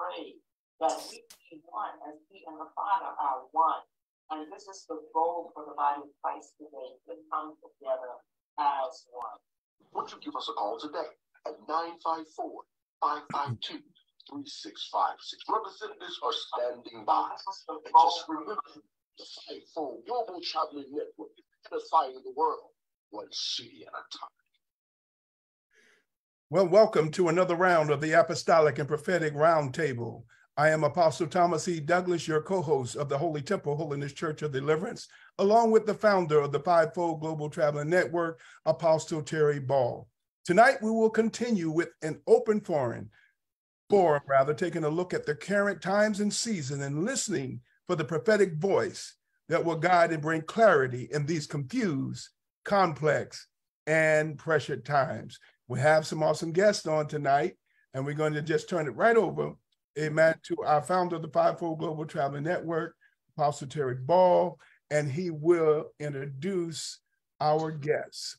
pray that we be one as he and the Father are one. And this is the goal for the body of Christ today to come together as one. Won't you give us a call today at 954 552 3656? Representatives are standing by. And just remember the Fivefold Global Traveling Network, unifying the world, one city at a time. Well, welcome to another round of the Apostolic and Prophetic Roundtable. I am Apostle Thomas E. Douglas, your co host of the Holy Temple Holiness Church of Deliverance, along with the founder of the Fivefold Global Traveling Network, Apostle Terry Ball. Tonight, we will continue with an open forum, forum rather, taking a look at the current times and season and listening for the prophetic voice that will guide and bring clarity in these confused, complex, and pressured times. We have some awesome guests on tonight, and we're going to just turn it right over amen, to our founder of the Fivefold Global Traveling Network, Apostle Terry Ball, and he will introduce our guests.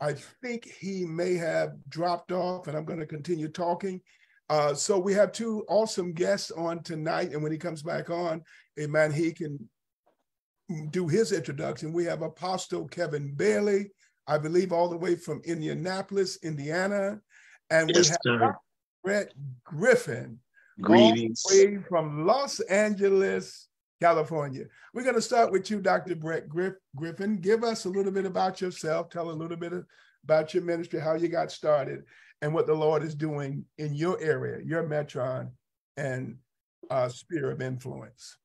I think he may have dropped off, and I'm going to continue talking. Uh, so we have two awesome guests on tonight, and when he comes back on, amen, he can do his introduction. We have Apostle Kevin Bailey, I believe, all the way from Indianapolis, Indiana, and yes, we have sir. Brett Griffin, Greetings. from Los Angeles, California. We're going to start with you, Dr. Brett Griff- Griffin. Give us a little bit about yourself. Tell a little bit about your ministry, how you got started, and what the Lord is doing in your area, your metron, and uh, sphere of influence.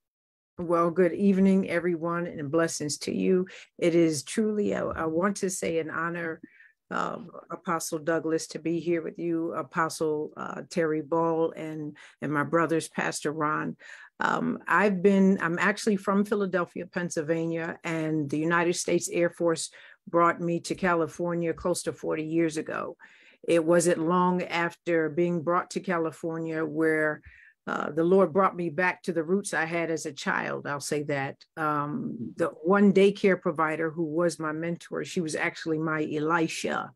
Well, good evening, everyone, and blessings to you. It is truly, I, I want to say, an honor um, Apostle Douglas to be here with you, Apostle uh, Terry Ball, and and my brothers, Pastor Ron. Um, I've been, I'm actually from Philadelphia, Pennsylvania, and the United States Air Force brought me to California close to 40 years ago. It wasn't long after being brought to California where uh, the Lord brought me back to the roots I had as a child. I'll say that. Um, the one daycare provider who was my mentor, she was actually my Elisha.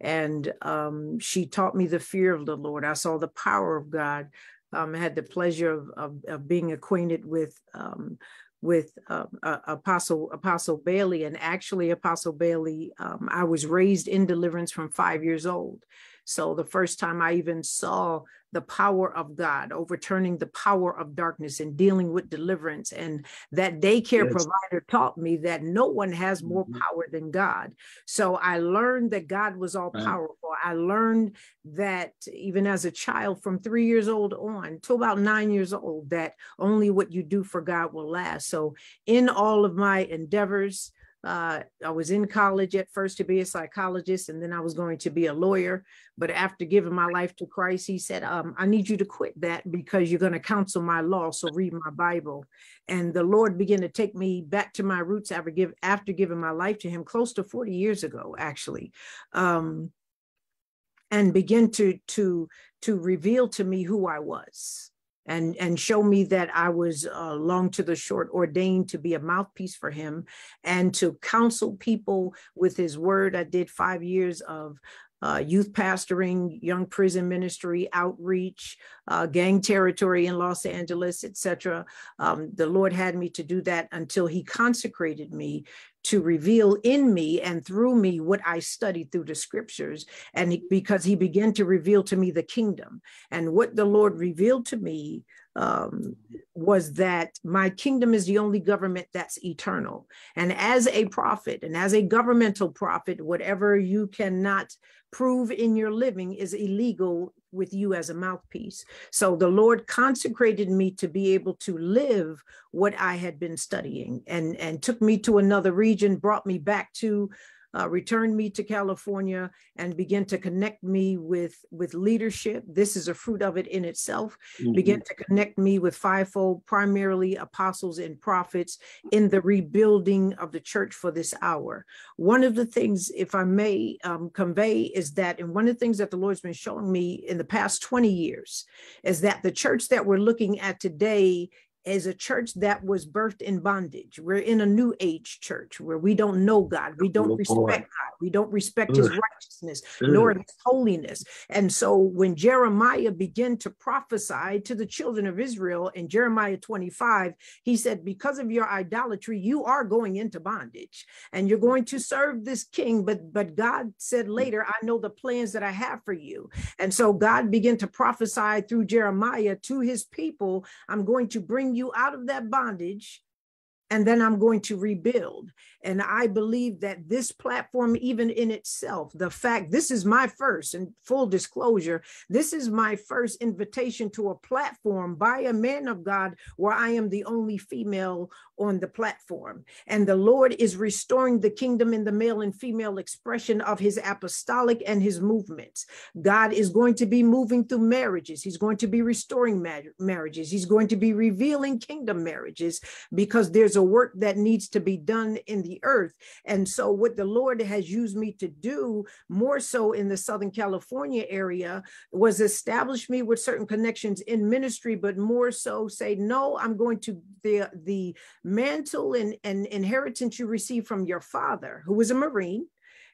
And um, she taught me the fear of the Lord. I saw the power of God. Um, I had the pleasure of, of, of being acquainted with um, with uh, uh, Apostle Apostle Bailey, and actually Apostle Bailey. Um, I was raised in deliverance from five years old, so the first time I even saw the power of God, overturning the power of darkness and dealing with deliverance. And that daycare yes. provider taught me that no one has more mm-hmm. power than God. So I learned that God was all powerful. I learned that even as a child from three years old on to about nine years old, that only what you do for God will last. So in all of my endeavors, uh, I was in college at first to be a psychologist, and then I was going to be a lawyer. But after giving my life to Christ, he said, um, I need you to quit that because you're going to counsel my law. So read my Bible. And the Lord began to take me back to my roots after, give, after giving my life to him close to 40 years ago, actually. Um, and begin to to to reveal to me who I was and and show me that I was uh, long to the short ordained to be a mouthpiece for him and to counsel people with his word. I did five years of uh, youth pastoring, young prison ministry, outreach, uh, gang territory in Los Angeles, etc. Um, the Lord had me to do that until He consecrated me to reveal in me and through me what I studied through the scriptures. And he, because He began to reveal to me the kingdom and what the Lord revealed to me um, was that my kingdom is the only government that's eternal. And as a prophet and as a governmental prophet, whatever you cannot prove in your living is illegal with you as a mouthpiece. So the Lord consecrated me to be able to live what I had been studying and, and took me to another region, brought me back to uh, returned me to California and begin to connect me with, with leadership. This is a fruit of it in itself. Mm-hmm. Began to connect me with fivefold, primarily apostles and prophets in the rebuilding of the church for this hour. One of the things, if I may um, convey, is that, and one of the things that the Lord's been showing me in the past 20 years is that the church that we're looking at today as a church that was birthed in bondage. We're in a new age church where we don't know God, we don't respect God, we don't respect His righteousness nor His holiness. And so when Jeremiah began to prophesy to the children of Israel in Jeremiah 25, he said, Because of your idolatry, you are going into bondage and you're going to serve this king. But but God said later, I know the plans that I have for you. And so God began to prophesy through Jeremiah to his people, I'm going to bring you out of that bondage and then I'm going to rebuild. And I believe that this platform, even in itself, the fact this is my first, and full disclosure, this is my first invitation to a platform by a man of God where I am the only female on the platform. And the Lord is restoring the kingdom in the male and female expression of his apostolic and his movements. God is going to be moving through marriages, He's going to be restoring marriages, He's going to be revealing kingdom marriages because there's a work that needs to be done in the earth. And so, what the Lord has used me to do more so in the Southern California area was establish me with certain connections in ministry, but more so say, no, I'm going to the the mantle and, and inheritance you receive from your father, who was a Marine.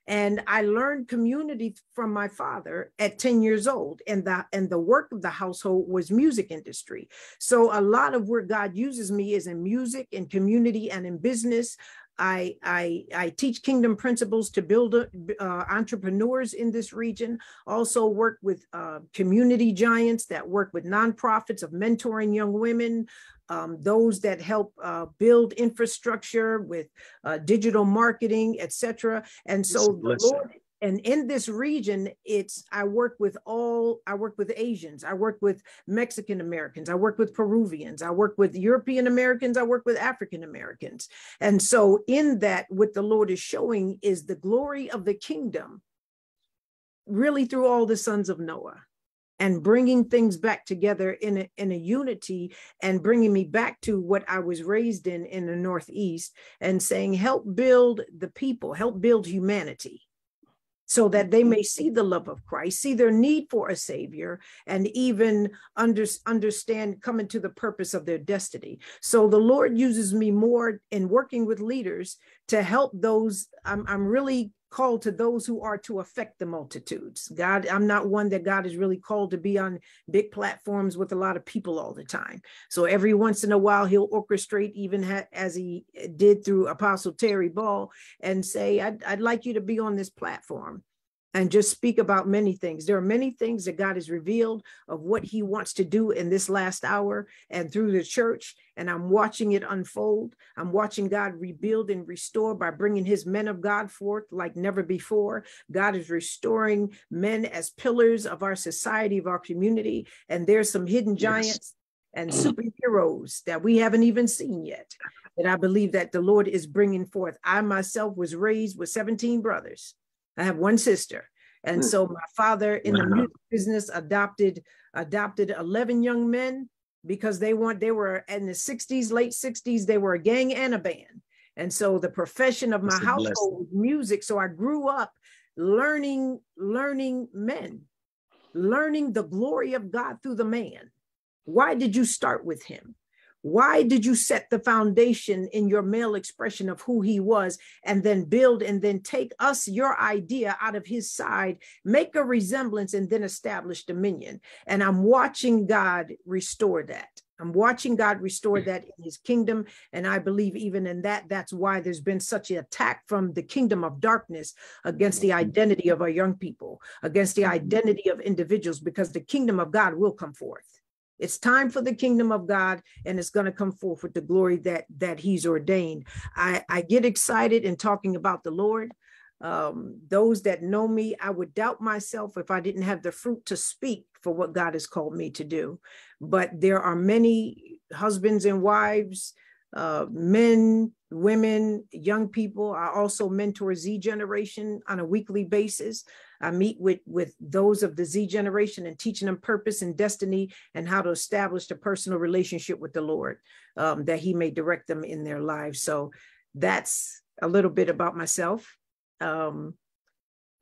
And I learned community from my father at 10 years old. And the and the work of the household was music industry. So a lot of where God uses me is in music, in community, and in business. I, I, I teach kingdom principles to build uh, entrepreneurs in this region. Also work with uh, community giants that work with nonprofits of mentoring young women, um, those that help uh, build infrastructure with uh, digital marketing, etc. And so the Lord and in this region it's i work with all i work with asians i work with mexican americans i work with peruvians i work with european americans i work with african americans. And so in that what the lord is showing is the glory of the kingdom really through all the sons of noah and bringing things back together in a, in a unity and bringing me back to what I was raised in in the Northeast and saying, help build the people, help build humanity so that they may see the love of Christ, see their need for a savior, and even under, understand coming to the purpose of their destiny. So the Lord uses me more in working with leaders to help those. I'm, I'm really called to those who are to affect the multitudes. God, I'm not one that God is really called to be on big platforms with a lot of people all the time. So every once in a while, he'll orchestrate, even ha- as he did through Apostle Terry Ball, and say, I'd, I'd like you to be on this platform and just speak about many things. There are many things that God has revealed of what he wants to do in this last hour and through the church. And I'm watching it unfold. I'm watching God rebuild and restore by bringing his men of God forth like never before. God is restoring men as pillars of our society, of our community. And there's some hidden giants and superheroes that we haven't even seen yet. And I believe that the Lord is bringing forth. I myself was raised with 17 brothers. I have one sister. And hmm. so my father in the music business adopted adopted 11 young men because they want they were in the 60s, late 60s, they were a gang and a band. And so the profession of my household was music. So I grew up learning, learning men, learning the glory of God through the man. Why did you start with him? Why did you set the foundation in your male expression of who he was and then build and then take us, your idea, out of his side, make a resemblance, and then establish dominion? And I'm watching God restore that. I'm watching God restore mm. that in his kingdom. And I believe even in that, that's why there's been such an attack from the kingdom of darkness against the mm-hmm. identity of our young people, against the mm-hmm. identity of individuals, because the kingdom of God will come forth. It's time for the kingdom of God, and it's going to come forth with the glory that that He's ordained. I, I get excited in talking about the Lord. Um, those that know me, I would doubt myself if I didn't have the fruit to speak for what God has called me to do. But there are many husbands and wives, uh, men, women, young people. I also mentor Z Generation on a weekly basis. I meet with, with those of the Z generation and teaching them purpose and destiny and how to establish a personal relationship with the Lord um, that He may direct them in their lives. So that's a little bit about myself. Um,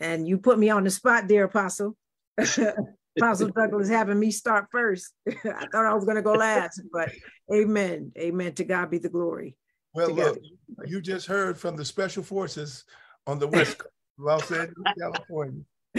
and you put me on the spot there, Apostle. Apostle Douglas having me start first. I thought I was going to go last, but amen. Amen. To God be the glory. Well, look, you just heard from the special forces on the West Coast, Los Angeles, California.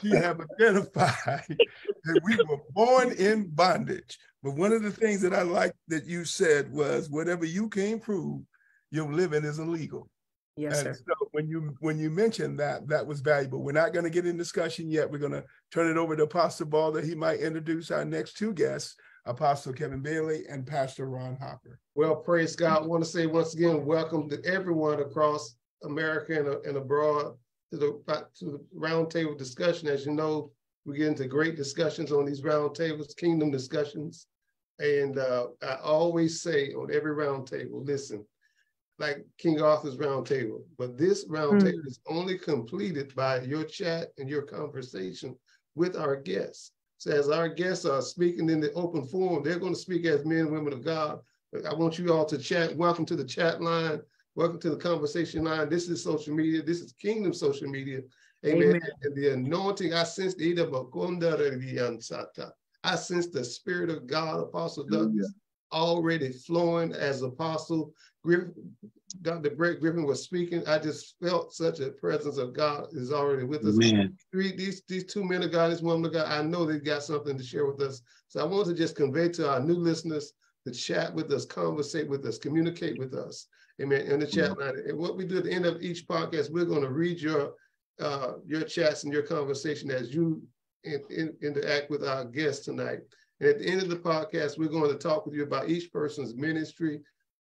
she have identified that we were born in bondage. But one of the things that I like that you said was whatever you can prove, your living is illegal. Yes, and sir. So when you when you mentioned that, that was valuable. We're not going to get in discussion yet. We're going to turn it over to Apostle Ball that he might introduce our next two guests, Apostle Kevin Bailey and Pastor Ron Hopper. Well, praise God. I want to say once again, welcome to everyone across America and, and abroad to the to the roundtable discussion. As you know, we get into great discussions on these roundtables, kingdom discussions. And uh, I always say on every roundtable, listen, like King Arthur's round table. But this round mm. table is only completed by your chat and your conversation with our guests. So as our guests are speaking in the open forum, they're going to speak as men and women of God. I want you all to chat. Welcome to the chat line. Welcome to the conversation line. This is social media. This is kingdom social media. Amen. Amen. And the anointing, I sense the I sense the spirit of God, Apostle Douglas, already flowing as Apostle Griffin, Dr. Brett Griffin was speaking. I just felt such a presence of God is already with us. Man. Three, these, these two men of God, this woman of God, I know they've got something to share with us. So I want to just convey to our new listeners to chat with us, conversate with us, communicate with us. Amen. In the chat line. And what we do at the end of each podcast, we're going to read your uh, your chats and your conversation as you in, in, interact with our guests tonight. And at the end of the podcast, we're going to talk with you about each person's ministry.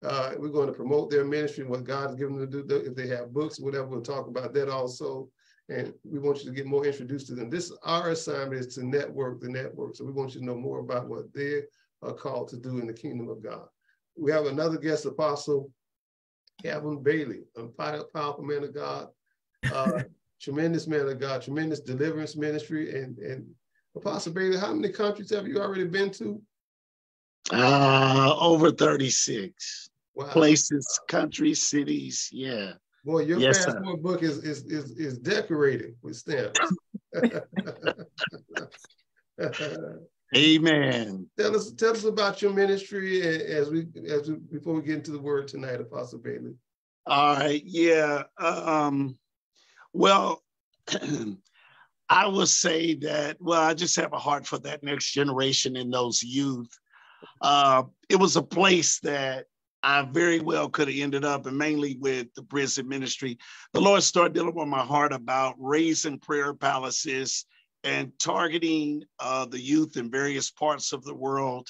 Uh, we're going to promote their ministry, what God has given them to do. If they have books, whatever, we'll talk about that also. And we want you to get more introduced to them. This our assignment is to network the network. So we want you to know more about what they are called to do in the kingdom of God. We have another guest apostle, Kevin Bailey, a powerful man of God, uh, tremendous man of God, tremendous deliverance ministry, and and Apostle Bailey, how many countries have you already been to? Uh, over 36 wow. places, countries, cities. Yeah. Boy, your yes, passport sir. book is, is is is decorated with stamps. Amen. Tell us tell us about your ministry as we as we before we get into the word tonight, Apostle Bailey. All right. Yeah. Um. Well. I will say that, well, I just have a heart for that next generation and those youth. Uh, it was a place that I very well could have ended up, and mainly with the prison ministry. The Lord started dealing with my heart about raising prayer palaces and targeting uh, the youth in various parts of the world.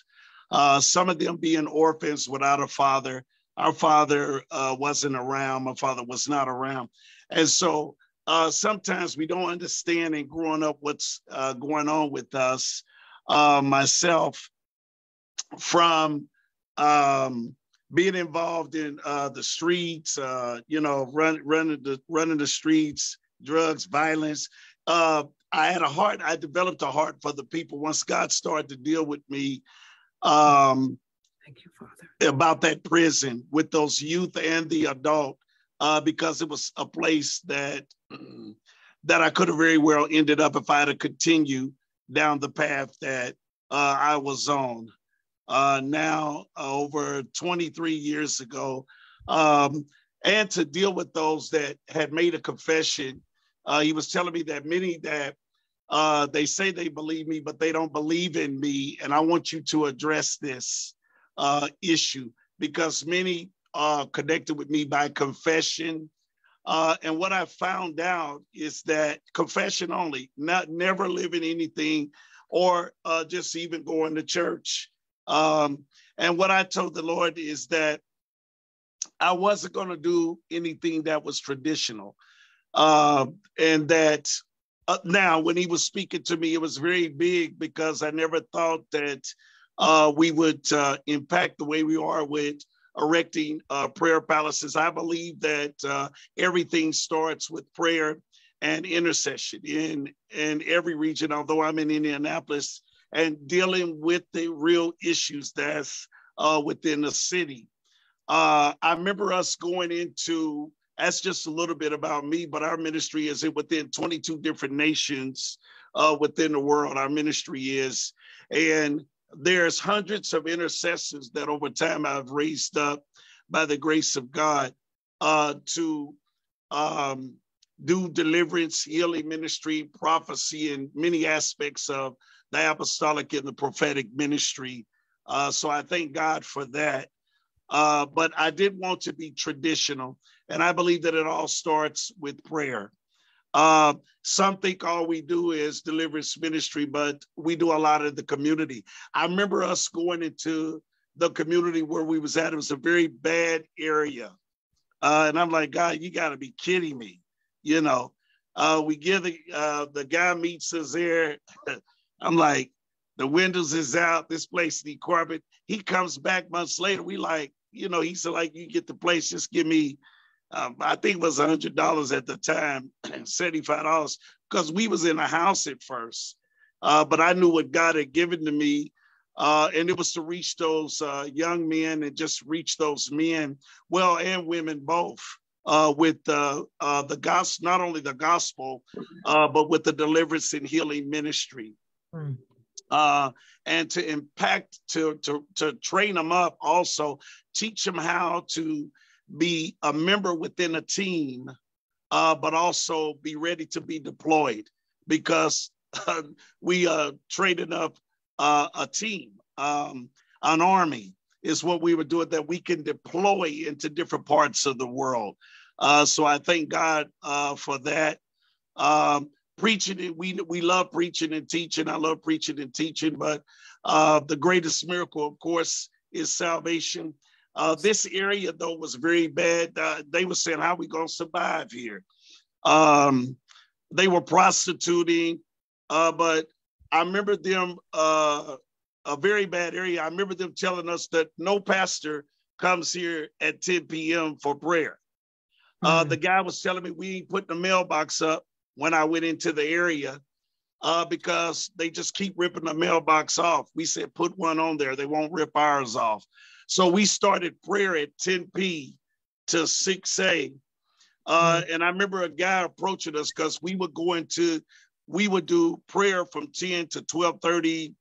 Uh, some of them being orphans without a father. Our father uh, wasn't around. My father was not around. And so uh, sometimes we don't understand and growing up what's uh, going on with us. Uh, myself, from um, being involved in uh, the streets, uh, you know, run, running the running the streets, drugs, violence. Uh, I had a heart. I developed a heart for the people once God started to deal with me. Um, Thank you, Father. About that prison with those youth and the adult uh, because it was a place that that I could have very well ended up if I had continued down the path that uh, I was on. Uh, now, uh, over 23 years ago, um, and to deal with those that had made a confession. Uh, he was telling me that many that uh, they say they believe me, but they don't believe in me, and I want you to address this issue because many are connected with me by confession. Uh, and what I found out is that confession only, not never living anything or uh, just even going to church. Um, and what I told the Lord is that I wasn't going to do anything that was traditional. Uh, and that uh, now, when he was speaking to me, it was very big because I never thought that uh, we would uh, impact the way we are with erecting uh, prayer palaces. I believe that uh, everything starts with prayer and intercession in in every region. Although I'm in Indianapolis and dealing with the real issues that's uh, within the city. Uh, I remember us going into. That's just a little bit about me, but our ministry is within 22 different nations uh, within the world. Our ministry is, and there's hundreds of intercessors that over time I've raised up by the grace of God uh, to um, do deliverance, healing ministry, prophecy, and many aspects of the apostolic and the prophetic ministry. Uh, so I thank God for that. Uh, but I did want to be traditional, and I believe that it all starts with prayer. Uh, some think all we do is deliverance ministry, but we do a lot of the community. I remember us going into the community where we was at. It was a very bad area. Uh, and I'm like, God, you got to be kidding me. You know, uh, we give the, uh, the guy meets us there. I'm like, the windows is out. This place need carpet. He comes back months later. We like, you know, he said, like, you get the place, just give me um, I think it was hundred dollars at the time, seventy-five dollars, because we was in a house at first. Uh, but I knew what God had given to me, uh, and it was to reach those uh, young men and just reach those men, well, and women both, uh, with the uh, the gospel, not only the gospel, uh, but with the deliverance and healing ministry. Mm. and to impact, to, to, to train them up also, teach them how to be a member within a team, uh, but also be ready to be deployed because uh, we are trading up uh, a team, um, an army is what we were doing that we can deploy into different parts of the world. Uh, so I thank God uh, for that. Um, preaching, we we love preaching and teaching. I love preaching and teaching, but uh, the greatest miracle, of course, is salvation. Uh, this area, though, was very bad. Uh, they were saying, How are we going to survive here? Um, they were prostituting, uh, but I remember them, uh, a very bad area. I remember them telling us that no pastor comes here at 10 p.m. for prayer. Mm-hmm. the guy was telling me we ain't putting the mailbox up when I went into the area uh, because they just keep ripping the mailbox off. We said, put one on there. They won't rip ours off. So we started prayer at 10p to 6a. Uh, mm-hmm. And I remember a guy approaching us because we were going to, we would do prayer from 10 to 12:30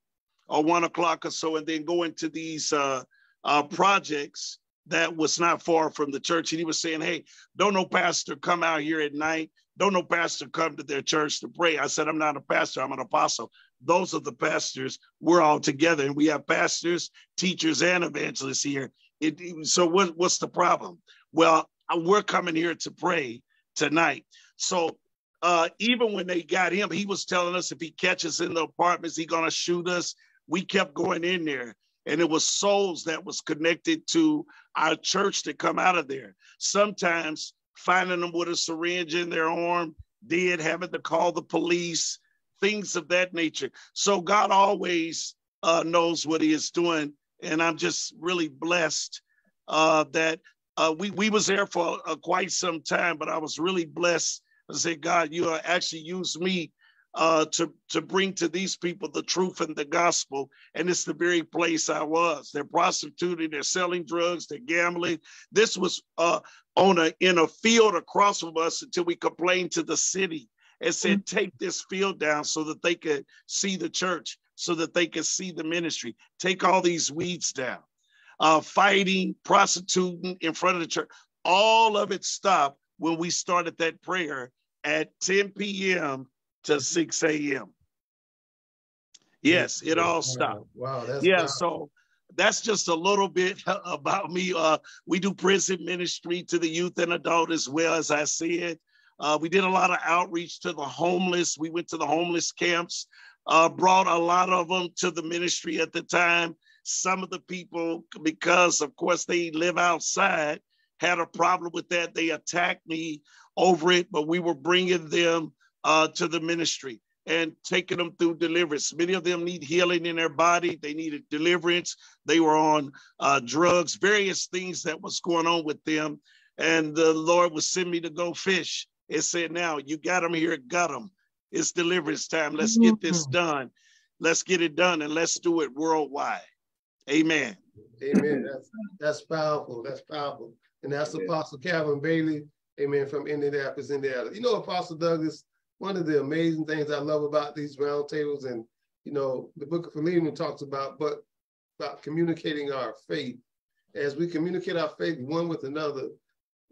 or one o'clock or so, and then go into these uh, uh, projects that was not far from the church. And he was saying, "Hey, don't no pastor come out here at night. Don't no pastor come to their church to pray." I said, "I'm not a pastor. I'm an apostle those are the pastors. We're all together, and we have pastors, teachers, and evangelists here. It, so what, what's the problem? Well, we're coming here to pray tonight. So uh, even when they got him, he was telling us if he catches in the apartments, he gonna shoot us. We kept going in there, and it was souls that was connected to our church that come out of there. Sometimes finding them with a syringe in their arm, dead, having to call the police things of that nature. So God always uh, knows what He is doing, and I'm just really blessed uh, that uh, we we was there for uh, quite some time. But I was really blessed. to say, God, you actually used me uh, to to bring to these people the truth and the gospel, and it's the very place I was. They're prostituting, they're selling drugs, they're gambling. This was uh, on a in a field across from us until we complained to the city and said, mm-hmm. take this field down so that they could see the church, so that they could see the ministry. Take all these weeds down. Uh, fighting, prostituting in front of the church. All of it stopped when we started that prayer at 10 p.m. to 6 a.m. Yes, it all stopped. Wow, that's yeah. Wow. So that's just a little bit about me. Uh, we do prison ministry to the youth and adult as well as I said. Uh, we did a lot of outreach to the homeless. We went to the homeless camps, uh, brought a lot of them to the ministry at the time. Some of the people, because of course they live outside, had a problem with that. They attacked me over it, but we were bringing them uh, to the ministry and taking them through deliverance. Many of them need healing in their body. They needed deliverance. They were on uh, drugs, various things that was going on with them. And the Lord would send me to go fish. It said, now you got them here, got them. It's deliverance time. Let's get this done. Let's get it done and let's do it worldwide. Amen. Amen. That's that's powerful. That's powerful. And that's Amen. Apostle Kevin Bailey, amen, from Indianapolis, Indiana. You know, Apostle Douglas, one of the amazing things I love about these roundtables, and you know, the Book of Philemon talks about, but about communicating our faith. As we communicate our faith one with another,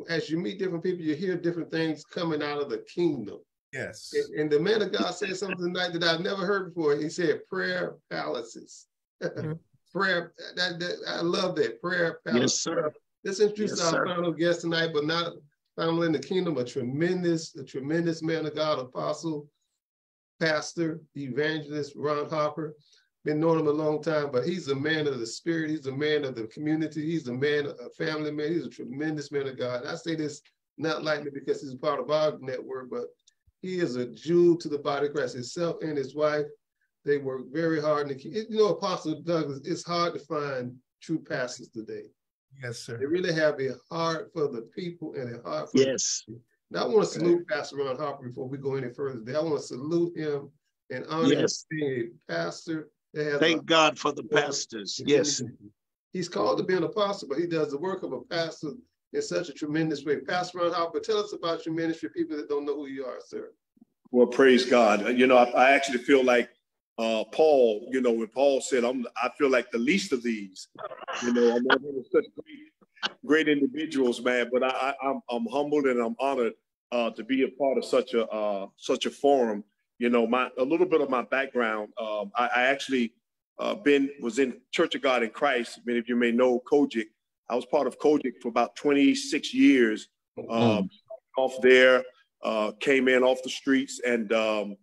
as you meet different people, you hear different things coming out of the kingdom. Yes. And, and the man of God said something tonight that I've never heard before. He said, "Prayer palaces." Mm-hmm. prayer. That, that, I love that prayer palace. Yes, sir. Let's introduce yes, our sir. final guest tonight, but not final in the kingdom. A tremendous, a tremendous man of God, apostle, pastor, evangelist, Ron Hopper. been knowing him a long time, but he's a man of the spirit. He's a man of the community. He's a man, a family man. He's a tremendous man of God. I say this not lightly because he's part of our network, but he is a jewel to the body of Christ. Himself and his wife, they work very hard. You know, Apostle Douglas, it's hard to find true pastors today. Yes, sir. They really have a heart for the people and a heart for yes. Now I want to salute Pastor Ron Harper before we go any further. Today. I want to salute him and honor yes. him being a pastor Thank a, God for the pastors. Yes. He's called to be an apostle, but he does the work of a pastor in such a tremendous way. Pastor Ron Harper, tell us about your ministry, people that don't know who you are, sir. Well, praise God. You know, I, I actually feel like uh, Paul, you know, when Paul said, I'm, I feel like the least of these, you know, I'm such great, great individuals, man, but I, I, am I'm, I'm humbled and I'm honored uh, to be a part of such a, uh, such a forum you know, my a little bit of my background. Um, I, I, actually uh, been was in Church of God in Christ. Many of you may know COGIC. I was part of COGIC for about 26 years. Um, off there, uh, came in off the streets, and um,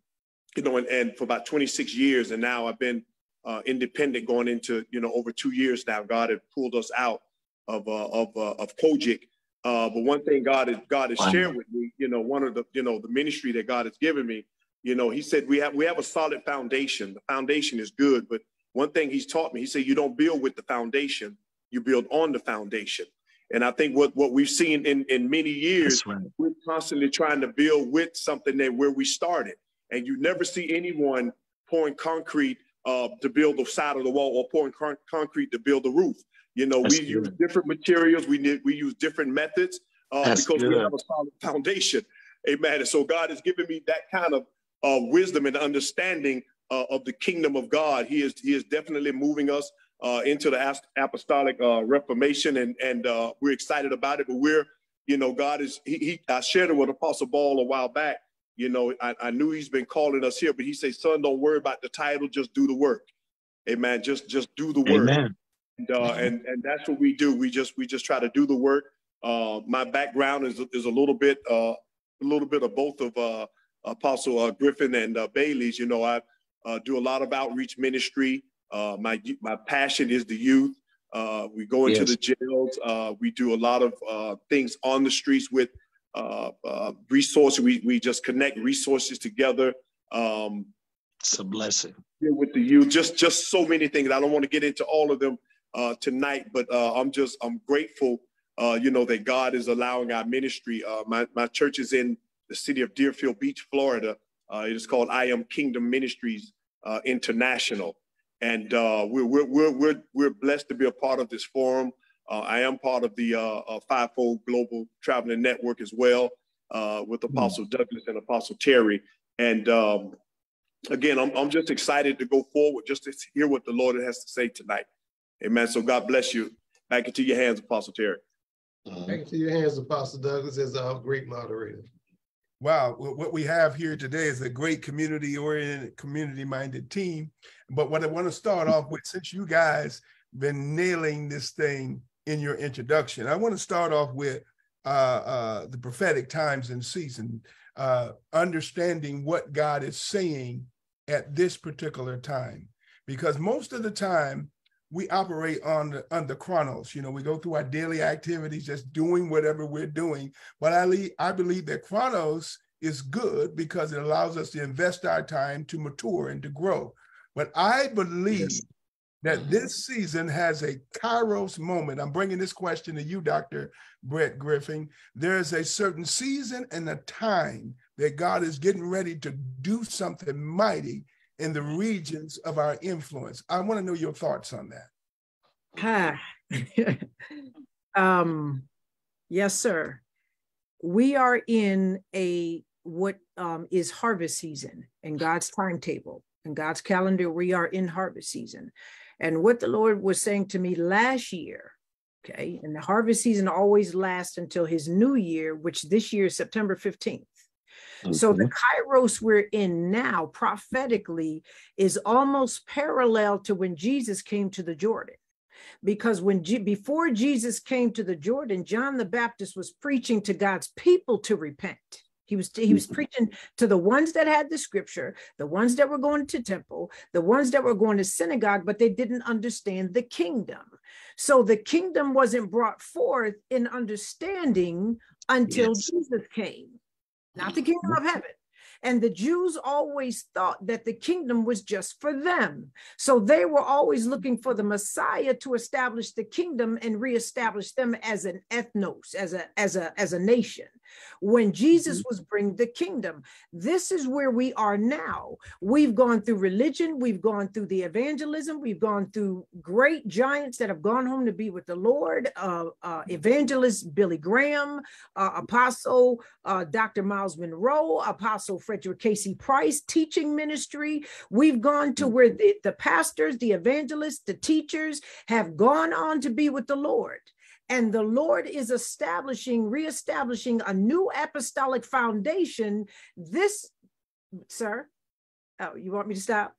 you know, and, and, for about 26 years, and now I've been uh, independent going into you know over two years now. God had pulled us out of uh, of uh, of COGIC. Uh, but one thing God has God has shared with me, you know, one of the you know the ministry that God has given me you know, he said we have we have a solid foundation. The foundation is good, but one thing he's taught me, he said you don't build with the foundation, you build on the foundation. And I think what what we've seen in in many years, right. we're constantly trying to build with something that where we started, and you never see anyone pouring concrete uh, to build the side of the wall or pouring con- concrete to build the roof. You know, That's we good. use different materials, we need, we use different methods uh, because good. we have a solid foundation. Amen. And so God has given me that kind of uh, wisdom and understanding uh, of the kingdom of God. He is he is definitely moving us uh, into the apostolic uh, reformation, and and uh, we're excited about it. But we're you know God is he, he I shared it with Apostle Ball a while back. You know I, I knew he's been calling us here, but he said, "Son, don't worry about the title. Just do the work." Amen. Just just do the work. Amen. And, uh, and and that's what we do. We just we just try to do the work. Uh, my background is is a little bit uh, a little bit of both of uh, Apostle uh, Griffin and uh, Bailey's, you know, I uh, do a lot of outreach ministry. Uh, my my passion is the youth. Uh, we go into yes. the jails. Uh, we do a lot of uh, things on the streets with resources. We we just connect resources together. Um, it's a blessing. With the youth, just just so many things. I don't want to get into all of them uh, tonight, but uh, I'm just I'm grateful. Uh, you know that God is allowing our ministry. my my church is in the city of Deerfield Beach, Florida. Uh, it is called I Am Kingdom Ministries uh, International. And uh, we're, we're, we're, we're blessed to be a part of this forum. Uh, I am part of the uh, uh, Fivefold Global Traveling Network as well with hmm. Apostle mm. Douglas and Apostle Terry. And um, again, I'm, I'm just excited to go forward, just to hear what the Lord has to say tonight. Amen. So God bless you. Back into your hands, Apostle Terry. Back into your hands, Apostle Douglas, as our great moderator wow, what we have here today is a great community oriented, community minded team. But what I want to start off with, since you guys been nailing this thing in your introduction, I want to start off with uh, uh, the prophetic times and season, uh, understanding what God is saying at this particular time. Because most of the time, we operate on the, on the chronos. You know, we go through our daily activities, just doing whatever we're doing. But I, le- I believe that chronos is good because it allows us to invest our time to mature and to grow. But I believe yes. That this season has a kairos moment. I'm bringing this question to you, Dr. Brett Griffin. There's a certain season and a time that God is getting ready to do something mighty in the regions of our influence. I want to know your thoughts on that. um, yes, sir. We are in a what um, is harvest season and God's timetable and God's calendar. We are in harvest season. And what the Lord was saying to me last year, okay, and the harvest season always lasts until his new year, which this year is September 15th. Okay. So the mm-hmm. kairos we're in now prophetically is almost parallel to when Jesus came to the Jordan because when G- before Jesus came to the Jordan, John the Baptist was preaching to God's people to repent. He was he was preaching to the ones that had the scripture, the ones that were going to temple, the ones that were going to synagogue, but they didn't understand the kingdom. So the kingdom wasn't brought forth in understanding until yes. Jesus came, not the kingdom of heaven. And the Jews always thought that the kingdom was just for them. So they were always looking for the Messiah to establish the kingdom and reestablish them as an ethnos, as a, as a, as a nation when Jesus mm-hmm. was bringing the kingdom. This is where we are now. We've gone through religion, we've gone through the evangelism, we've gone through great giants that have gone home to be with the Lord. Uh, uh, evangelist Billy Graham, uh, Apostle uh, Dr. Myles Munroe, Apostle Frederick K.C. Price, teaching ministry. We've gone to mm-hmm. where the, the pastors, the evangelists, the teachers have gone on to be with the Lord. And the Lord is establishing, reestablishing a new apostolic foundation. This, sir, oh, you want me to stop?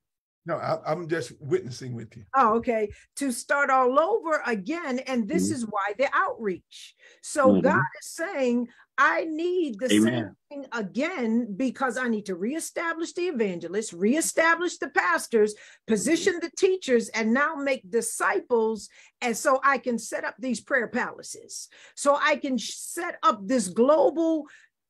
No, I, am just witnessing with you. Oh, okay. To start all over again. And this mm-hmm. is why the outreach. So mm-hmm. God is saying, I need the Amen. same thing again because I need to reestablish the evangelists, reestablish the pastors, position the teachers, and now make disciples. And so I can set up these prayer palaces. So I can set up this global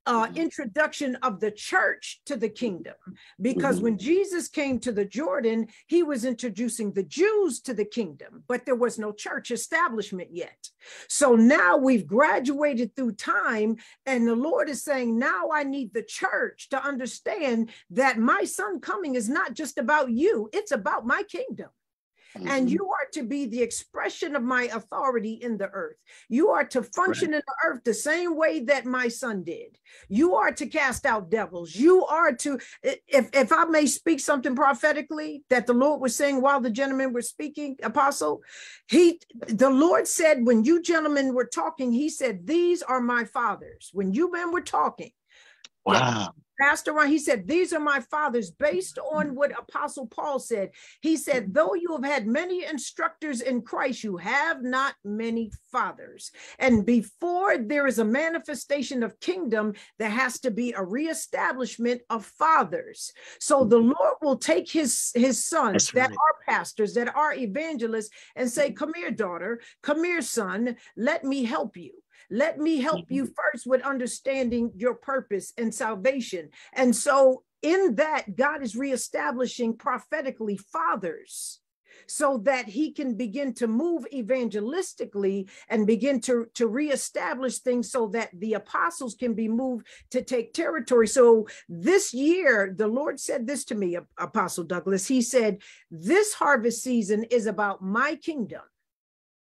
uh, mm-hmm. introduction of the church to the kingdom. Because mm-hmm. when Jesus came to the Jordan, he was introducing the Jews to the kingdom, but there was no church establishment yet. So now we've graduated through time, and the Lord is saying, Now I need the church to understand that my son coming is not just about you, it's about my kingdom. Mm-hmm. And you are to be the expression of my authority in the earth. You are to function right. in the earth the same way that my son did. You are to cast out devils. You are to, if, if I may speak something prophetically that the Lord was saying while the gentlemen were speaking, apostle, he the Lord said, when you gentlemen were talking, he said, These are my fathers. When you men were talking, Wow. Pastor Ron, he said, These are my fathers, based on what Apostle Paul said. He said, Though you have had many instructors in Christ, you have not many fathers. And before there is a manifestation of kingdom, there has to be a reestablishment of fathers. So the mm-hmm. Lord will take his, his sons that are pastors, that are evangelists, and say, Come here, daughter, come here, son, let me help you. Let me help you mm-hmm. first with understanding your purpose and salvation. And so, in that, God is reestablishing prophetically fathers so that he can begin to move evangelistically and begin to, to reestablish things so that the apostles can be moved to take territory. So this year, the Lord said this to me, Apostle Douglas. He said, This harvest season is about my kingdom.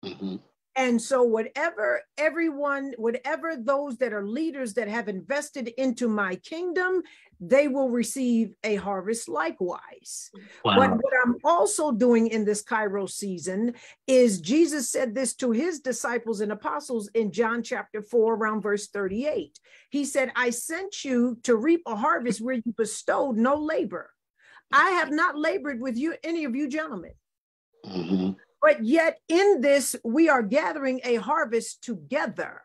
Mm-hmm. And so, whatever everyone, whatever those that are leaders that have invested into my kingdom, they will receive a harvest likewise. Wow. But what I'm also doing in this Kairos season is Jesus said this to his disciples and apostles in John chapter 4, around verse 38. He said, I sent you to reap a harvest where you bestowed no labor. I have not labored with you, any of you gentlemen. Mm-hmm. But yet, in this, we are gathering a harvest together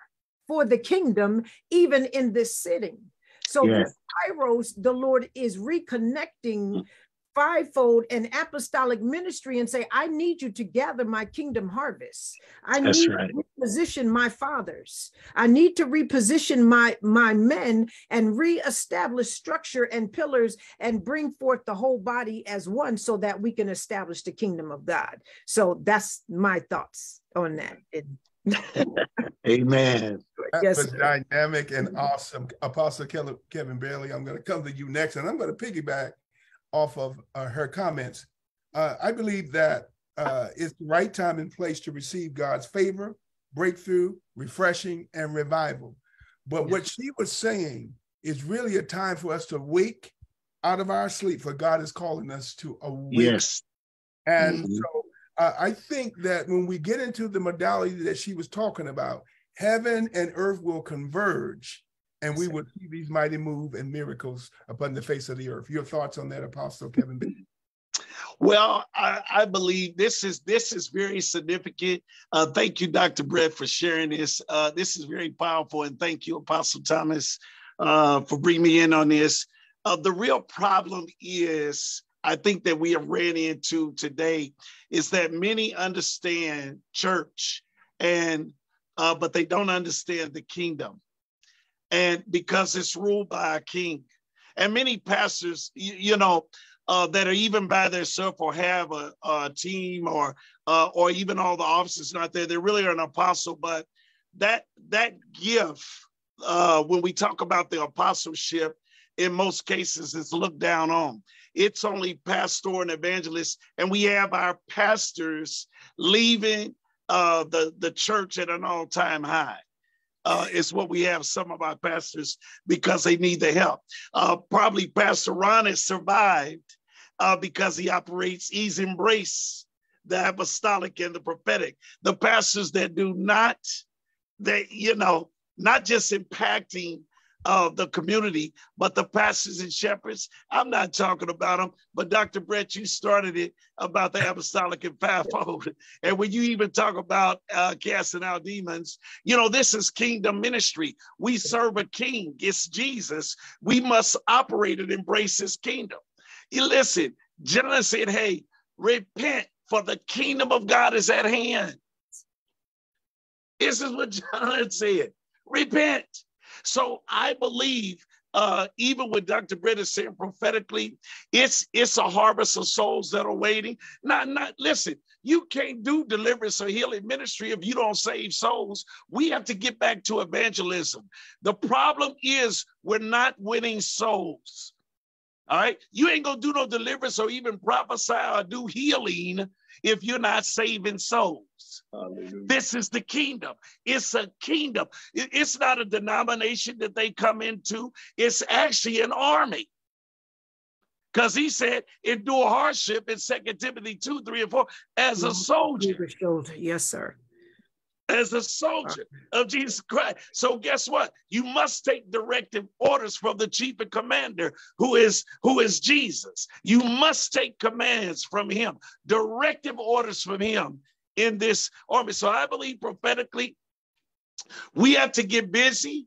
for the kingdom, even in this sitting. So, yes. Kairos, the Lord is reconnecting mm. Fivefold and apostolic ministry and say, I need you to gather my kingdom harvest. I That's need right. to reposition my fathers. I need to reposition my, my men and reestablish structure and pillars and bring forth the whole body as one so that we can establish the kingdom of God. So that's my thoughts on that. Amen. That yes, was dynamic and awesome. Apostle Kevin Bailey, I'm going to come to you next, and I'm going to piggyback off of uh, her comments. Uh, I believe that uh, it's the right time and place to receive God's favor, breakthrough, refreshing, and revival. But yes. what she was saying is really a time for us to wake out of our sleep, for God is calling us to awake. Yes. And Mhm. so uh, I think that when we get into the modality that she was talking about, heaven and earth will converge and we will see these mighty move and miracles upon the face of the earth. Your thoughts on that, Apostle Kevin? B? Well, I, I believe this is this is very significant. Uh, thank you, Dr. Brett, for sharing this. Uh, this is very powerful, and thank you, Apostle Thomas, uh, for bringing me in on this. Uh, the real problem is, I think that we have ran into today, is that many understand church, and uh, but they don't understand the kingdom, and because it's ruled by a king, and many pastors, you, you know uh, that are even by themselves or have a, a team or uh, or even all the officers not there. They really are an apostle, but that that gift uh, when we talk about the apostleship, in most cases, is looked down on. It's only pastor and evangelist, and we have our pastors leaving uh, the the church at an all time high. Uh, is what we have some of our pastors because they need the help. Uh, probably Pastor Ron has survived uh, because he operates, he's embraced the apostolic and the prophetic. The pastors that do not, that, you know, not just impacting uh, the community, but the pastors and shepherds. I'm not talking about them, but Dr. Brett, you started it about the apostolic and fivefold. And when you even talk about uh, casting out demons, you know, this is kingdom ministry. We serve a king, it's Jesus. We must operate and embrace his kingdom. You listen, John said, hey, repent, for the kingdom of God is at hand. This is what John said. Repent. So I believe, uh, even with Dr. Britt is saying prophetically, it's it's a harvest of souls that are waiting. Not not listen. You can't do deliverance or healing ministry if you don't save souls. We have to get back to evangelism. The problem is we're not winning souls. All right. You ain't to do no deliverance or even prophesy or do healing if you're not saving souls. Hallelujah. This is the kingdom. It's a kingdom. It's not a denomination that they come into, it's actually an army. Because he said, endure hardship in 2 Timothy 2, 3, and 4 as a soldier Yes, sir. As a soldier of Jesus Christ. So guess what? You must take directive orders from the chief and commander who is who is Jesus. You must take commands from him, directive orders from him in this army. So I believe prophetically we have to get busy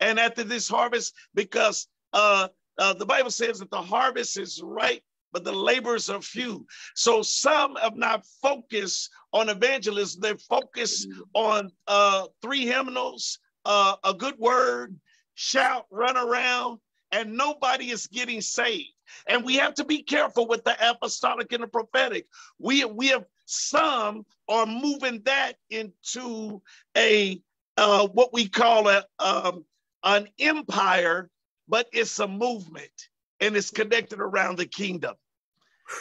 and after this harvest because uh, uh the Bible says that the harvest is ripe but the laborers are few. So some have not focused on evangelism. They're focused on uh, three hymnals, uh, a good word, shout, run around, and nobody is getting saved. And we have to be careful with the apostolic and the prophetic. We we have some are moving that into a uh, what we call a um, an empire, but it's a movement and it's connected around the kingdom.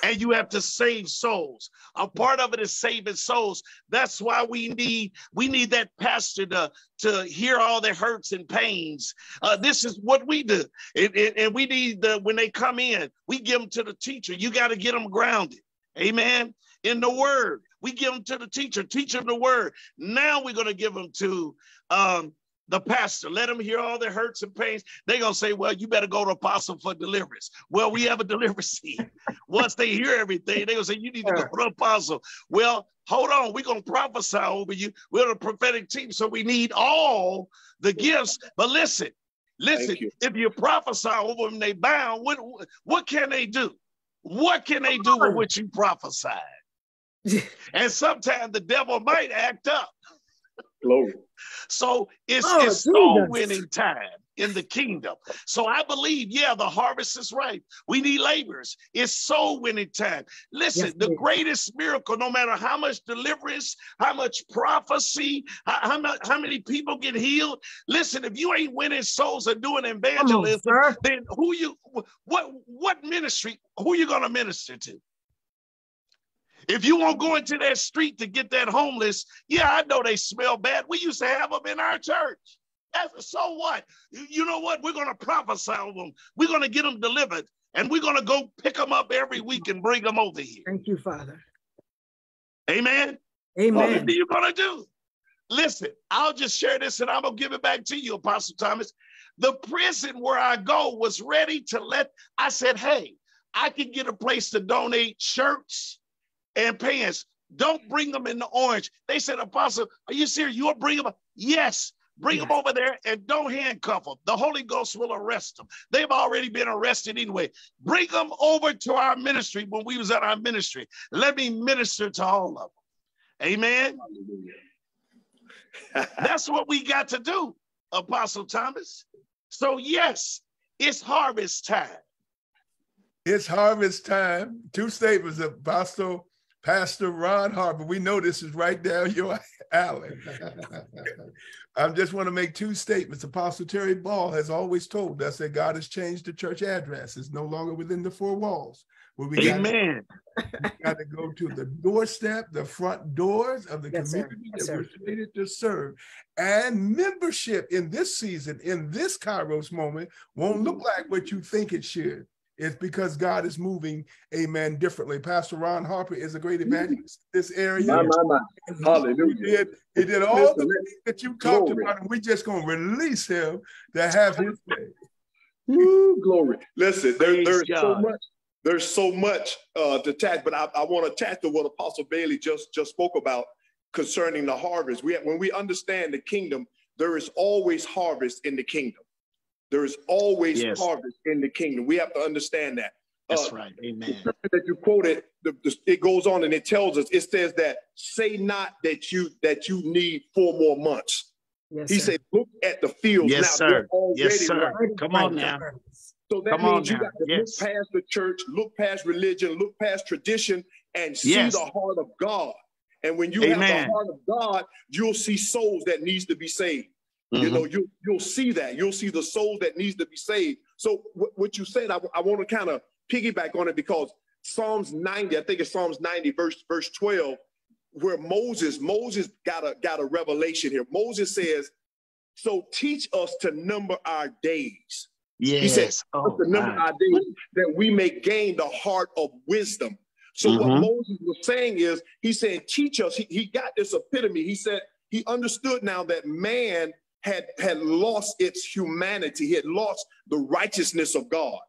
And you have to save souls. A part of it is saving souls. That's why we need we need that pastor to to hear all their hurts and pains. Uh, this is what we do, and, and- and we need the when they come in, we give them to the teacher. You got to get them grounded. Amen. In the word, we give them to the teacher. Teach them the word. Now we're going to give them to um, the pastor. Let them hear all their hurts and pains. They're going to say, well, you better go to apostle for deliverance. Well, we have a deliverance team. Once they hear everything, they're going to say, you need to go to apostle. Well, hold on. We're going to prophesy over you. We're a prophetic team. So we need all the gifts. But listen, listen, you. if you prophesy over them, they bound, what, what can they do? What can they do with what you prophesied? And sometimes the devil might act up. Glory. So it's, Oh, it's soul winning time in the kingdom. So I believe, yeah, the harvest is ripe. We need laborers. It's soul winning time. Listen, Yes, the greatest miracle, no matter how much deliverance, how much prophecy, how, how, much, how many people get healed. Listen, if you ain't winning souls and doing Come on, evangelism, then who you what what ministry who you going to minister to if you won't go into that street to get that homeless yeah i know they smell bad we used to have them in our church so what? You know what? We're going to prophesy over them. We're going to get them delivered, and we're going to go pick them up every week and bring them over here. Thank you, Father. Amen. Amen. What are you going to do? Listen, I'll just share this and I'm going to give it back to you, Apostle Thomas. The prison where I go was ready to let, I said, hey, I can get a place to donate shirts and pants. Don't bring them in the orange. They said, Apostle, are you serious? You'll bring them? Yes. Bring them over there and don't handcuff them. The Holy Ghost will arrest them. They've already been arrested anyway. Bring them over to our ministry when we was at our ministry. Let me minister to all of them. Amen. That's what we got to do, Apostle Thomas. So yes, it's harvest time. It's harvest time. Two statements, Apostle Pastor Ron Harper. We know this is right down your alley. I just want to make two statements. Apostle Terry Ball has always told us that God has changed the church address. It's no longer within the four walls. Where we Amen. Got to, go to the doorstep, the front doors of the yes, community yes, that we're created to serve. And membership in this season, in this Kairos moment, won't look mm-hmm. like what you think it should. It's because God is moving, amen, differently. Pastor Ron Harper is a great evangelist in this area. My, my, my. Hallelujah. He did, he did all Listen, the things that you talked glory. about, and we're just going to release him to have his way. Woo, glory. Listen, there, there's God. so much. There's so much uh, to attach, but I, I want to attach to what Apostle Bailey just, just spoke about concerning the harvest. We, when we understand the kingdom, there is always harvest in the kingdom. There is always yes. harvest in the kingdom. We have to understand that. That's uh, right. Amen. That you quoted, the, the, it goes on and it tells us. It says that say not that you that you need four more months. Yes, he sir. said, look at the fields yes, now. Sir. Yes, sir. Come on now. So that Come means you got to yes. look past the church, look past religion, look past tradition, and see yes. the heart of God. And when you Amen. have the heart of God, you'll see souls that needs to be saved. Mm-hmm. You know, you you'll see that. You'll see the soul that needs to be saved. So w- what you said, I, I want to kind of piggyback on it because Psalms 90, I think it's Psalms 90, verse verse 12, where Moses Moses got a got a revelation here. Moses says, "So teach us to number our days." Yes. He says, oh, "To number our days, that we may gain the heart of wisdom." So mm-hmm. what Moses was saying is, he said, "Teach us." He, he got this epitome. He said he understood now that man had, had lost its humanity. He had lost the righteousness of God.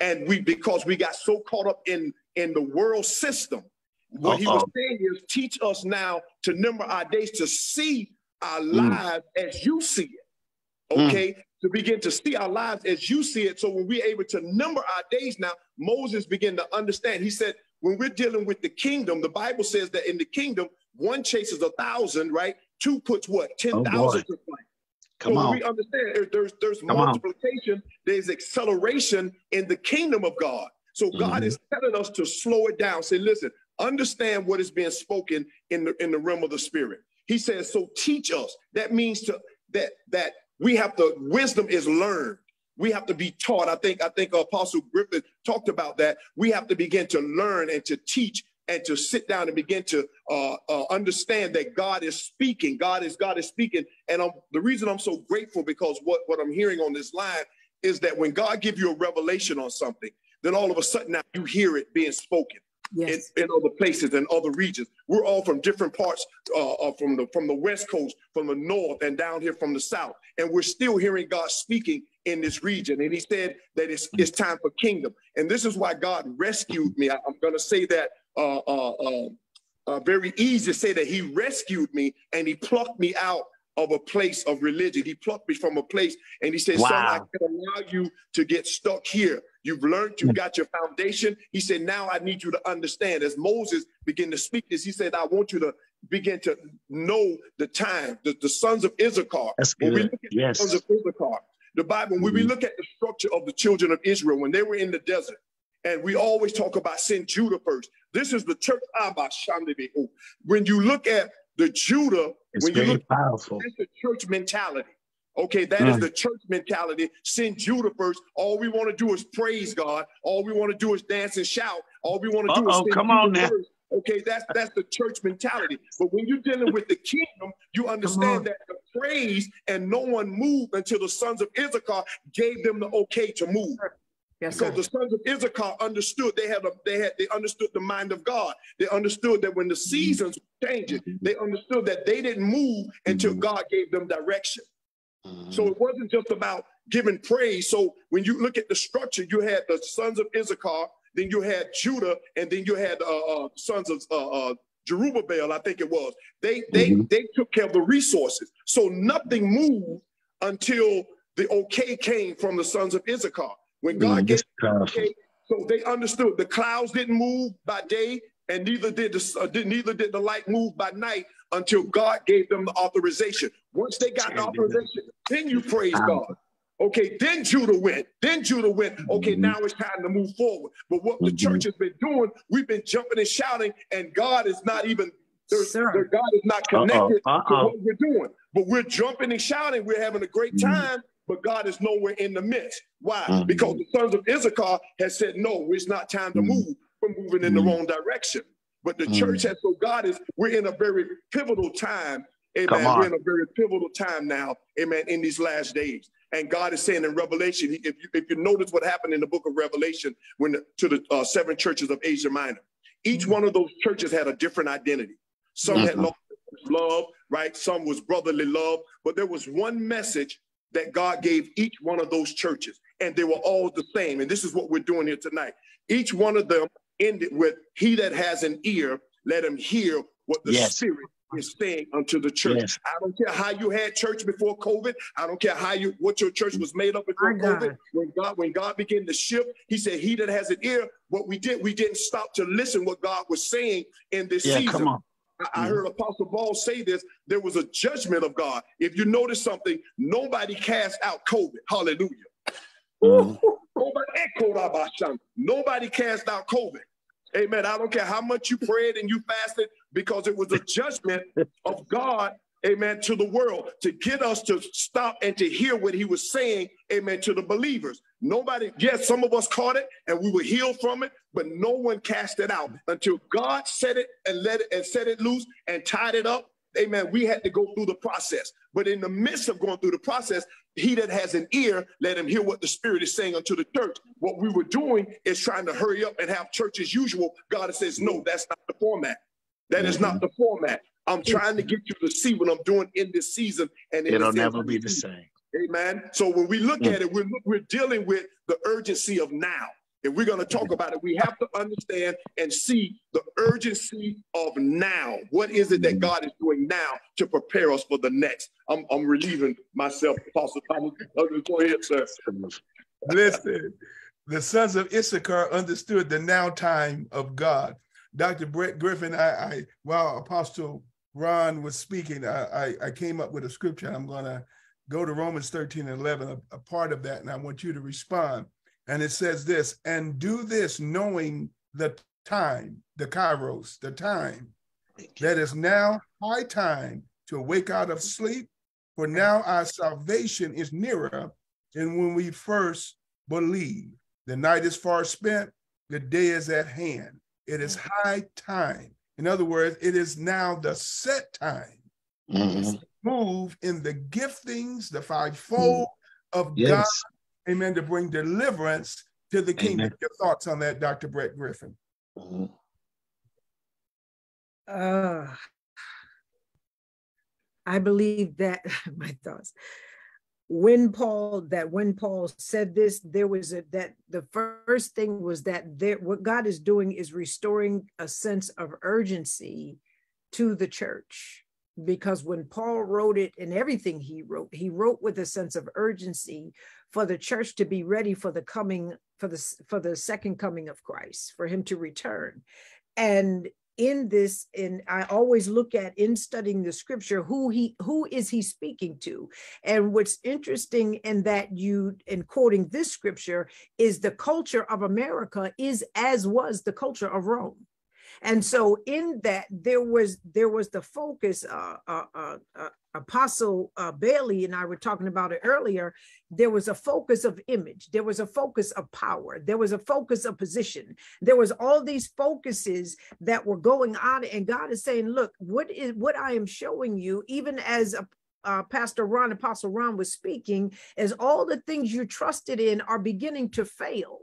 And we, because we got so caught up in, in the world system, what Uh-oh. he was saying is teach us now to number our days to see our mm. lives as you see it. Mm. Okay. Mm. To begin to see our lives as you see it. So when we're able to number our days now, Moses began to understand. He said, when we're dealing with the kingdom, the Bible says that in the kingdom, one chases a thousand, right? Two puts what? 10,000 oh to flight. Come so on. we understand there's there's Come multiplication, on. there's acceleration in the kingdom of God. So God mm-hmm. is telling us to slow it down. Say, listen, understand what is being spoken in the in the realm of the spirit. He says, so teach us. That means to that that we have to wisdom is learned. We have to be taught. I think I think Apostle Griffin talked about that. We have to begin to learn and to teach and to sit down and begin to uh, uh, understand that God is speaking. God is God is speaking. And I'm, the reason I'm so grateful because what, what I'm hearing on this line is that when God gives you a revelation on something, then all of a sudden now you hear it being spoken. Yes. In, in, other places and other regions. We're all from different parts, uh, uh, from the from the west coast, from the north, and down here from the south, and we're still hearing God speaking in this region. And He said that it's it's time for kingdom, and this is why God rescued me. I, I'm going to say that uh, uh, uh, uh, very easy to say that he rescued me and he plucked me out of a place of religion. He plucked me from a place and he said, wow. son, I can allow you to get stuck here. You've learned, you've got your foundation. He said, now I need you to understand. As Moses began to speak this, he said, I want you to begin to know the time. The, the sons of Issachar. When we look at yes. the sons of Issachar, the Bible, when mm-hmm. we look at the structure of the children of Israel, when they were in the desert, and we always talk about send Judah first. This is the church When you look at the Judah, it's when you look powerful. That's the church mentality. Okay, that mm. is the church mentality. Send Judah first. All we want to do is praise God. All we want to do is dance and shout. All we want to do is send come on now. Okay, that's that's the church mentality. But when you're dealing with the kingdom, you understand that the praise and no one moved until the sons of Issachar gave them the okay to move. Yes, because the sons of Issachar understood they had a, they had they understood the mind of God. They understood that when the seasons were changing, they understood that they didn't move until mm-hmm. God gave them direction. Mm-hmm. So it wasn't just about giving praise. So when you look at the structure, you had the sons of Issachar, then you had Judah, and then you had uh, uh, sons of uh, uh, Jerubbaal, I think it was. They they mm-hmm. they took care of the resources. So nothing moved until the okay came from the sons of Issachar. When God mm, gave okay, so they understood the clouds didn't move by day, and neither did the uh, did, neither did the light move by night until God gave them the authorization. Once they got the authorization, then you praise God. Okay, then Judah went. Then Judah went. Okay, mm-hmm. now it's time to move forward. But what the mm-hmm. church has been doing, we've been jumping and shouting, and God is not even. Their, God is not connected uh-oh, uh-oh. to what we're doing. But we're jumping and shouting. We're having a great mm-hmm. time, but God is nowhere in the midst. Why? Mm-hmm. Because the sons of Issachar has said, no, it's not time to mm-hmm. move. We're moving in the mm-hmm. wrong direction. But the church has, so God is, we're in a very pivotal time. Amen. We're in a very pivotal time now. Amen. In these last days. And God is saying in Revelation, if you, if you notice what happened in the book of Revelation when the, to the uh, seven churches of Asia Minor, each one of those churches had a different identity. Some had mm-hmm. love, right? Some was brotherly love, but there was one message that God gave each one of those churches, and they were all the same. And this is what we're doing here tonight. Each one of them ended with, He that has an ear, let him hear what the yes. Spirit is saying unto the church. Yes. I don't care how you had church before COVID. I don't care how you what your church was made up before COVID. When God when God began to shift, He said, "He that has an ear." What we did, we didn't stop to listen what God was saying in this yeah, season. Come on. I, heard Apostle Paul say this. There was a judgment of God. If you notice something, nobody cast out COVID. Hallelujah. Mm-hmm. Nobody cast out COVID. Amen. I don't care how much you prayed and you fasted because it was a judgment of God, amen, to the world to get us to stop and to hear what he was saying, amen, to the believers. Nobody, yes, some of us caught it and we were healed from it, but no one cast it out until God set it and let it and set it loose and tied it up. Amen. We had to go through the process. But in the midst of going through the process, he that has an ear, let him hear what the Spirit is saying unto the church. What we were doing is trying to hurry up and have church as usual. God says, no, that's not the format. That is not mm-hmm. the format. I'm trying to get you to see what I'm doing in this season. And it'll never be the same. Amen. So when we look mm. at it, we're, we're dealing with the urgency of now. If we're going to talk about it, we have to understand and see the urgency of now. What is it that God is doing now to prepare us for the next? I'm, I'm relieving myself, Apostle Thomas. Go ahead, sir. Listen, the sons of Issachar understood the now time of God. Dr. Brett Griffin, I, I while Apostle Ron was speaking, I, I, I came up with a scripture. I'm going to go to Romans 13 and 11, a, a part of that, and I want you to respond. And it says this, and do this knowing the time, the kairos, the time, that is now high time to wake out of sleep, for now our salvation is nearer than when we first believed. The night is far spent, the day is at hand. It is high time. In other words, it is now the set time mm-hmm. Move in the giftings, the fivefold mm-hmm. of yes. God amen, to bring deliverance to the kingdom. Amen. Your thoughts on that, Dr. Brett Griffin? Mm-hmm. Uh, I believe that my thoughts. When Paul that when Paul said this, there was a that the first thing was that there what God is doing is restoring a sense of urgency to the church because when Paul wrote it and everything he wrote, he wrote with a sense of urgency for the church to be ready for the coming for the for the second coming of Christ, for him to return. And in this and i always look at in studying the scripture who he who is he speaking to and what's interesting in that you in quoting this scripture is the culture of america is as was the culture of rome And so in that there was there was the focus. Uh, uh, uh, uh Apostle uh, Bailey and I were talking about it earlier. There was a focus of image. There was a focus of power. There was a focus of position. There was all these focuses that were going on, and God is saying, "Look, what is what I am showing you, even as a, uh, Pastor Ron, Apostle Ron was speaking, as all the things you trusted in are beginning to fail.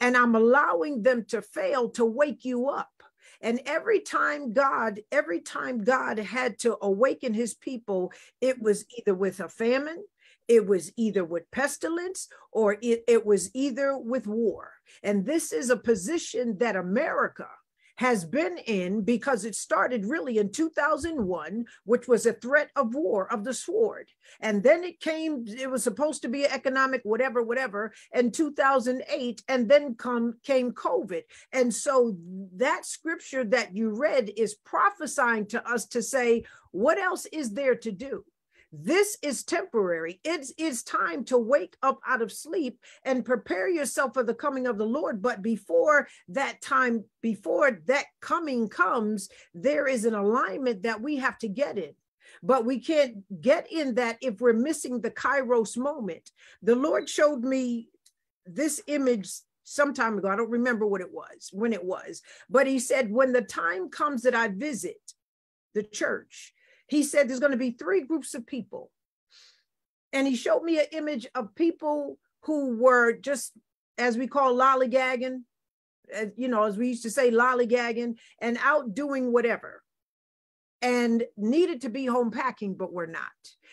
And I'm allowing them to fail to wake you up. And every time God, every time God had to awaken his people, it was either with a famine, it was either with pestilence, or it, it was either with war. And this is a position that America, has been in because it started really in 2001, which was a threat of war, of the sword. And then it came, it was supposed to be economic, whatever, whatever, in 2008. And then come came COVID. And so that scripture that you read is prophesying to us to say, what else is there to do? This is temporary. It's, time to wake up out of sleep and prepare yourself for the coming of the Lord. But before that time, before that coming comes, there is an alignment that we have to get in but we can't get in that if we're missing the kairos moment. The Lord showed me this image some time ago. I don't remember what it was, when it was, but He said, When the time comes that I visit the church, he said there's going to be three groups of people. And he showed me an image of people who were just, as we call lollygagging, uh, you know, as we used to say, lollygagging and out doing whatever and needed to be home packing, but were not.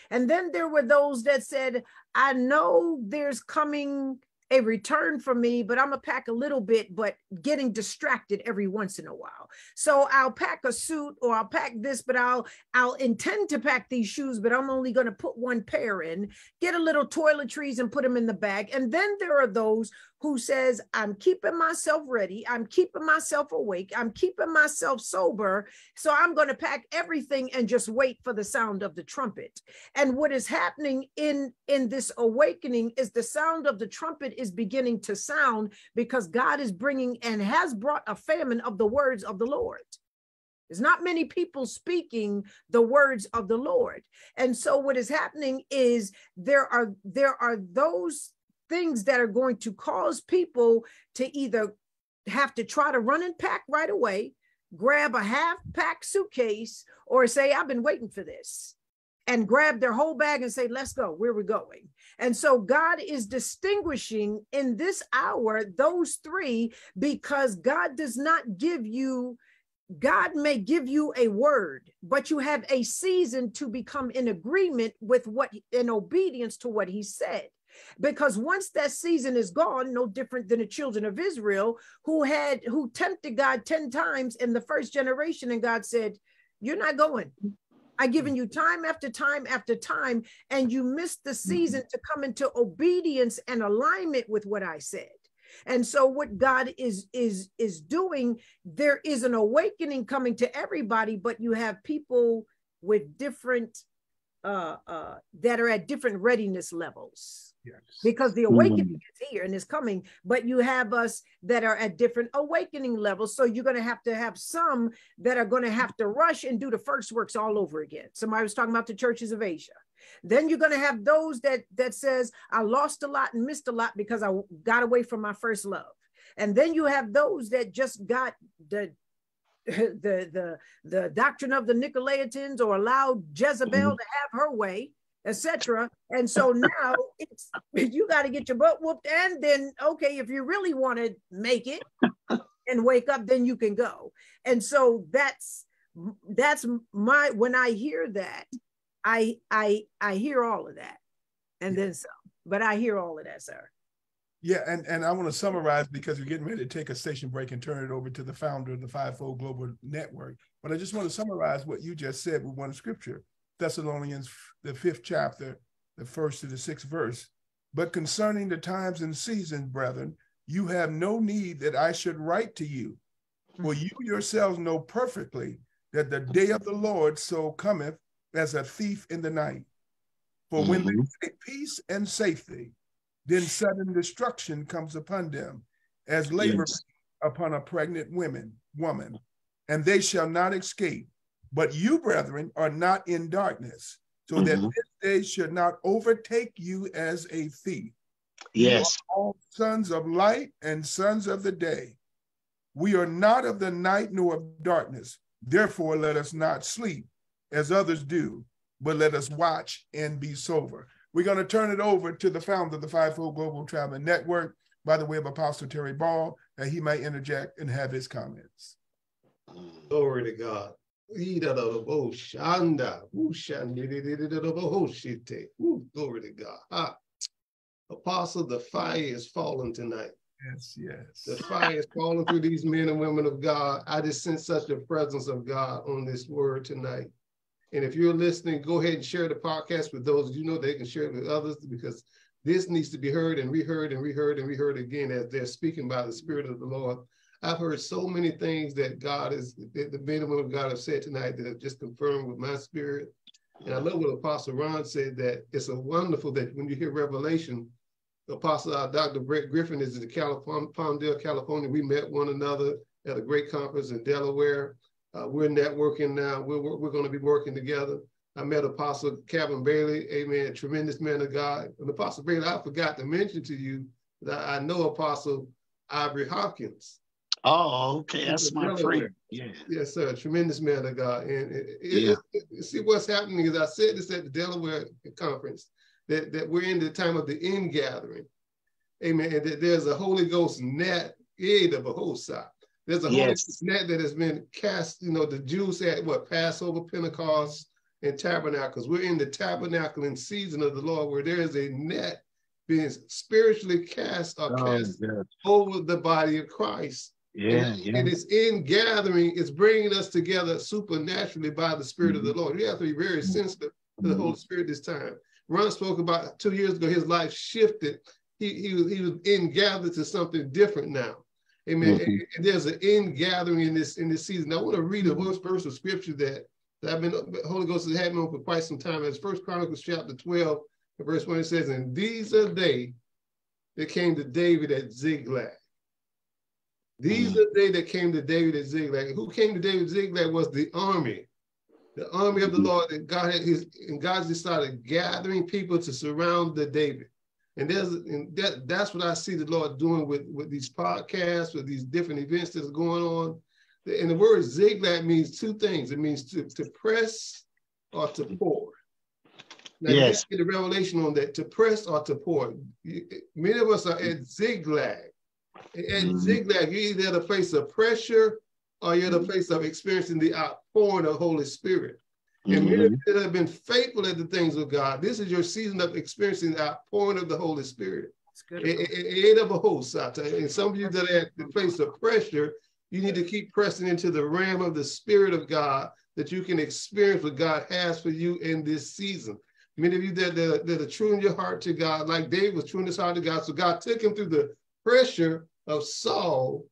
And then there were those that said, I know there's coming a return for me, but I'm gonna pack a little bit, but getting distracted every once in a while. So I'll pack a suit or I'll pack this, but I'll I'll intend to pack these shoes, but I'm only gonna put one pair in, get a little toiletries and put them in the bag. And then there are those who says, I'm keeping myself ready, I'm keeping myself awake, I'm keeping myself sober. So I'm going to pack everything and just wait for the sound of the trumpet. And what is happening in, in this awakening is the sound of the trumpet is beginning to sound because God is bringing and has brought a famine of the words of the Lord. There's not many people speaking the words of the Lord. And so what is happening is there are there are those things that are going to cause people to either have to try to run and pack right away, grab a half packed suitcase, or say, I've been waiting for this, and grab their whole bag and say, Let's go, where we're going. And so God is distinguishing in this hour those three because God does not give you. God may give you a word, but you have a season to become in agreement with what in obedience to what he said. Because once that season is gone, no different than the children of Israel who had who tempted God 10 times in the first generation, and God said, You're not going. I've given you time after time after time, and you missed the season to come into obedience and alignment with what I said. And so what God is is is doing, there is an awakening coming to everybody, but you have people with different uh, uh, that are at different readiness levels. Yes. Because the awakening mm. is here and is coming, but you have us that are at different awakening levels. So you're going to have to have some that are going to have to rush and do the first works all over again. Somebody was talking about the churches of Asia. Then you're going to have those that that says I lost a lot and missed a lot because I got away from my first love. And then you have those that just got the the the the doctrine of the Nicolaitans or allowed Jezebel mm-hmm. to have her way etc. And so now it's you got to get your butt whooped, and then okay, if you really want to make it and wake up, then you can go. And so that's that's my when I hear that, I I I hear all of that, and then some. But I hear all of that, sir. Yeah, and, and I want to summarize because we're getting ready to take a station break and turn it over to the founder of the Fivefold Global Network. But I just want to summarize what you just said with one scripture. Thessalonians, the fifth chapter, the first to the sixth verse. But concerning the times and seasons, brethren, you have no need that I should write to you, for mm-hmm. you yourselves know perfectly that the day of the Lord so cometh as a thief in the night. For when mm-hmm. they say peace and safety, then sudden destruction comes upon them, as labor yes. upon a pregnant woman, woman, and they shall not escape. But you, brethren, are not in darkness, so mm-hmm. that this day should not overtake you as a thief. Yes. all sons of light and sons of the day. We are not of the night nor of darkness. Therefore, let us not sleep as others do, but let us watch and be sober. We're going to turn it over to the founder of the Fivefold Global Traveling Network by the way of Apostle Terry Ball, that he might interject and have his comments. Glory to God. Ooh, glory to God. Ah. Apostle, the fire is falling tonight. Yes, yes. The fire is falling through these men and women of God. I just sense such the presence of God on this word tonight. And if you're listening, go ahead and share the podcast with those you know they can share it with others because this needs to be heard and reheard and reheard and reheard again as they're speaking by the Spirit of the Lord I've heard so many things that God is, that the men and women of God have said tonight that have just confirmed with my spirit. And I love what Apostle Ron said that it's a wonderful that when you hear Revelation, Apostle uh, Dr. Brett Griffin is in California, Palmdale, California. We met one another at a great conference in Delaware. Uh, we're networking now. We're, we're going to be working together. I met Apostle Kevin Bailey, amen, tremendous man of God. And Apostle Bailey, I forgot to mention to you that I know Apostle Aubrey Hopkins. Oh, okay. That's my friend. Yeah. Yes, sir. Tremendous man of God. And it, yeah. It, it, see what's happening is I said this at the Delaware conference that, that we're in the time of the end gathering. Amen. And that there's a Holy Ghost net, aid of a whole side. There's a yes. Holy net that has been cast, you know, the Jews at what Passover, Pentecost, and tabernacles. We're in the tabernacle and season of the Lord where there is a net being spiritually cast or oh, cast over the body of Christ. Yeah, and, yeah. and it's in gathering, it's bringing us together supernaturally by the Spirit mm-hmm. of the Lord. You have to be very mm-hmm. sensitive to the Holy Spirit this time. Ron spoke about two years ago, his life shifted. He, he, was, he was in gathered to something different now. Amen. Mm-hmm. And, and, there's an in gathering in this in this season. I want to read a verse, verse of scripture that, that I've been Holy Ghost has had me on for quite some time. It's First Chronicles chapter 12, verse 1. It says, And these are they that came to David at Ziklag. These mm-hmm. are they that came to David at Ziklag. Who came to David Ziklag was the army the army of the mm-hmm. Lord, and God had his, and God just started gathering people to surround the David. And there's and that that's what I see the Lord doing with, with these podcasts, with these different events that's going on. And the word Ziklag means two things. It means to, to press or to pour. Now yes. get a revelation on that, to press or to pour. Many of us are at Ziklag. At mm-hmm. Ziklag, you're either at a place of pressure or you're at a place of experiencing the outpouring of Holy Spirit. And mm-hmm. many that have been faithful at the things of God, this is your season of experiencing the outpouring of the Holy Spirit. It ain't of a host, and some of you that are at the place of pressure, you need to keep pressing into the realm of the Spirit of God that you can experience what God has for you in this season. Many of you that, that, that are true in your heart to God, like David was true in his heart to God. So God took him through the pressure of Saul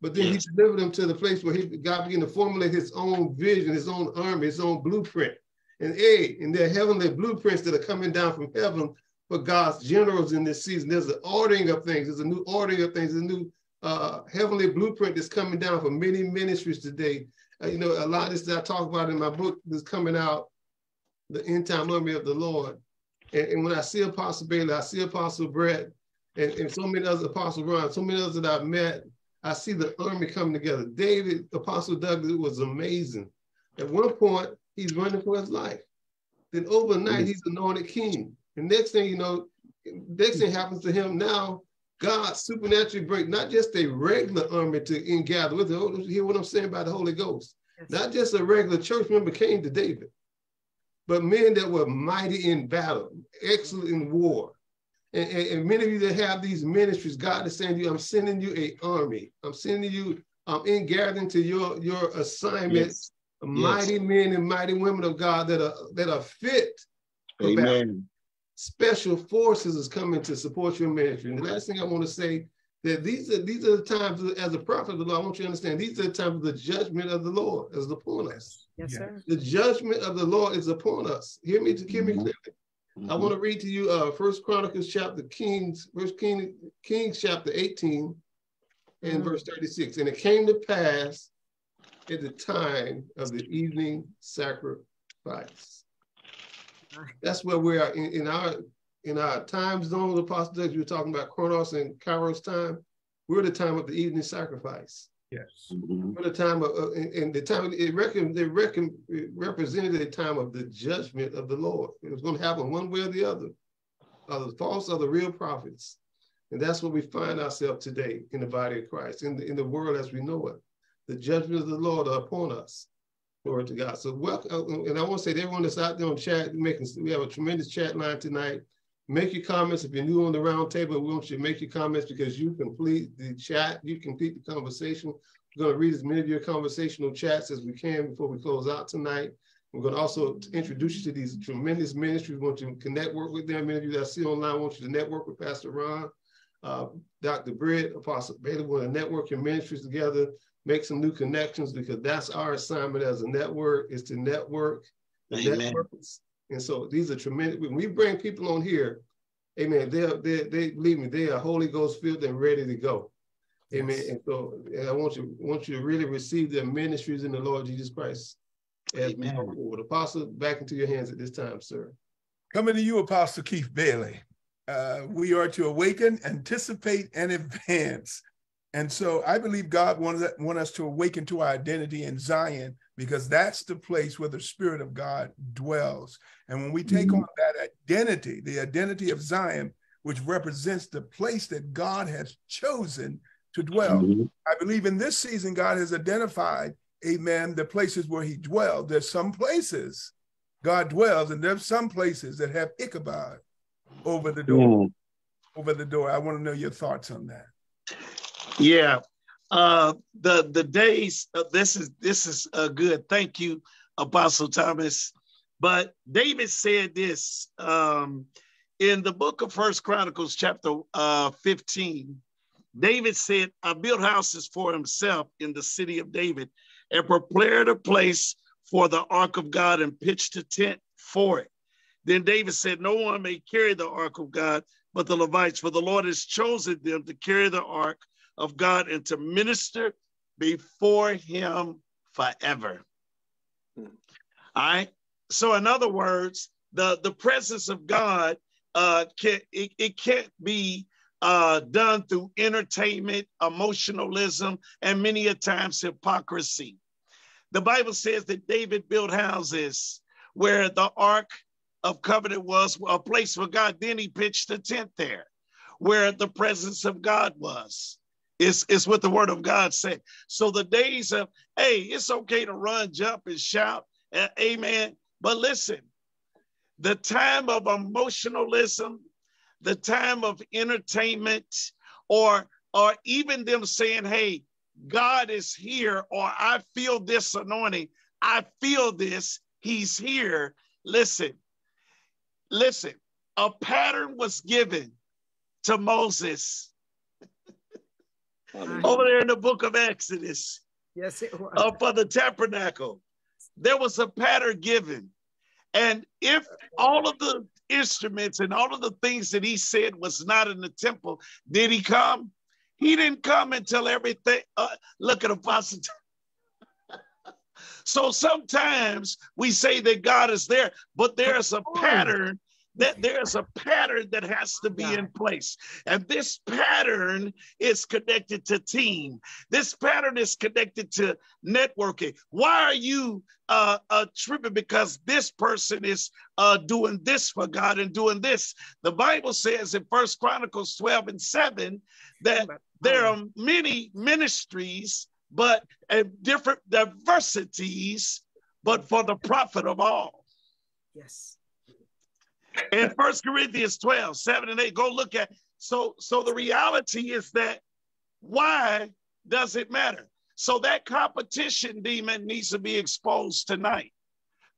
but then he delivered him to the place where he God began to formulate his own vision, his own army, his own blueprint. And A, and there are heavenly blueprints that are coming down from heaven for God's generals in this season. There's an ordering of things, there's a new ordering of things, there's a new uh, heavenly blueprint that's coming down for many ministries today. Uh, you know, a lot of this that I talk about in my book that's coming out, the end time army of the Lord. And, and when I see Apostle Bailey, I see Apostle Brett, and, and so many other Apostle Ron, so many others that I've met, I see the army coming together. David, Apostle Douglas, was amazing. At one point, he's running for his life. Then overnight, mm-hmm. he's anointed king. And next thing you know, next thing happens to him now, God supernaturally break not just a regular army to in gather with it. Oh, hear what I'm saying about the Holy Ghost. Yes. Not just a regular church member came to David, but men that were mighty in battle, excellent in war, and, and, and, many of you that have these ministries, God is saying to you, I'm sending you a army. I'm sending you, I'm in gathering to your, your assignments, yes. mighty yes. men and mighty women of God that are that are fit. Amen. Special forces is coming to support your ministry. And the last thing I want to say that these are these are the times as a prophet of the Lord. I want you to understand these are the times of the judgment of the Lord is upon us. Yes, sir. The judgment of the Lord is upon us. Hear me, to hear me mm-hmm. clearly. Mm-hmm. I want to read to you uh First Chronicles chapter Kings, First King, Kings chapter 18 and mm-hmm. verse 36. And it came to pass at the time of the evening sacrifice. That's where we are in, in our in our time zone. The apostle you were talking about Chronos and Kairos time. We're the time of the evening sacrifice. Yes. We're the time of uh, and the time it reckon they reckon it represented the time of the judgment of the Lord. It was going to happen one way or the other. Are the false or the real prophets? And that's where we find ourselves today in the body of Christ, in the, in the world as we know it. The judgment of the Lord are upon us. Glory to God. So welcome, and I want to say to everyone that's out there on chat, making we have a tremendous chat line tonight. Make your comments. If you're new on the round table, we want you to make your comments because you complete the chat, you complete the conversation. We're going to read as many of your conversational chats as we can before we close out tonight. We're going to also introduce you to these tremendous ministries. We want you to network with them. Many of you that I see online want you to network with Pastor Ron, uh, Dr. Britt, Apostle Bailey. We want to network your ministries together, make some new connections because that's our assignment as a network is to network the Amen. networks. And so these are tremendous. When we bring people on here, amen, they they they believe me, they are Holy Ghost filled and ready to go. Amen. Yes. And so and I want you want you to really receive their ministries in the Lord Jesus Christ. As we Amen. go forward. Apostle, back into your hands at this time, sir. Coming to you, Apostle Kevin Bailey. Uh, we are to awaken, anticipate, and advance. And so I believe God wants want us to awaken to our identity in Zion because that's the place where the Spirit of God dwells. And when we take on that identity, the identity of Zion, which represents the place that God has chosen to dwell, Mhm. I believe in this season, God has identified, amen, the places where he dwelled. There's some places God dwells, and there's some places that have Ichabod over the door, Mm. over the door. I want to know your thoughts on that. Yeah. Uh, the the days uh, this is this is uh, good. Thank you, Apostle Thomas. But David said this um, in the book of First Chronicles, chapter uh, 15. David said, I built houses for himself in the city of David and prepared a place for the ark of God and pitched a tent for it. Then David said, No one may carry the ark of God but the Levites, for the Lord has chosen them to carry the ark of God and to minister before him forever. Hmm. All right. So, in other words, the, the presence of God uh, can it, it can't be uh, done through entertainment, emotionalism, and many a times hypocrisy. The Bible says that David built houses where the ark of covenant was a place for God. Then he pitched a tent there where the presence of God was. It's, it's what the word of God said. So the days of, hey, it's okay to run, jump, and shout, uh, amen. But listen, the time of emotionalism, the time of entertainment, or or even them saying, hey, God is here, or I feel this anointing, I feel this, he's here. Listen, listen, a pattern was given to Moses over there in the book of Exodus Yes, it was. uh, for the tabernacle. There was a pattern given. And if all of the instruments and all of the things that he said was not in the temple, did he come? He didn't come until everything. Uh, look at Apostle. so sometimes we say that God is there, but there's a pattern that there's a pattern that has to be in place. And this pattern is connected to team. This pattern is connected to networking. Why are you uh, uh, tripping? Because this person is uh, doing this for God and doing this. The Bible says in First Chronicles 12 and 7 that there are many ministries, but and different diversities, but for the profit of all. Yes. In First Corinthians 12, 7 and 8, go look at. So, so the reality is that why does it matter? So that competition demon needs to be exposed tonight.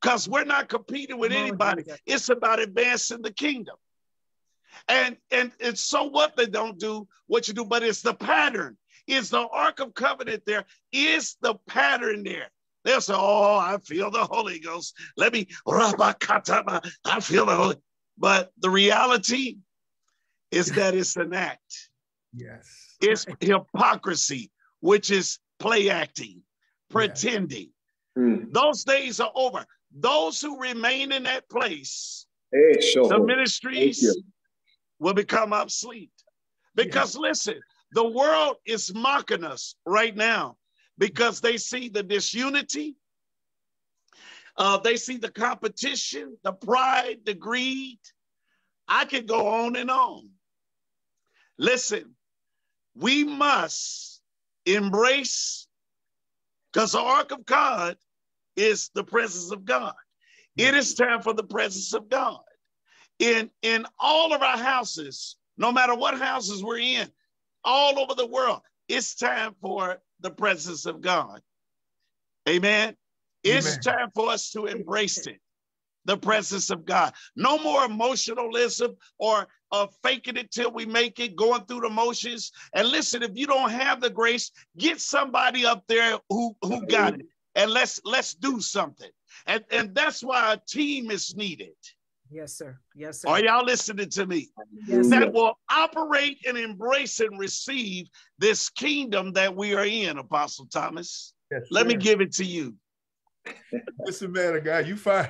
Because we're not competing with anybody. It's about advancing the kingdom. And and it's so what they don't do what you do, but it's the pattern. Is the Ark of Covenant there? Is the pattern there? They'll say, Oh, I feel the Holy Ghost. Let me, I feel the Holy. But the reality is that it's an act. Yes. It's hypocrisy, which is play acting. pretending. Mm. Those days are over. Those who remain in that place, hey, sure. the ministries will become obsolete. Because yeah. listen, the world is mocking us right now because they see the disunity, uh, they see the competition, the pride, the greed. I could go on and on. Listen, we must embrace, because the ark of God is the presence of God. It is time for the presence of God. In, in all of our houses, no matter what houses we're in, all over the world, it's time for the presence of God. Amen. It's Amen. time for us to embrace it, the presence of God. No more emotionalism or uh, faking it till we make it, going through the motions. And listen, if you don't have the grace, get somebody up there who who got it, and let's let's do something. And and that's why a team is needed. Yes, sir. Yes, sir. Are y'all listening to me? Yes, that will operate and embrace and receive this kingdom that we are in, Apostle Thomas. Yes, Let me give it to you. Listen, man of God, you fine.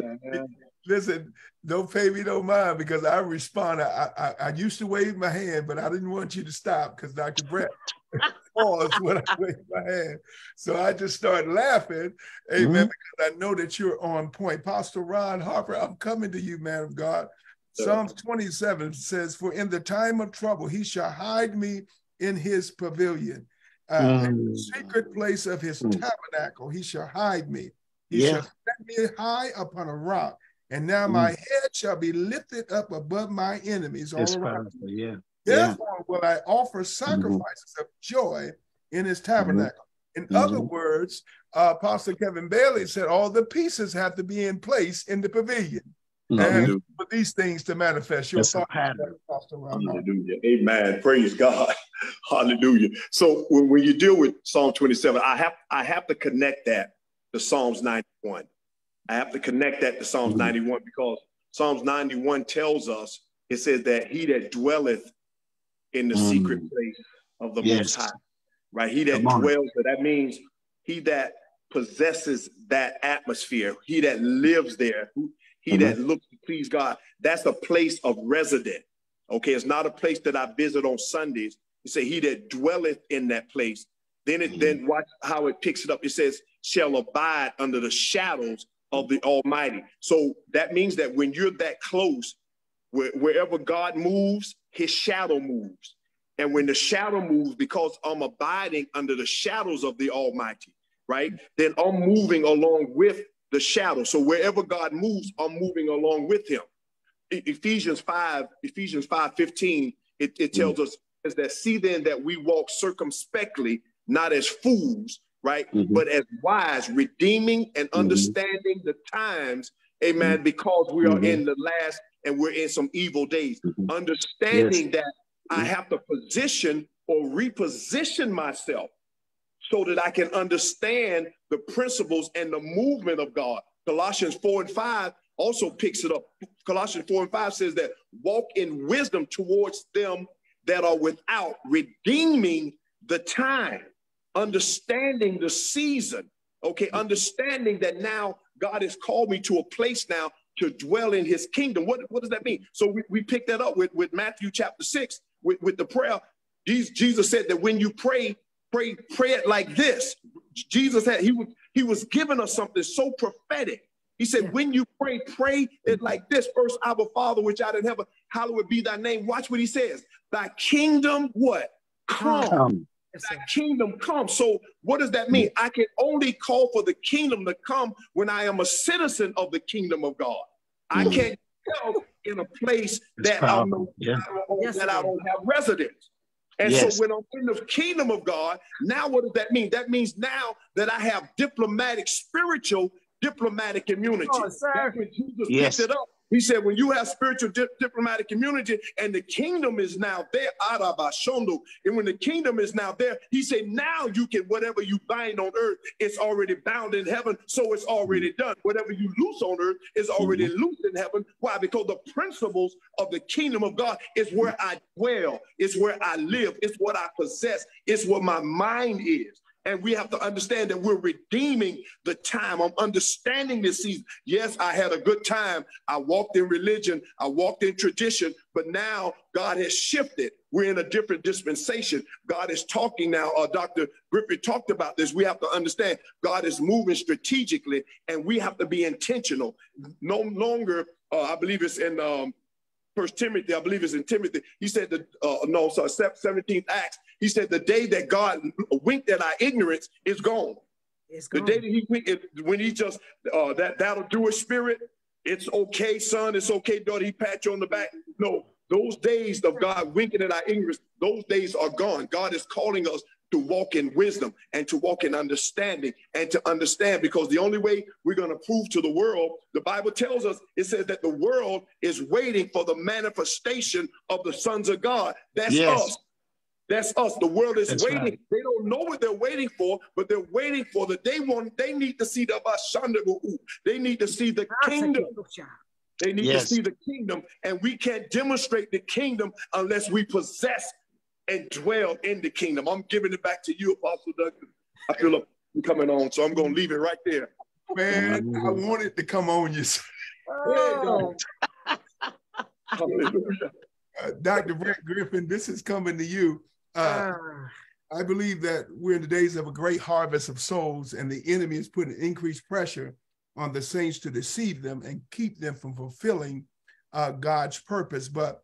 Listen, don't pay me no mind because I respond. I, I, I used to wave my hand, but I didn't want you to stop because Dr. Brett paused when I waved my hand. So I just started laughing, amen, mm-hmm. because I know that you're on point. Pastor Ron Harper, I'm coming to you, man of God. Psalms 27 says, For in the time of trouble, he shall hide me in his pavilion. Uh, mm. The secret place of his mm. tabernacle, he shall hide me. He yeah. shall set me high upon a rock. And now mm. my head shall be lifted up above my enemies all around. Yeah. Therefore yeah. will I offer sacrifices mm-hmm. of joy in his tabernacle. In mm-hmm. other words, uh, Apostle Kevin Bailey said all the pieces have to be in place in the pavilion. Mm-hmm. And for these things to manifest, your thought, Hallelujah. Amen. Praise God. Hallelujah. So when, when you deal with Psalm 27, I have I have to connect that to Psalms 91. I have to connect that to Psalms mm-hmm. 91 because Psalms 91 tells us it says that he that dwelleth in the mm. secret place of the yes. Most High, right? He that dwells, so that means he that possesses that atmosphere, he that lives there, he mm-hmm. that looks to please God. That's a place of resident. Okay, it's not a place that I visit on Sundays. You say he that dwelleth in that place. Then it mm-hmm. then watch how it picks it up. It says, shall abide under the shadows of the Almighty. So that means that when you're that close, where, wherever God moves, his shadow moves. And when the shadow moves, because I'm abiding under the shadows of the Almighty, right? Then I'm moving along with the shadow. So wherever God moves, I'm moving along with him. Ephesians 5, Ephesians 5 15, it, it tells mm-hmm. us is that see then that we walk circumspectly, not as fools, right? Mm-hmm. But as wise, redeeming and mm-hmm. understanding the times, amen, mm-hmm. because we are mm-hmm. in the last and we're in some evil days. Mm-hmm. Understanding yes. that I have to position or reposition myself so that I can understand the principles and the movement of God. Colossians 4 and 5 also picks it up. Colossians 4 and 5 says that walk in wisdom towards them that are without, redeeming the time, understanding the season. Okay, understanding that now God has called me to a place now to dwell in his kingdom. What, what does that mean? So we, we pick that up with, with Matthew chapter 6 with, with the prayer. Jesus, Jesus said that when you pray, pray, pray it like this. Jesus had he was he was giving us something so prophetic. He said, yeah. when you pray, pray it like this. First, our Father, which art in heaven, hallowed be thy name. Watch what he says. Thy kingdom, what? Come. come. Thy kingdom come. So what does that mean? I can only call for the kingdom to come when I am a citizen of the kingdom of God. I can't go in a place that, I'm, yeah. that I don't have residence. And yes. so when I'm in the kingdom of God, now what does that mean? That means now that I have diplomatic, spiritual, diplomatic immunity. Oh, That's when Jesus yes. picked it up he said, when you have spiritual di- diplomatic immunity and the kingdom is now there, and when the kingdom is now there, he said, now you can, whatever you bind on earth, it's already bound in heaven, so it's already done. Whatever you loose on earth is already mm-hmm. loose in heaven. Why? Because the principles of the kingdom of God is where I dwell, it's where I live, it's what I possess, it's what my mind is. And we have to understand that we're redeeming the time. I'm understanding this season. Yes, I had a good time. I walked in religion, I walked in tradition, but now God has shifted. We're in a different dispensation. God is talking now. Uh, Dr. Griffin talked about this. We have to understand God is moving strategically and we have to be intentional. No longer, uh, I believe it's in um, First Timothy, I believe it's in Timothy. He said that uh, no, so 17th Acts. He said the day that God winked at our ignorance is gone. It's gone. The day that he winked, when he just uh, that that'll do a spirit. It's okay, son. It's okay, daughter. He pat you on the back. No, those days of God winking at our ignorance, those days are gone. God is calling us to walk in wisdom and to walk in understanding and to understand because the only way we're going to prove to the world, the Bible tells us, it says that the world is waiting for the manifestation of the sons of God. That's yes. us. That's us. The world is That's waiting. Right. They don't know what they're waiting for, but they're waiting for that. They want. They need to see the They need to see the kingdom. They need yes. to see the kingdom, and we can't demonstrate the kingdom unless we possess and dwell in the kingdom. I'm giving it back to you, Apostle Douglas. I feel I'm coming on, so I'm going to leave it right there. Man, I wanted to come on you. Oh. Hallelujah. Uh, Dr. Brett Griffin, this is coming to you. Uh. I believe that we're in the days of a great harvest of souls, and the enemy is putting increased pressure on the saints to deceive them and keep them from fulfilling uh, God's purpose. But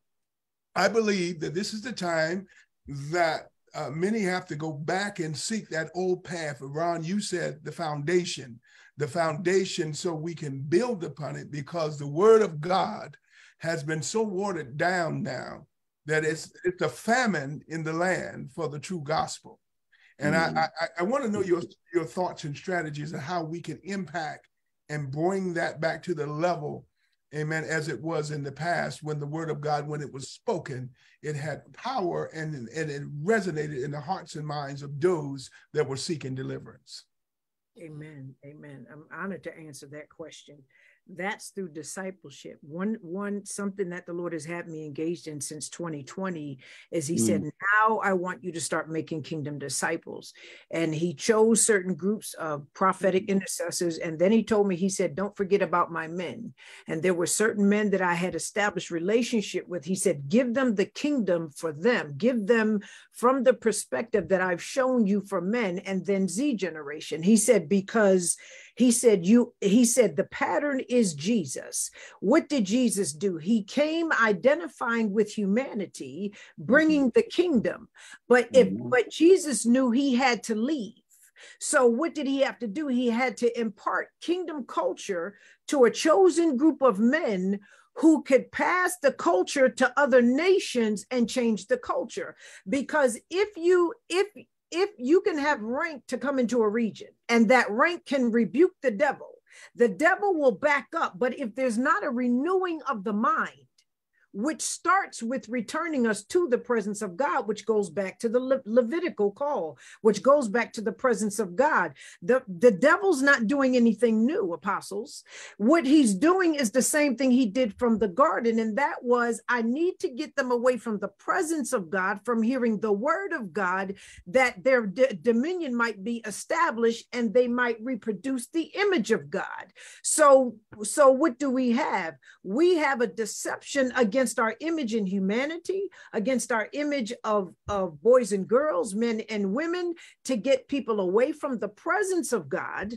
I believe that this is the time that uh, many have to go back and seek that old path. Ron, you said the foundation, the foundation so we can build upon it because the word of God has been so watered down now that it's, it's a famine in the land for the true gospel. And mm-hmm. I, I, I want to know your, your thoughts and strategies and how we can impact and bring that back to the level amen, as it was in the past when the word of God, when it was spoken, it had power and, and it resonated in the hearts and minds of those that were seeking deliverance. Amen. Amen. I'm honored to answer that question that's through discipleship. One one something that the lord has had me engaged in since 2020 is he mm. said now i want you to start making kingdom disciples. And he chose certain groups of prophetic intercessors and then he told me he said don't forget about my men. And there were certain men that i had established relationship with. He said give them the kingdom for them. Give them from the perspective that i've shown you for men and then z generation. He said because he said, You, he said, the pattern is Jesus. What did Jesus do? He came identifying with humanity, bringing the kingdom. But if mm-hmm. but Jesus knew he had to leave. So, what did he have to do? He had to impart kingdom culture to a chosen group of men who could pass the culture to other nations and change the culture. Because if you, if if you can have rank to come into a region and that rank can rebuke the devil, the devil will back up. But if there's not a renewing of the mind, which starts with returning us to the presence of God, which goes back to the Le- Levitical call, which goes back to the presence of God. The, the devil's not doing anything new, apostles. What he's doing is the same thing he did from the garden, and that was I need to get them away from the presence of God, from hearing the word of God, that their d- dominion might be established and they might reproduce the image of God. So, so what do we have? We have a deception against against our image in humanity, against our image of, of boys and girls, men and women, to get people away from the presence of God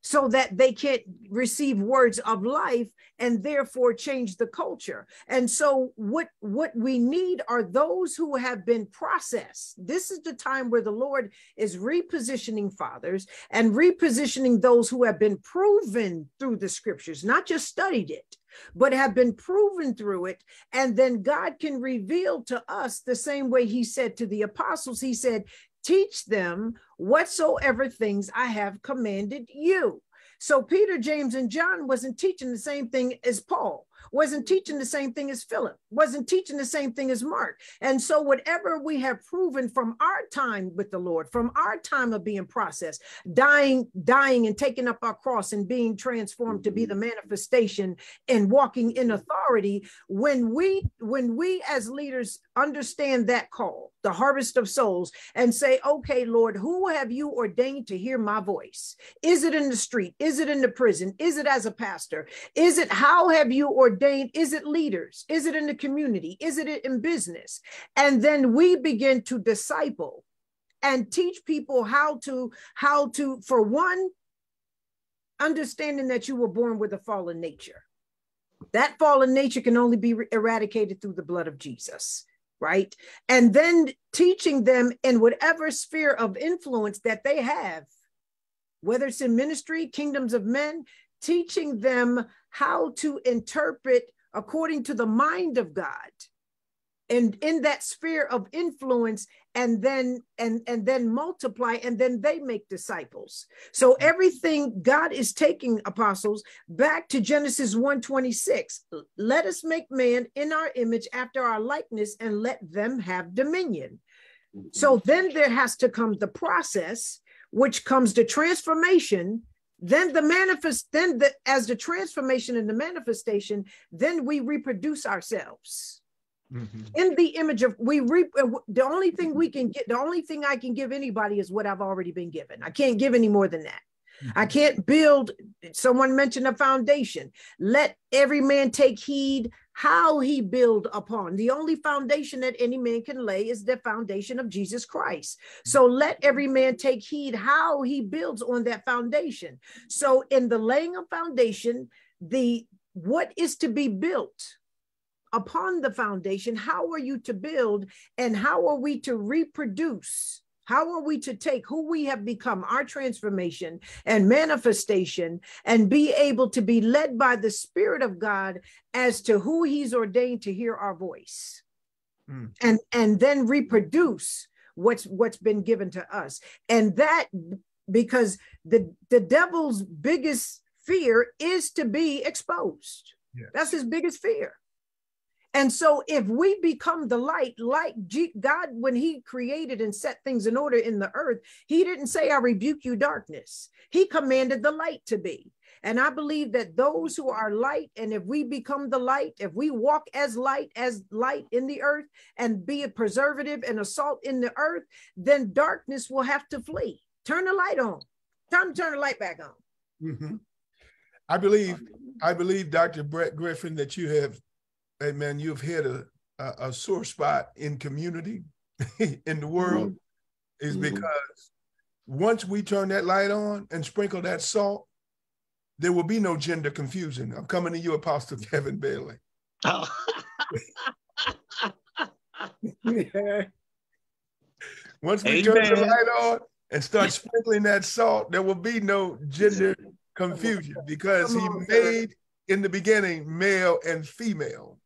so that they can't receive words of life and therefore change the culture. And so what what we need are those who have been processed. This is the time where the lord is repositioning fathers and repositioning those who have been proven through the scriptures not just studied it but have been proven through it and then god can reveal to us the same way he said to the apostles he said teach them whatsoever things I have commanded you. So Peter, James, and John wasn't teaching the same thing as Paul. Wasn't teaching the same thing as Philip, wasn't teaching the same thing as Mark. And so, whatever we have proven from our time with the Lord, from our time of being processed, dying, dying, and taking up our cross and being transformed to be the mm-hmm. manifestation and walking in authority, when we when we as leaders understand that call, the harvest of souls, and say, okay, Lord, who have you ordained to hear my voice? Is it in the street? Is it in the prison? Is it as a pastor? Is it how have you ordained? Is it leaders? Is it in the community? Is it in business? And then we begin to disciple and teach people how to how to for one understanding that you were born with a fallen nature that fallen nature can only be eradicated through the blood of jesus right and then teaching them in whatever sphere of influence that they have whether it's in ministry kingdoms of men teaching them how to interpret according to the mind of God and in that sphere of influence and then and and then multiply and then they make disciples. So mm-hmm. everything god is taking apostles back to genesis 126 let us make man in our image after our likeness and let them have dominion. So mm-hmm. then there has to come the process which comes to transformation then the manifest then the, as the transformation and the manifestation then we reproduce ourselves mm-hmm. in the image of we re, uh, the only thing we can get the only thing i can give anybody is what i've already been given i can't give any more than that mm-hmm. I can't build, someone mentioned a foundation. Let every man take heed how he build upon. The only foundation that any man can lay is the foundation of Jesus Christ. So let every man take heed how he builds on that foundation. So in the laying of foundation, the what is to be built upon the foundation, how are you to build and how are we to reproduce how are we to take who we have become, our transformation and manifestation, and be able to be led by the Spirit of God as to who He's ordained to hear our voice? Mm. And, and then reproduce what's what's been given to us. And that because the, the devil's biggest fear is to be exposed. Yes. That's his biggest fear. And so, if we become the light, like God, when He created and set things in order in the earth, He didn't say, I rebuke you, darkness. He commanded the light to be. And I believe that those who are light, and if we become the light, if we walk as light, as light in the earth, and be a preservative and a salt in the earth, then darkness will have to flee. Turn the light on. Time to turn the light back on. Mm-hmm. I believe, I believe, Dr. Brett Griffin, that you have amen, you've hit a, a, a sore spot in community, in the world, mm-hmm. is mm-hmm. because once we turn that light on and sprinkle that salt, there will be no gender confusion. I'm coming to you, Apostle Kevin Bailey. Oh. Once we Amen. turn the light on and start sprinkling that salt, there will be no gender confusion because he made in the beginning male and female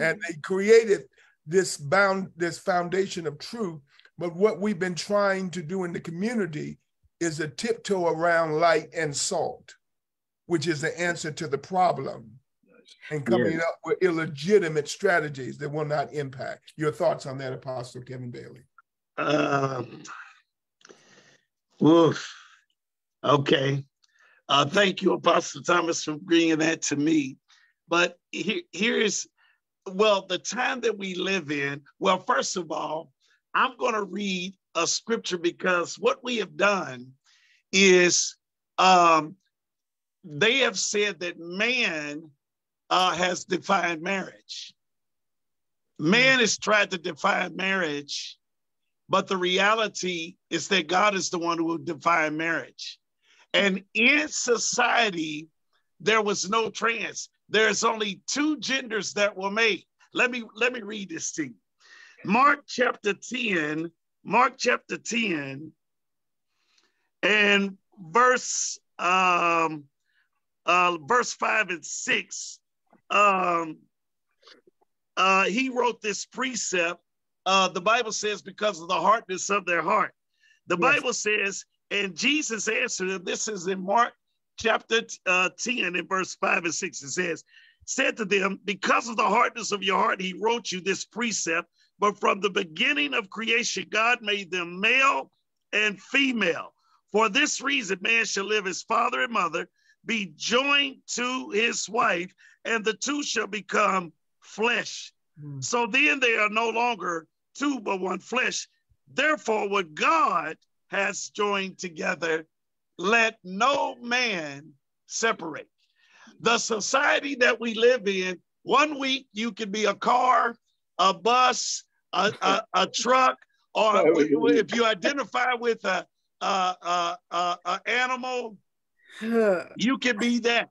and they created this bound this foundation of truth. But what we've been trying to do in the community is a tiptoe around light and salt which is the answer to the problem. And coming yes. up with illegitimate strategies that will not impact. Your thoughts on that apostle kevin bailey? Um, oof. okay. Uh, thank you apostle thomas for bringing that to me. But here, here's well, the time that we live in, well, first of all, I'm going to read a scripture because what we have done is um, they have said that man uh, has defined marriage. Man has tried to define marriage, but the reality is that God is the one who will define marriage. And in society, there was no trans there's only two genders that were made. Let me let me read this to you. Mark chapter 10, Mark chapter 10, and verse um uh verse 5 and 6. Um uh he wrote this precept. Uh the Bible says, because of the hardness of their heart. The yes. Bible says, and Jesus answered him. This is in Mark chapter uh, 10 and verse 5 and 6, it says, said to them, Because of the hardness of your heart, he wrote you this precept. But from the beginning of creation, God made them male and female. For this reason, man shall live his father and mother, be joined to his wife, and the two shall become flesh. Mm. So then they are no longer two, but one flesh. Therefore, what God has joined together, let no man separate. The society that we live in, one week you can be a car, a bus, a, a, a truck, or if you identify with a, a, a, a animal, you can be that.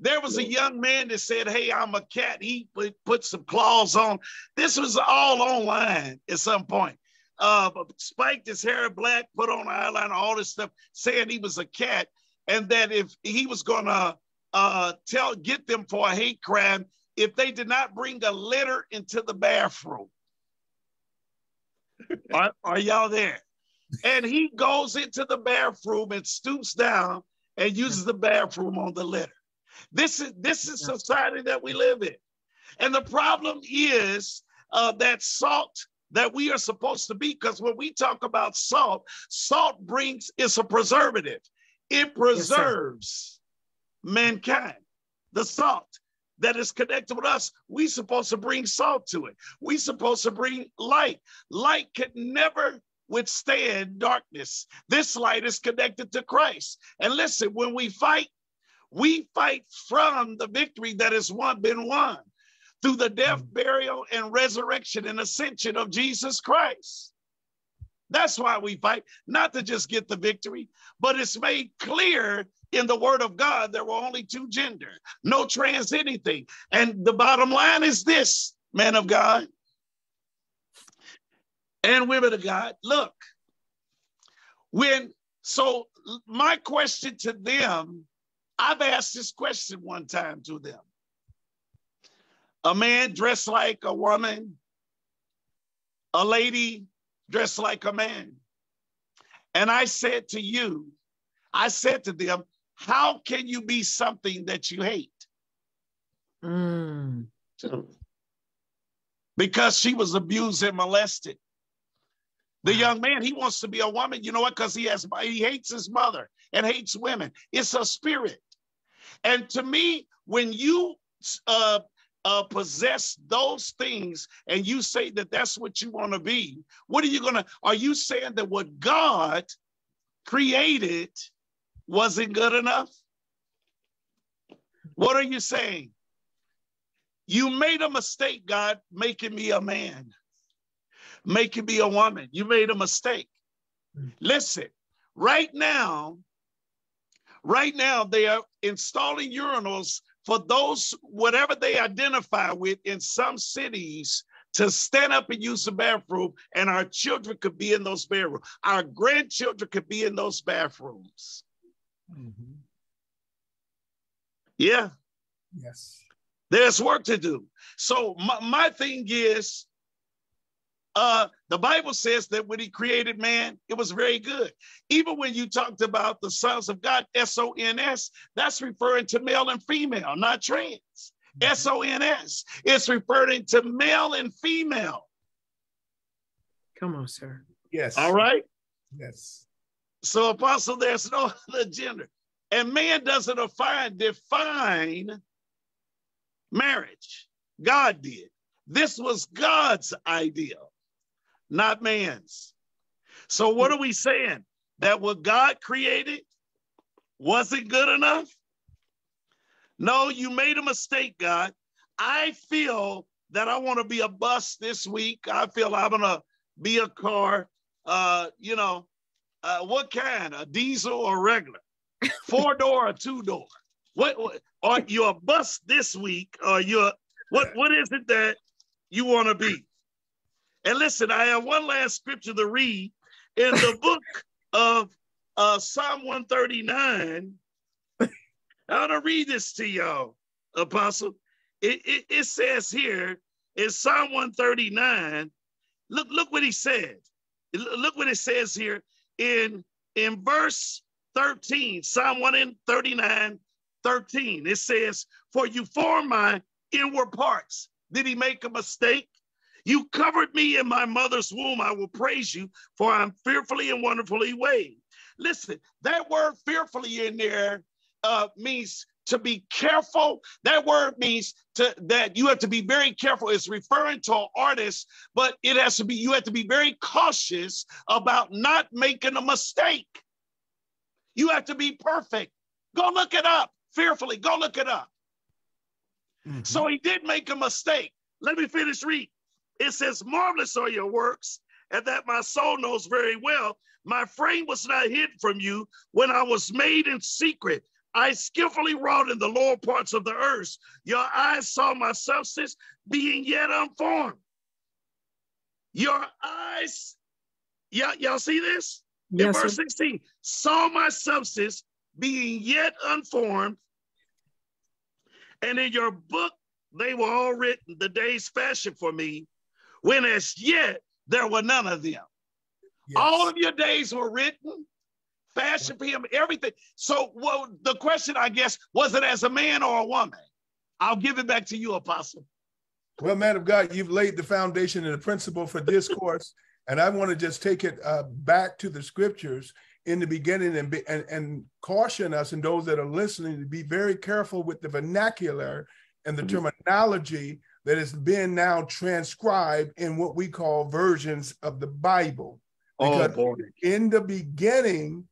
There was a young man that said, Hey, I'm a cat. He put, put some claws on. This was all online at some point. Uh, spiked his hair black, put on eyeliner, all this stuff, saying he was a cat, and that if he was gonna uh, tell get them for a hate crime if they did not bring a litter into the bathroom. are, are y'all there? And he goes into the bathroom and stoops down and uses the bathroom on the litter. This is this is society that we live in. And the problem is uh, that salt that we are supposed to be, because when we talk about salt, salt brings it's a preservative. It preserves yes, mankind. The salt that is connected with us, we supposed to bring salt to it. We supposed to bring light. Light could never withstand darkness. This light is connected to Christ. And listen, when we fight, we fight from the victory that has won, been won through the death, mm. burial, and resurrection and ascension of Jesus Christ. That's why we fight, not to just get the victory, but it's made clear in the word of God there were only two gender, no trans anything. And the bottom line is this, man of God and women of God, look, when so my question to them I've asked this question one time to them. A man dressed like a woman, a lady dressed like a man. And I said to you, I said to them, how can you be something that you hate? Mm. Because she was abused and molested. The young man, he wants to be a woman. You know what? Because he has he hates his mother and hates women. It's a spirit. And to me, when you uh, uh, possess those things and you say that that's what you want to be, what are you going to, are you saying that what God created wasn't good enough? What are you saying? You made a mistake, God, making me a man, making me a woman. You made a mistake. Listen, right now, Right now, they are installing urinals for those, whatever they identify with in some cities, to stand up and use the bathroom, and our children could be in those bathrooms. Our grandchildren could be in those bathrooms. Mm-hmm. Yeah. Yes. There's work to do. So my, my thing is uh, the Bible says that when he created man, it was very good. Even when you talked about the sons of God, S O N S, that's referring to male and female, not trans. Mm-hmm. S O N S, it's referring to male and female. Come on, sir. Yes. All right. Yes. So, apostle, there's no other gender. And man doesn't define, define marriage. God did. This was God's idea not man's. So, what are we saying? That what God created wasn't good enough? No, you made a mistake, God. I feel that I want to be a bus this week. I feel I'm going to be a car. Uh, you know, uh, what kind? A diesel or regular? Four door or two door? What, what are you a bus this week? Or you're what? What is it that you want to be? And listen, I have one last scripture to read in the book of uh, Psalm 139. I want to read this to y'all, Apostle. It, it, it says here in Psalm 139, look, look what he said. Look what it says here in, in verse 13, Psalm 139, 13. It says, For you form my inward parts. Did he make a mistake? You covered me in my mother's womb. I will praise you, for I'm fearfully and wonderfully made. Listen, that word fearfully in there uh, means to be careful. That word means to that you have to be very careful. It's referring to an artist, but it has to be, you have to be very cautious about not making a mistake. You have to be perfect. Go look it up. Fearfully, go look it up. Mm-hmm. So he did make a mistake. Let me finish read. It says, Marvelous are your works, and that my soul knows very well. My frame was not hid from you when I was made in secret. I skillfully wrought in the lower parts of the earth. Your eyes saw my substance being yet unformed. Your eyes, y'all, y'all see this? Yes, in verse 16, saw my substance being yet unformed. And in your book, they were all written, the days fashioned for me, when as yet there were none of them. Yes. All of your days were written, fashioned for him, everything. So, well, the question, I guess, was it as a man or a woman? I'll give it back to you, Apostle. Well, man of God, you've laid the foundation and the principle for discourse, and I want to just take it uh, back to the scriptures in the beginning and, be, and, and caution us and those that are listening to be very careful with the vernacular and the mm-hmm. terminology that is being now transcribed in what we call versions of the Bible. Oh, because oh, in the beginning,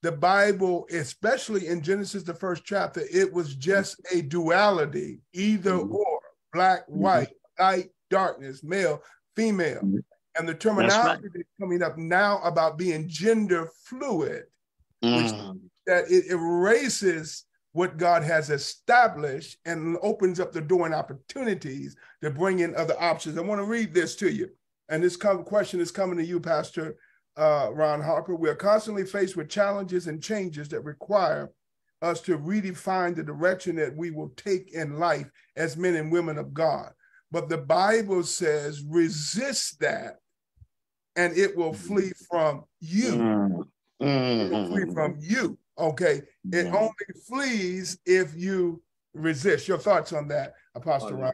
the Bible, especially in Genesis, the first chapter, it was just a duality, either mm-hmm. or, black, mm-hmm. white, mm-hmm. light, darkness, male, female. Mm-hmm. And the terminology right. that's coming up now about being gender fluid, which mm. that it erases what God has established and opens up the door and opportunities to bring in other options. I want to read this to you. And this question is coming to you, Pastor uh, Ron Harper. We are constantly faced with challenges and changes that require us to redefine the direction that we will take in life as men and women of God. But the Bible says, resist that and it will flee from you. Mm. It will flee from you. Okay. It yeah. only flees if you resist. Your thoughts on that, Apostle Ron?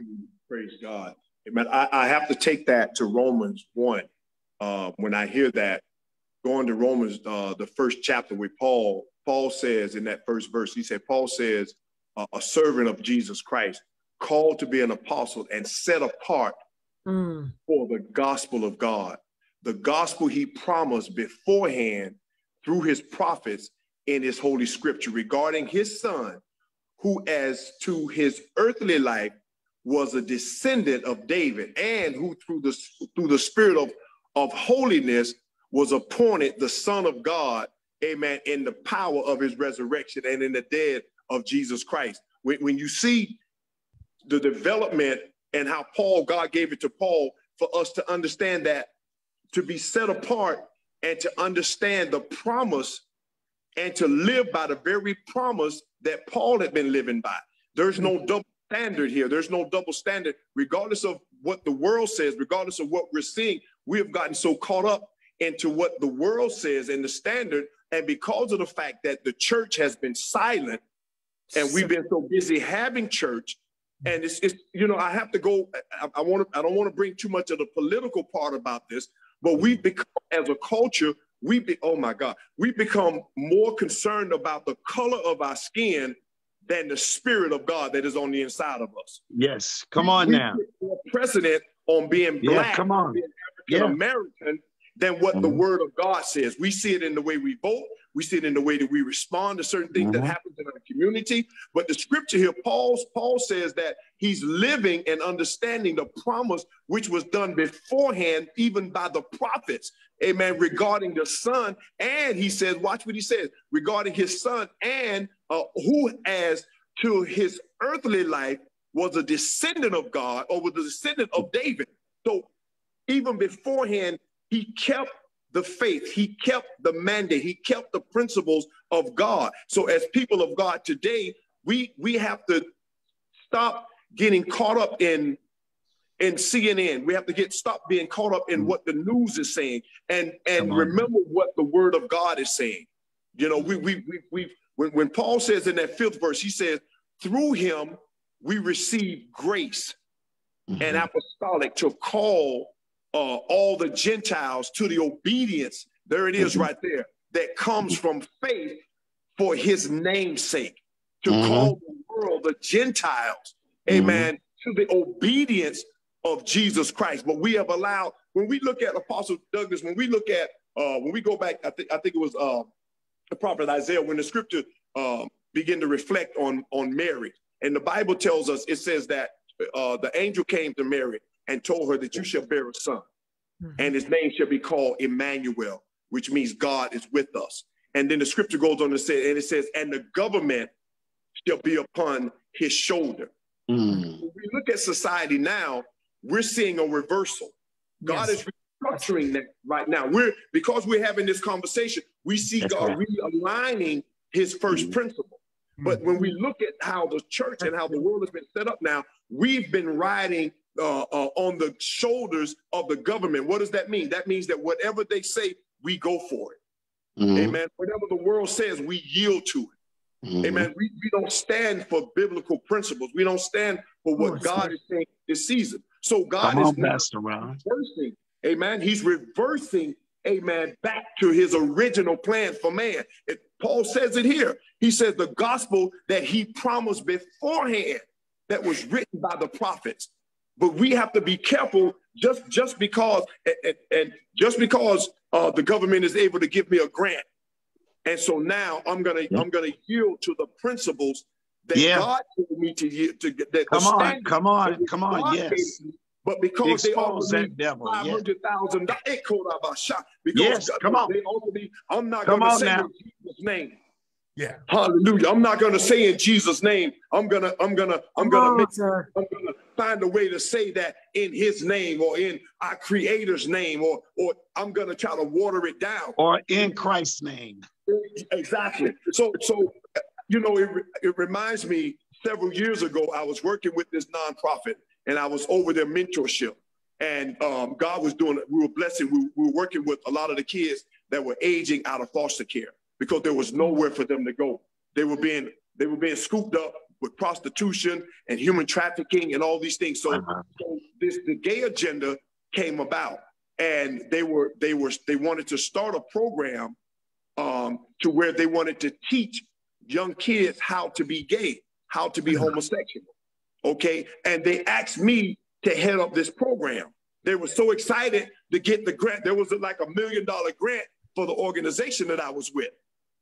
Praise God. Amen. I, I, have to take that to Romans 1. Uh, when I hear that, going to Romans, uh, the first chapter with Paul, Paul says in that first verse, he said, Paul says, uh, a servant of Jesus Christ, called to be an apostle and set apart mm. for the gospel of God. The gospel he promised beforehand through his prophets in his holy scripture regarding his son, who, as to his earthly life, was a descendant of David, and who through the through the spirit of, of holiness was appointed the Son of God, amen, in the power of his resurrection and in the dead of Jesus Christ. When, when you see the development and how Paul, God gave it to Paul for us to understand that to be set apart and to understand the promise and to live by the very promise that Paul had been living by. There's no double standard here. There's no double standard, regardless of what the world says, regardless of what we're seeing. We have gotten so caught up into what the world says and the standard. And because of the fact that the church has been silent and we've been so busy having church, and it's, it's you know, I have to go, I, I want to, I don't want to bring too much of the political part about this, but we've become as a culture, we be, oh my God, we become more concerned about the color of our skin than the spirit of God that is on the inside of us. Yes, come on we, now. precedent on being black, yeah, come on, African American, than what mm-hmm. the Word of God says. We see it in the way we vote. We see it in the way that we respond to certain things mm-hmm. that happen in our community. But the scripture here, Paul's, Paul says that he's living and understanding the promise which was done beforehand, even by the prophets. Amen. Regarding the son. And he says, watch what he says regarding his son, and uh, who as to his earthly life was a descendant of God or was a descendant of David. So even beforehand, he kept the faith, he kept the mandate, he kept the principles of God. So as people of God today, we we have to stop getting caught up in in CNN. We have to get stop being caught up in what the news is saying and and remember what the word of God is saying. You know, we we we we've when, when Paul says in that fifth verse, he says, through him we receive grace mm-hmm. and apostolic to call uh, all the Gentiles to the obedience. There it is mm-hmm. right there that comes from faith for his namesake to mm-hmm. call the world, the Gentiles, amen, mm-hmm. to the obedience of Jesus Christ. But we have allowed, when we look at Apostle Douglas, when we look at, uh, when we go back, I think I think it was uh, the prophet Isaiah, when the scripture um, begin to reflect on on Mary, and the Bible tells us, it says that uh, the angel came to Mary and told her that you shall bear a son, mm-hmm. and his name shall be called Emmanuel, which means God is with us. And then the scripture goes on to say, and it says, and the government shall be upon his shoulder. Mm. When we look at society now, we're seeing a reversal. God yes. is restructuring that right now. We're because we're having this conversation, we see That's God right. realigning his 1st mm principle. But when we look at how the church and how the world has been set up now, we've been riding uh, uh, on the shoulders of the government. What does that mean? That means that whatever they say, we go for it. Mm-hmm. Amen. Whatever the world says, we yield to it. Mm-hmm. Amen. We, we don't stand for biblical principles. We don't stand for what oh, God is saying this season. So God Come is reversing. Amen. He's reversing, amen, back to his original plan for man. It, Paul says it here. He says the gospel that he promised beforehand that was written by the prophets. But we have to be careful just, just because and, and just because uh, the government is able to give me a grant. And so now I'm gonna yeah. I'm gonna yield to the principles that yeah. God told me to yield to get that. Come on, come on, come on, God yes. Me, but because they offered me devil, five hundred thousand yes. dollars, because yes, come on. they offered me, I'm not come gonna say now. in Jesus' name. Yeah. Hallelujah. I'm not gonna say in Jesus' name. I'm gonna, I'm gonna, I'm gonna make, I'm gonna find a way to say that in his name or in our creator's name, or or I'm gonna try to water it down. Or in Christ's name. Exactly. So so you know, it, it reminds me several years ago, I was working with this nonprofit and I was over their mentorship. And um, God was doing, we were blessing, we, we were working with a lot of the kids that were aging out of foster care because there was nowhere for them to go. They were being they were being scooped up with prostitution and human trafficking and all these things. So, uh-huh. so this the gay agenda came about, and they were they were they wanted to start a program um, to where they wanted to teach young kids how to be gay, how to be uh-huh. homosexual. Okay, and they asked me to head up this program. They were so excited to get the grant. There was like a million dollar grant for the organization that I was with.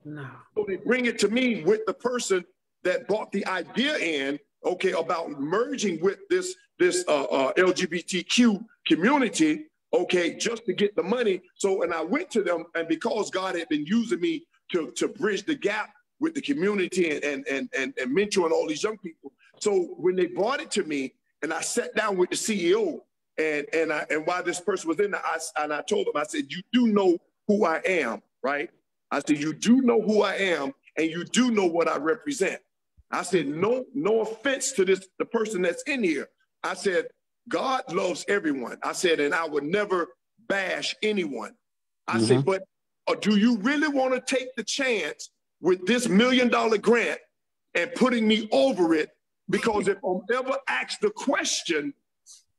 No. So they bring it to me with the person that brought the idea in, okay, about merging with this this uh, uh, LGBTQ community, okay, just to get the money. So, and I went to them, and because God had been using me to to bridge the gap with the community and and and and, and mentoring all these young people. So when they brought it to me, and I sat down with the CEO, and and I and while this person was in there, I, and I told him, I said, you do know who I am, right? I said, you do know who I am, and you do know what I represent. I said, no, no offense to this, the person that's in here. I said, God loves everyone. I said, and I would never bash anyone. I mm-hmm. said, but uh, do you really want to take the chance with this million dollar grant and putting me over it? Because if I'm ever asked the question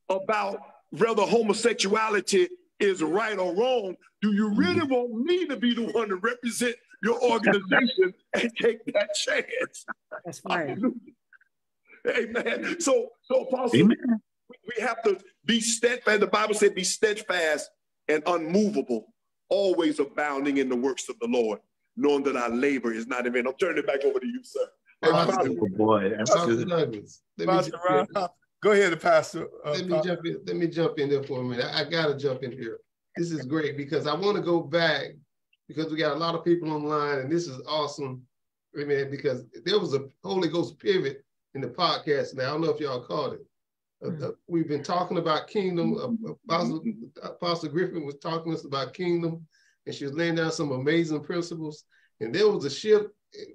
about whether homosexuality is right or wrong, do you really mm-hmm. want me to be the one to represent your organization and take that chance? That's right. Amen. So, so Apostle, Amen. we have to be steadfast. The Bible said, be steadfast and unmovable, always abounding in the works of the Lord, knowing that our labor is not in vain. I'm turning it back over to you, sir. Hey, oh, boy, that's good. Douglas, Pastor Ron, Go ahead, Pastor. Uh, let me jump in. Let me jump in there for a minute. I, I got to jump in here. This is great because I want to go back because we got a lot of people online, and this is awesome. I mean, because there was a Holy Ghost pivot in the podcast. Now I don't know if y'all caught it. Uh, mm. uh, we've been talking about kingdom. Uh, Apostle, Apostle Griffin was talking to us about kingdom, and she was laying down some amazing principles. And there was a shift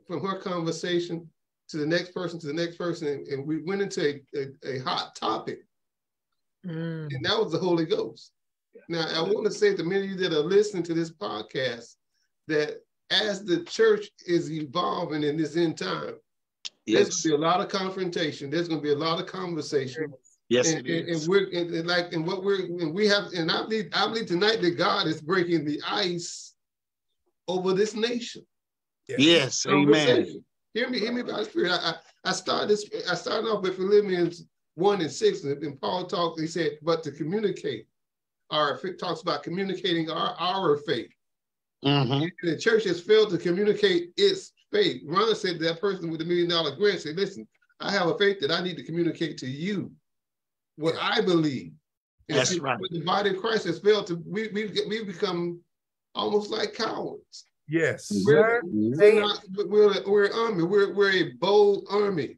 from her conversation to the next person to the next person, and, and we went into a, a, a hot topic, mm. and that was the Holy Ghost. Now, I want to say to many of you that are listening to this podcast that as the church is evolving in this end time, Yes. there's gonna be a lot of confrontation. There's gonna be a lot of conversation. Yes, and, it and, is. and we're and, and like and what we're and we have and I believe I believe tonight that God is breaking the ice over this nation. Yes, amen. Hear me, hear me by the Spirit. I, I, I started this, I started off with Philippians 1 and 6, and, Paul talked, he said, but to communicate, our talks about communicating our, our faith. Mhm. The church has failed to communicate its faith. Ron said that person with the million dollar grant said, listen, I have a faith that I need to communicate to you what I believe. And That's see, right. The body of Christ has failed to, we, we, we've become almost like cowards. Yes. We're, we're not, we're, we're an army. We're, we're a bold army.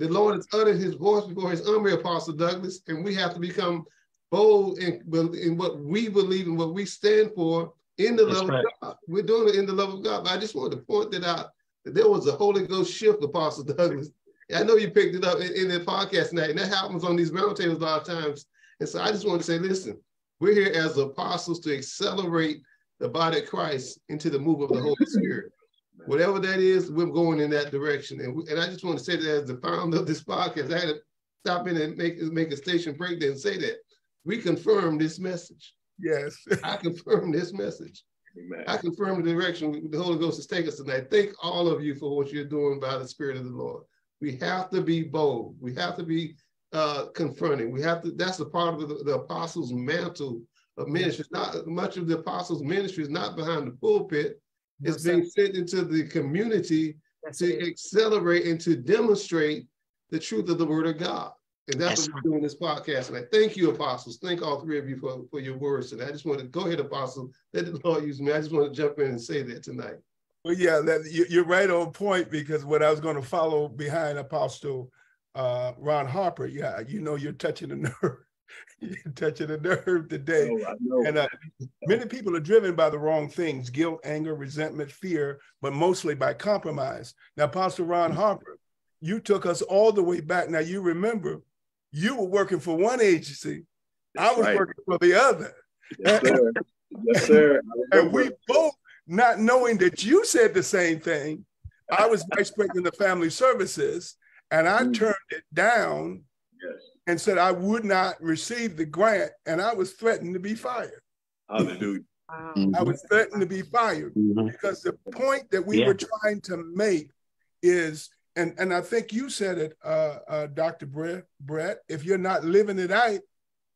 The Lord has uttered his voice before his army, Apostle Douglas, and we have to become bold in, in what we believe and what we stand for in the That's love right. of God. We're doing it in the love of God. But I just wanted to point that out that there was a Holy Ghost shift, Apostle Douglas. I know you picked it up in, in the podcast tonight, and that happens on these roundtables a lot of times. And so I just want to say, listen, we're here as apostles to accelerate the body of Christ into the move of the Holy Spirit. Whatever that is, we're going in that direction. And, we, and I just want to say that as the founder of this podcast, I had to stop in and make, make a station break there and say that we confirm this message. Yes. I confirm this message. Amen. I confirm the direction the Holy Ghost is taking us tonight. Thank all of you for what you're doing by the Spirit of the Lord. We have to be bold. We have to be uh, confronting. We have to. That's a part of the, the apostles' mantle of ministry. Not much of the apostles' ministry is not behind the pulpit. It's No, being sent into the community That's to it. accelerate and to demonstrate the truth of the Word of God. And that's, That's what we're doing this podcast. And I thank you, apostles. Thank all three of you for, for your words. And I just want to go ahead, apostle. Let the Lord use me. I just want to jump in and say that tonight. Well, yeah, that, you, you're right on point because what I was going to follow behind Apostle uh, Ron Harper, yeah, you know, you're touching a nerve. You're touching a nerve today. I know. And uh, many people are driven by the wrong things guilt, anger, resentment, fear, but mostly by compromise. Now, Pastor Ron Harper, you took us all the way back. Now, you remember you were working for one agency, I was right. working for the other. Yes, sir. Yes, sir. And we both, not knowing that you said the same thing, I was vice president of family services, and I Mm. turned it down Yes. And said I would not receive the grant, and I was threatened to be fired. Hallelujah. Wow. I was threatened to be fired Mhm. because the point that we Yeah. were trying to make is, and, and I think you said it, uh, uh, Dr. Brett, Brett, if you're not living it out,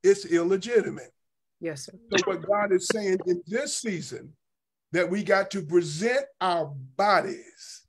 it's illegitimate. Yes, sir. So what God is saying in this season, that we got to present our bodies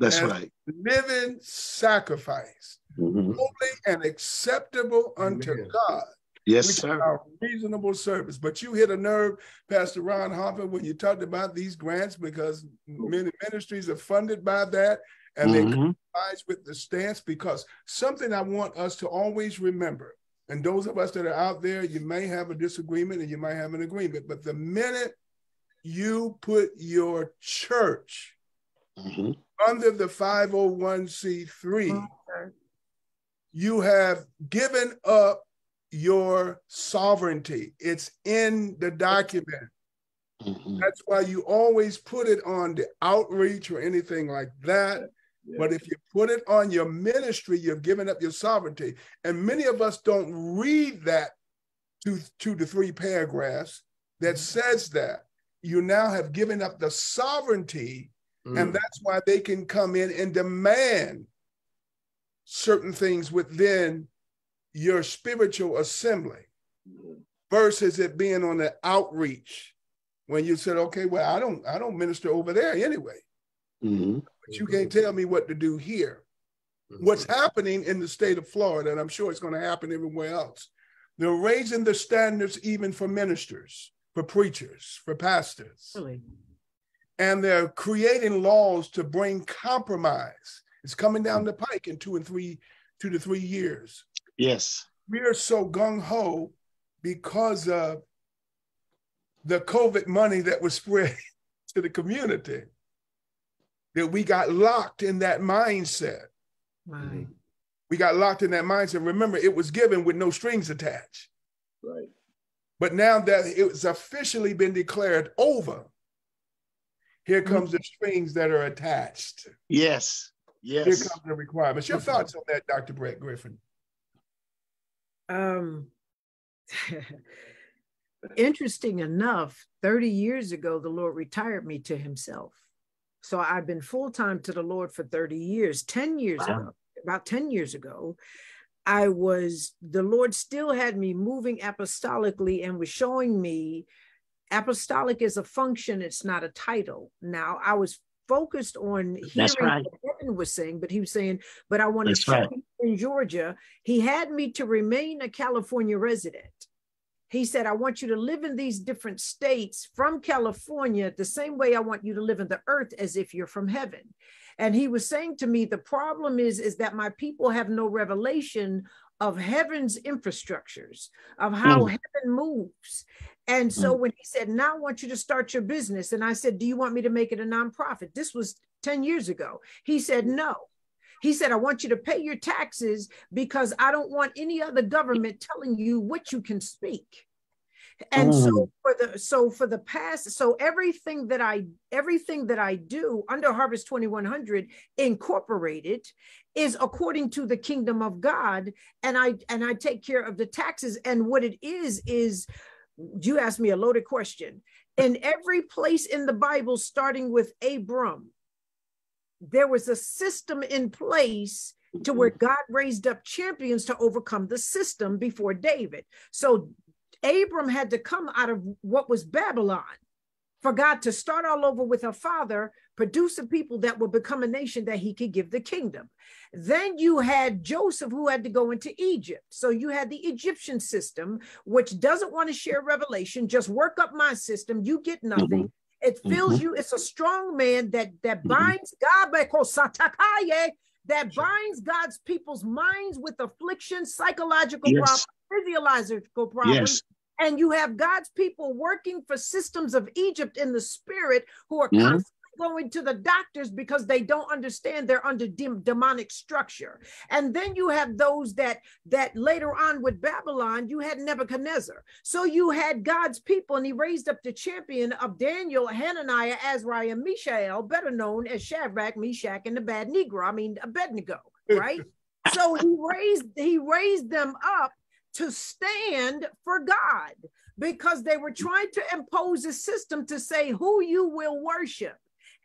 That's right. living sacrifice, Mhm. holy and acceptable unto Amen. God, Yes, which is sir. our reasonable service. But you hit a nerve, Pastor Ron Harper, when you talked about these grants, because many ministries are funded by that, and they Mhm. compromise with the stance. Because something I want us to always remember, and those of us that are out there, you may have a disagreement and you might have an agreement, but the minute you put your church Mhm. under the 501c3, sir. You have given up your sovereignty. It's in the document. Mhm. That's why you always put it on the outreach or anything like that. Yeah. But if you put it on your ministry, you've given up your sovereignty. And many of us don't read that two, two to three paragraphs that says that. You now have given up the sovereignty Mm. and that's why they can come in and demand certain things within your spiritual assembly versus it being on the outreach when you said okay well i don't i don't minister over there anyway Mhm. but you can't tell me what to do here what's happening in the state of florida and i'm sure it's going to happen everywhere else they're raising the standards even for ministers for preachers for pastors Really? and they're creating laws to bring compromise. It's coming down mm. the pike in two and three, two to three years. Yes. We are so gung ho because of the COVID money that was spread to the community that we got locked in that mindset. My. We got locked in that mindset. Remember, it was given with no strings attached. Right. But now that it's officially been declared over, Here comes mm. the strings that are attached. Yes. Yes. Here comes the requirements. Your thoughts on that, Dr. Brett Griffin? Um, interesting enough, 30 years ago, the Lord retired me to himself. So I've been full time to the Lord for 30 years. 10 years wow. ago, about 10 years ago, I was, the Lord still had me moving apostolically and was showing me apostolic is a function, it's not a title. Now, I was focused on hearing right. what Evan was saying, but he was saying, but I want to show right. in Georgia, he had me to remain a California resident. He said, I want you to live in these different states from California the same way I want you to live in the earth as if you're from heaven. And he was saying to me, the problem is, is that my people have no revelation of heaven's infrastructures, of how mm. heaven moves. And so mm. when he said, Now I want you to start your business, and I said, Do you want me to make it a nonprofit? This was 10 years ago. He said, No. He said, I want you to pay your taxes because I don't want any other government telling you what you can speak. And mm. so for the so for the past so everything that I everything that I do under Harvest 2100 incorporated is according to the kingdom of God and I and I take care of the taxes and what it is is you asked me a loaded question. In every place in the Bible, starting with Abram, there was a system in place to where mm-hmm. God raised up champions to overcome the system before David. So Abram had to come out of what was Babylon for God to start all over with a father, produce a people that would become a nation that he could give the kingdom. Then you had Joseph who had to go into Egypt. So you had the Egyptian system, which doesn't want to share revelation, just work up my system, you get nothing. Mm-hmm. It fills mm-hmm. you, it's a strong man that that mm-hmm. binds God that binds God's people's minds with affliction, psychological yes. problems, physiological problems, yes and you have God's people working for systems of Egypt in the spirit who are mm-hmm. constantly going to the doctors because they don't understand they're under de- demonic structure. And then you have those that that later on with Babylon, you had Nebuchadnezzar. So you had God's people, and he raised up the champion of Daniel, Hananiah, Azariah, Mishael, better known as Shadrach, Meshach, and the bad Negro. I mean Abednego, right? so he raised he raised them up to stand for God because they were trying to impose a system to say who you will worship.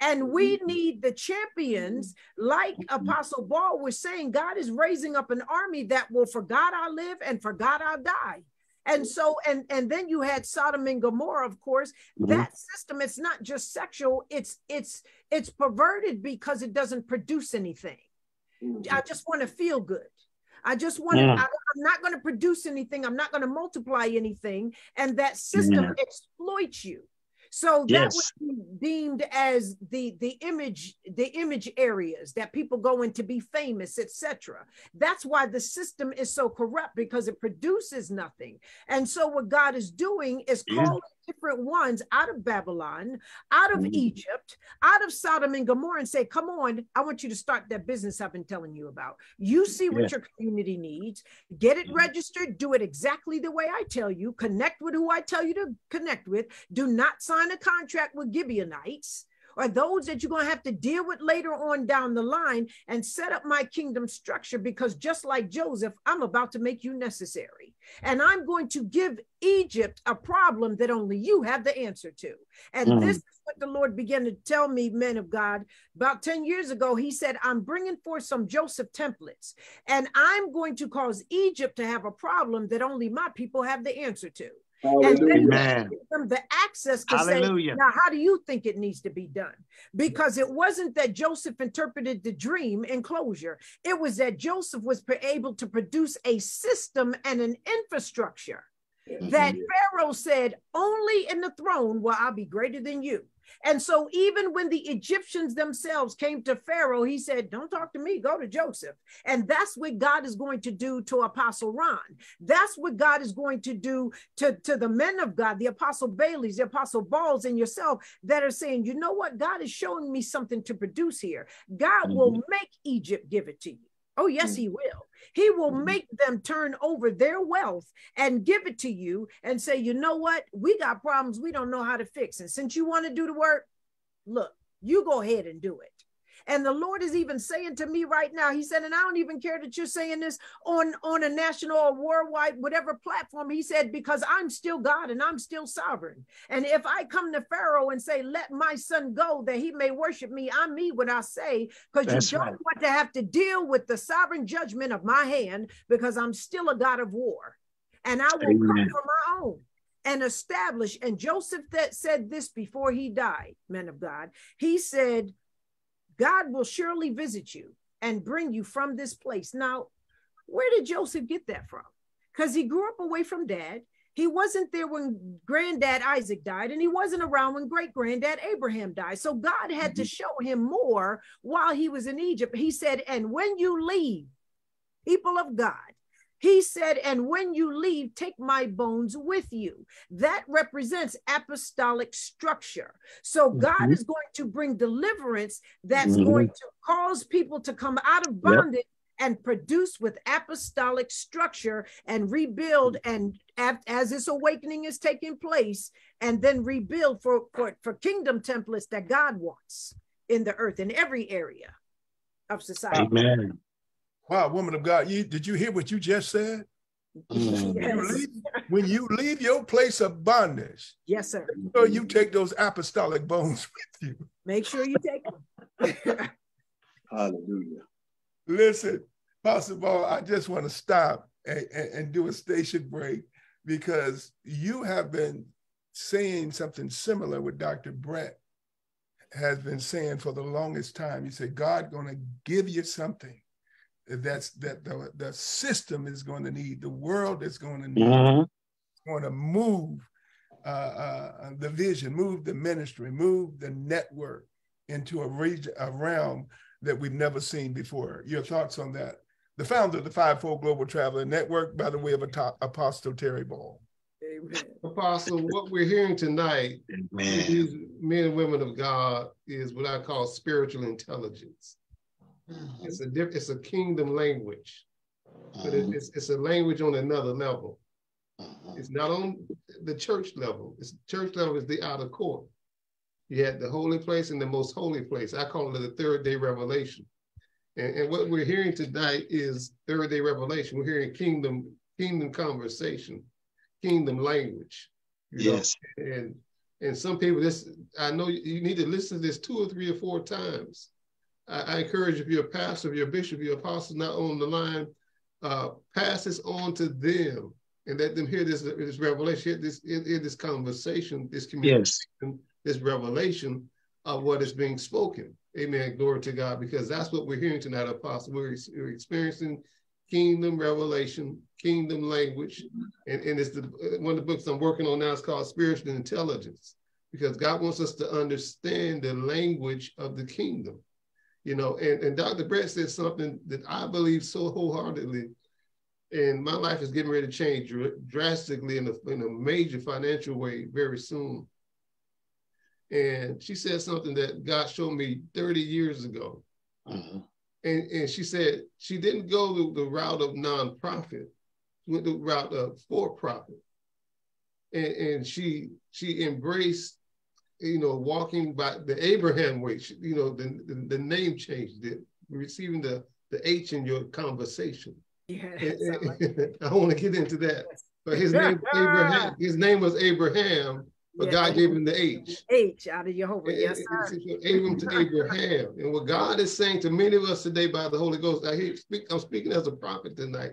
And we mm-hmm. need the champions, like mm-hmm. Apostle Paul was saying, God is raising up an army that will, for God I live and for God I'll die. And so, and and then you had Sodom and Gomorrah, of course. Mm-hmm. That system, it's not just sexual, it's it's it's perverted because it doesn't produce anything. Mm-hmm. I just want to feel good. I just want to, yeah. I, am not going to produce anything. I'm not going to multiply anything. And that system yeah. exploits you. So that yes. would be deemed as the the image the image areas that people go in to be famous, etc. That's why the system is so corrupt because it produces nothing. And so what God is doing is calling different ones out of Babylon, out of mm-hmm. Egypt, out of Sodom and Gomorrah, and say, Come on, I want you to start that business I've been telling you about. You see what yeah. your community needs, get it mm-hmm. registered, do it exactly the way I tell you, connect with who I tell you to connect with. Do not sign a contract with Gibeonites or those that you're going to have to deal with later on down the line and set up my kingdom structure because just like Joseph, I'm about to make you necessary. And I'm going to give Egypt a problem that only you have the answer to. And mm-hmm. this is what the Lord began to tell me, men of God. About 10 years ago, He said, I'm bringing forth some Joseph templates, and I'm going to cause Egypt to have a problem that only my people have the answer to. And then give them the access to Hallelujah. say, now, how do you think it needs to be done? Because it wasn't that Joseph interpreted the dream in closure. It was that Joseph was able to produce a system and an infrastructure that Pharaoh said, only in the throne will I be greater than you. And so, even when the Egyptians themselves came to Pharaoh, he said, Don't talk to me, go to Joseph. And that's what God is going to do to Apostle Ron. That's what God is going to do to, to the men of God, the Apostle Baileys, the Apostle Balls, and yourself that are saying, You know what? God is showing me something to produce here. God mm-hmm. will make Egypt give it to you. Oh, yes, mm-hmm. he will. He will mm-hmm. make them turn over their wealth and give it to you and say, you know what? We got problems we don't know how to fix. And since you want to do the work, look, you go ahead and do it. And the Lord is even saying to me right now, He said, and I don't even care that you're saying this on, on a national or worldwide, whatever platform. He said, because I'm still God and I'm still sovereign. And if I come to Pharaoh and say, let my son go that he may worship me, I mean what I say, because you don't right. want to have to deal with the sovereign judgment of my hand, because I'm still a God of war. And I will Amen. come for my own and establish. And Joseph that said this before he died, men of God. He said, God will surely visit you and bring you from this place. Now, where did Joseph get that from? Because he grew up away from dad. He wasn't there when granddad Isaac died, and he wasn't around when great granddad Abraham died. So God had mm-hmm. to show him more while he was in Egypt. He said, And when you leave, people of God, he said, and when you leave, take my bones with you. That represents apostolic structure. So God mm-hmm. is going to bring deliverance that's mm-hmm. going to cause people to come out of bondage. Yep. And produce with apostolic structure and rebuild, and as this awakening is taking place, and then rebuild for, for, for kingdom templates that God wants in the earth in every area of society. Amen. Wow, woman of God, you did you hear what you just said? Yes. When, you leave, when, you leave, your place of bondage, yes, sir. So you take those apostolic bones with you. Make sure you take them. Hallelujah. Listen, Pastor Ball, I just want to stop and, and, and do a station break because you have been saying something similar with Dr. Brett has been saying for the longest time. You said, God gonna give you something that's that the, the system is going to need, the world is going to need, mm-hmm. going to move uh, uh, the vision, move the ministry, move the network into a region, a realm that we've never seen before. Your thoughts on that? The founder of the Fivefold Global Traveler Network, by the way of Apostle Terry Ball. Amen. Apostle, what we're hearing tonight, these men and women of God, is what I call spiritual intelligence. Mm-hmm. It's a diff- it's a kingdom language, but mm-hmm. it's, it's a language on another level. Mm-hmm. It's not on the church level. It's church level is the outer court. You had the holy place and the most holy place. I call it the third day revelation. And, and what we're hearing tonight is third day revelation. We're hearing kingdom kingdom conversation, kingdom language. Yes. Know? And and some people this I know you need to listen to this two or three or four times I, I encourage if you're a pastor, if you're a bishop, if you're apostle not on the line, uh, pass this on to them and let them hear this, this revelation, hear this, hear, this conversation, this communication, yes. this revelation of what is being spoken. Amen. Glory to God, because that's what we're hearing tonight, Apostle. We're, we're experiencing kingdom revelation, kingdom language, and, and it's the one of the books I'm working on now is called Spiritual Intelligence, because God wants us to understand the language of the kingdom. You know, and, and Dr. Brett said something that I believe so wholeheartedly. And my life is getting ready to change drastically in a, in a major financial way very soon. And she said something that God showed me 30 years ago. Mm-hmm. And, and she said she didn't go the, the route of nonprofit, she went the route of for profit. And, and she she embraced you know, walking by the Abraham way, you know, the, the, the name changed it, receiving the, the H in your conversation. Yeah, I want to get into that. But his name Abraham, his name was Abraham, but yeah, God gave him the H. H out of Jehovah. Yes, sir. Abram to Abraham. And what God is saying to many of us today by the Holy Ghost, I hear speak, I'm speaking as a prophet tonight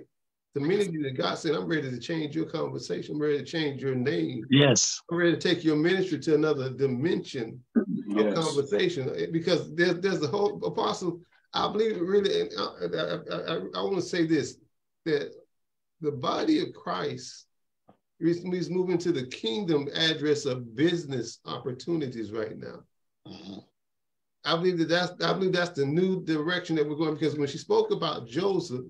the minute that God said, I'm ready to change your conversation, I'm ready to change your name. Yes. I'm ready to take your ministry to another dimension yes. of conversation. Eh, because there's there's the whole apostle, I believe really, I, I, I, I want to say this, that the body of Christ is, is moving to the kingdom address of business opportunities right now. Mm-hmm. I believe that that's I believe that's the new direction that we're going because when she spoke about Joseph,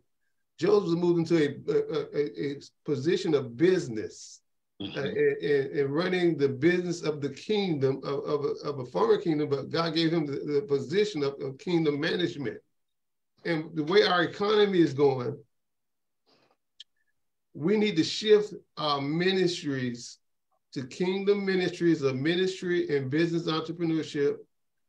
Joseph moved into a, a, a, position of business mm-hmm. uh, and, running the business of the kingdom of, of, a, of a foreign kingdom, but God gave him the, the position of, of kingdom management. And the way our economy is going, we need to shift our ministries to kingdom ministries of ministry and business entrepreneurship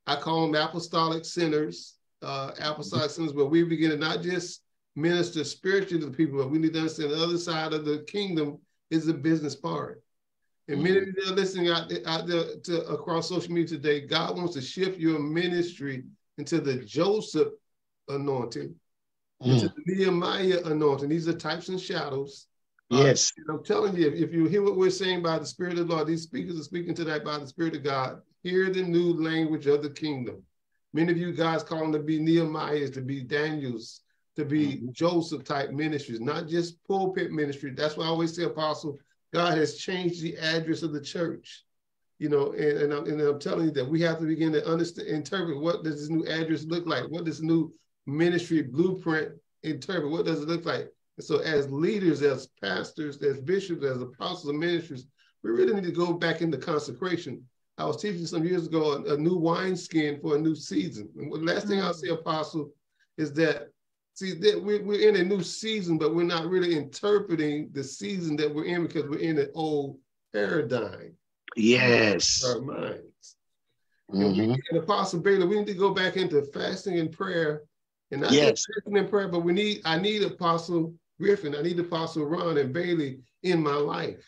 I call them apostolic centers, uh, apostolic centers, where we begin to not just minister spiritually to the people, but we need to understand the other side of the kingdom is the business part. And many of you that are listening out there, out there to, across social media today, God wants to shift your ministry into the Joseph anointing, mm. into the Nehemiah anointing. These are types and shadows. Uh, yes. Uh, I'm telling you, if you hear what we're saying by the Spirit of the Lord, these speakers are speaking to that by the Spirit of God. Hear the new language of the kingdom. Many of you guys calling to be Nehemiahs, to be Daniels, to be mm-hmm. Joseph type ministries, not just pulpit ministry. That's why I always say, Apostle, God has changed the address of the church. You know, and, and, I'm, and I'm telling you that we have to begin to understand, interpret what does this new address look like? What does new ministry blueprint interpret? What does it look like? And so as leaders, as pastors, as bishops, as apostles of ministries, we really need to go back into consecration. I was teaching some years ago a, a new wineskin for a new season. And the last thing I'll say, Apostle, is that see that we're, we're in a new season, but we're not really interpreting the season that we're in because we're in an old paradigm. Yes. Our minds. Mm-hmm. And, and Apostle Bailey, we need to go back into fasting and prayer. And not yes. just fasting and prayer, but we need, I need Apostle Griffin, I need Apostle Ron and Bailey in my life.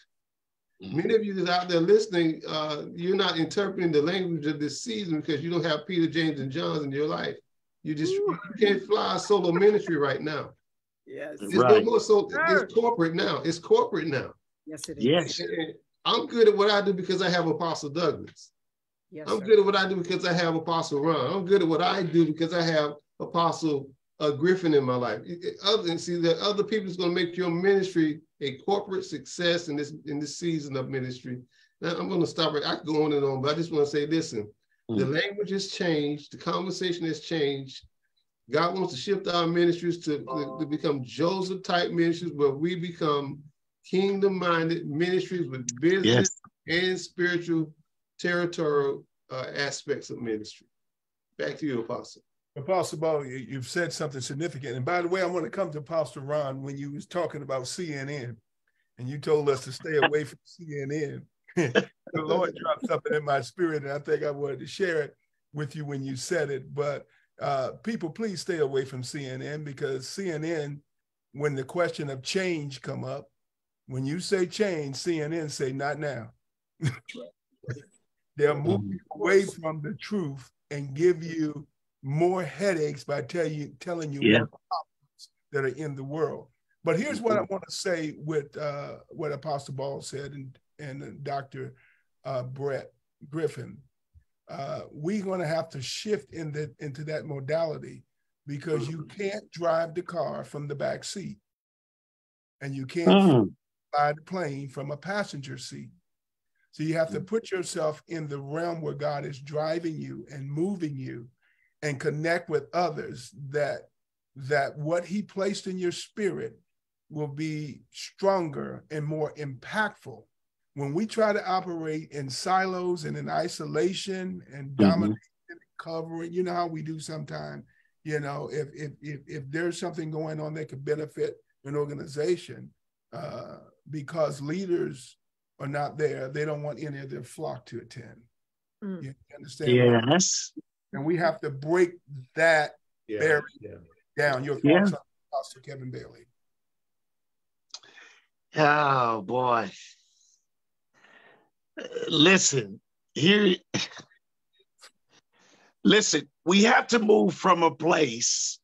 Mm-hmm. Many of you that's out there listening, uh, you're not interpreting the language of this season because you don't have Peter, James, and Johns in your life. You just you can't fly solo ministry right now. Yes. It's right. no more so it's corporate now. It's corporate now. Yes, it is. Yes. And I'm good at what I do because I have Apostle Douglas. Yes, I'm sir. good at what I do because I have Apostle Ron. I'm good at what I do because I have Apostle uh, Griffin in my life. Other see that other people is going to make your ministry a corporate success in this in this season of ministry. Now I'm going to stop right. I can go on and on, but I just want to say, listen, Mm. The language has changed. The conversation has changed. God wants to shift our ministries to, to, to become Joseph type ministries where we become kingdom minded ministries with business yes. and spiritual territorial uh, aspects of ministry. Back to you, Apostle. Apostle Ball, you've said something significant. And by the way, I want to come to Apostle Ron when you was talking about CNN and you told us to stay away from CNN. the Lord dropped something in my spirit, and I think I wanted to share it with you when you said it. But uh, people, please stay away from CNN because CNN, when the question of change come up, when you say change, CNN say not now. They'll move you away from the truth and give you more headaches by tell you, telling you yeah. problems that are in the world. But here's what I want to say with uh, what Apostle Ball said, and and Dr. Uh, Brett Griffin, uh, we're going to have to shift in the, into that modality because you mm-hmm. can't drive the car from the back seat and you can't mm. fly the plane from a passenger seat. So you have to mm. put yourself in the realm where God is driving you and moving you and connect with others that that what he placed in your spirit will be stronger and more impactful when we try to operate in silos and in isolation and mm-hmm. and covering, you know how we do sometimes. You know, if if if, if there's something going on that could benefit an organization, uh, because leaders are not there, they don't want any of their flock to attend. Mm. You understand? Yes. And we have to break that yeah, barrier yeah. down. Your thoughts yeah. Pastor Kevin Bailey. Oh boy listen, here, listen, we have to move from a place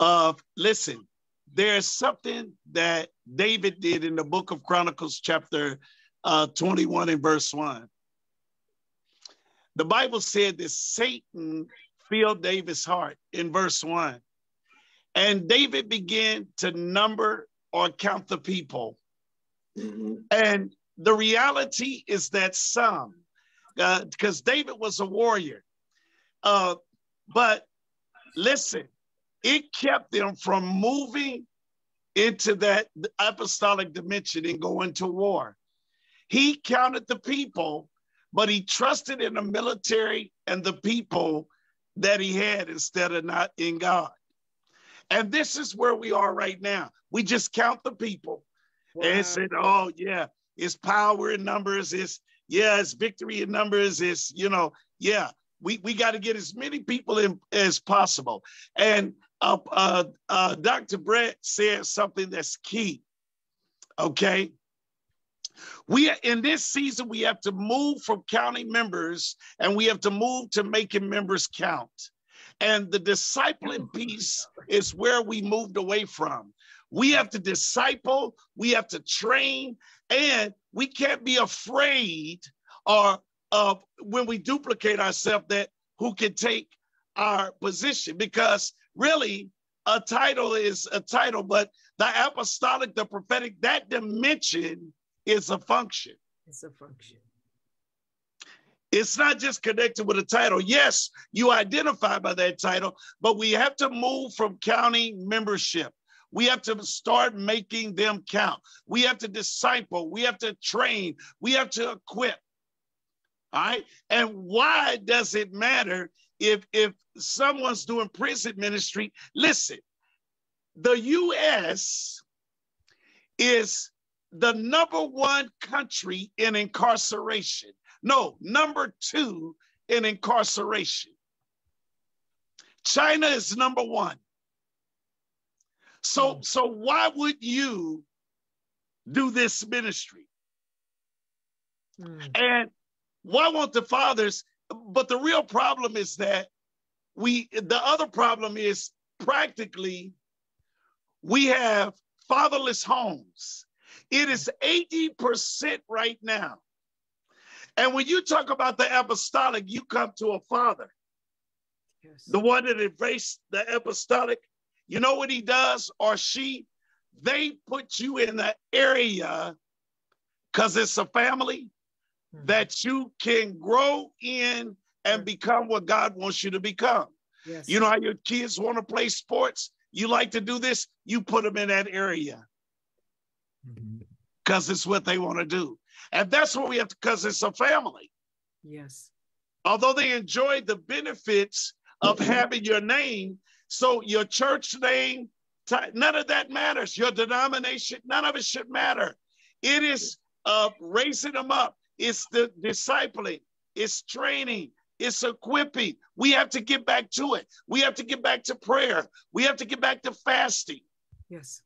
of, listen, there's something that David did in the book of Chronicles, chapter uh, 21 and verse 1. The Bible said that Satan filled David's heart in verse 1. And David began to number or count the people. Mm-hmm. And the reality is that some, because uh, David was a warrior, uh, but listen, it kept them from moving into that apostolic dimension and going to war. He counted the people, but he trusted in the military and the people that he had instead of not in God. And this is where we are right now. We just count the people wow. and said, oh, yeah, it's power in numbers. It's yeah, it's victory in numbers. It's you know, yeah. we, we got to get as many people in as possible. And uh, uh, uh, Dr. Brett said something that's key. Okay. We are, in this season, we have to move from counting members and we have to move to making members count. And the discipling piece is where we moved away from. We have to disciple, we have to train, and we can't be afraid or of when we duplicate ourselves that who can take our position because really a title is a title, but the apostolic, the prophetic, that dimension is a function. It's a function. It's not just connected with a title. Yes, you identify by that title, but we have to move from counting membership. We have to start making them count. We have to disciple. We have to train. We have to equip. All right. And why does it matter if if someone's doing prison ministry? Listen, the U.S. is the number one country in incarceration. No, number two in incarceration. China is number one. So, so why would you do this ministry? Mm. And why won't the fathers? But the real problem is that we, the other problem is practically we have fatherless homes. It is 80% right now. And when you talk about the apostolic, you come to a father. Yes. The one that embraced the apostolic, you know what he does or she? They put you in the area because it's a family mm-hmm. that you can grow in and become what God wants you to become. Yes. You know how your kids want to play sports? You like to do this, you put them in that area because mm-hmm. it's what they want to do. And that's what we have to, because it's a family. Yes. Although they enjoy the benefits of mm-hmm. having your name, so your church name, none of that matters. Your denomination, none of it should matter. It is uh, raising them up. It's the discipling. It's training. It's equipping. We have to get back to it. We have to get back to prayer. We have to get back to fasting. Yes.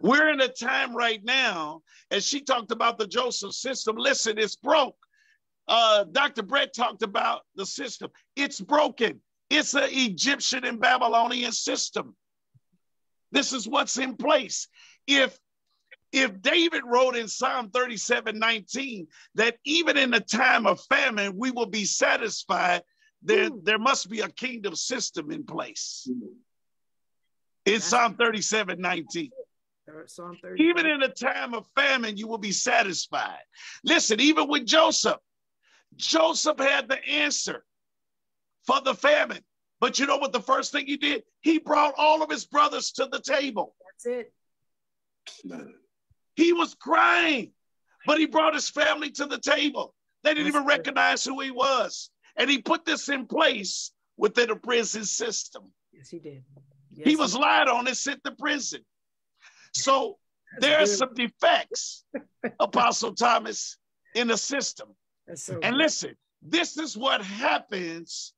We're in a time right now, as she talked about the Joseph system. Listen, it's broke. Uh, Dr. Brett talked about the system. It's broken. It's an Egyptian and Babylonian system. This is what's in place. If if David wrote in Psalm 37 19 that even in the time of famine, we will be satisfied, then Ooh. Hmm. there must be a kingdom system in place. In Psalm 37 19. Psalm 30. Even in a time of famine, you will be satisfied. Listen, even with Joseph, Joseph had the answer for the famine. But you know what the first thing he did? He brought all of his brothers to the table. That's it. He was crying, but he brought his family to the table. They didn't That's even recognize who he was. And he put this in place within a prison system. Yes, he did. Yes, he was lied on and sent to prison. So there are some defects, Apostle Thomas, in the system. So and listen, this is what happens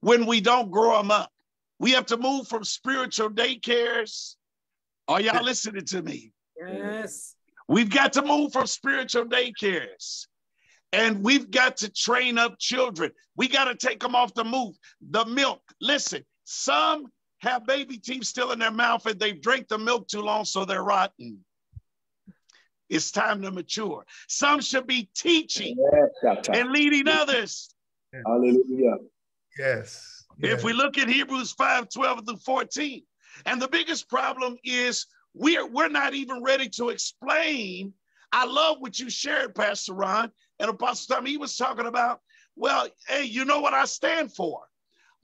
when we don't grow them up. We have to move from spiritual daycares. Are y'all listening to me? Yes. We've got to move from spiritual daycares. And we've got to train up children. We got to take them off the move. The milk. Listen, some have baby teeth still in their mouth and they've drank the milk too long, so they're rotten. It's time to mature. Some should be teaching and leading others. Hallelujah. Yes. If we look at Hebrews 5 12 through 14, and the biggest problem is we're, we're not even ready to explain. I love what you shared, Pastor Ron, and Apostle Tom. He was talking about, well, hey, you know what I stand for?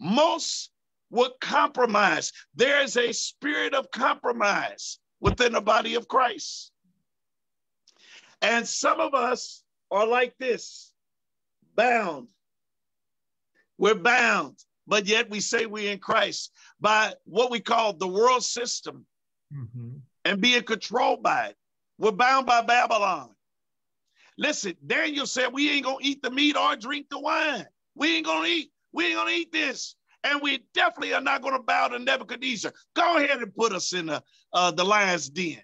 Most would compromise. There is a spirit of compromise within the body of Christ. And some of us are like this bound. We're bound, but yet we say we're in Christ by what we call the world system mm-hmm. and being controlled by it. We're bound by Babylon. Listen, Daniel said we ain't gonna eat the meat or drink the wine. We ain't gonna eat. We ain't gonna eat this. And we definitely are not gonna bow to Nebuchadnezzar. Go ahead and put us in the uh, the lion's den.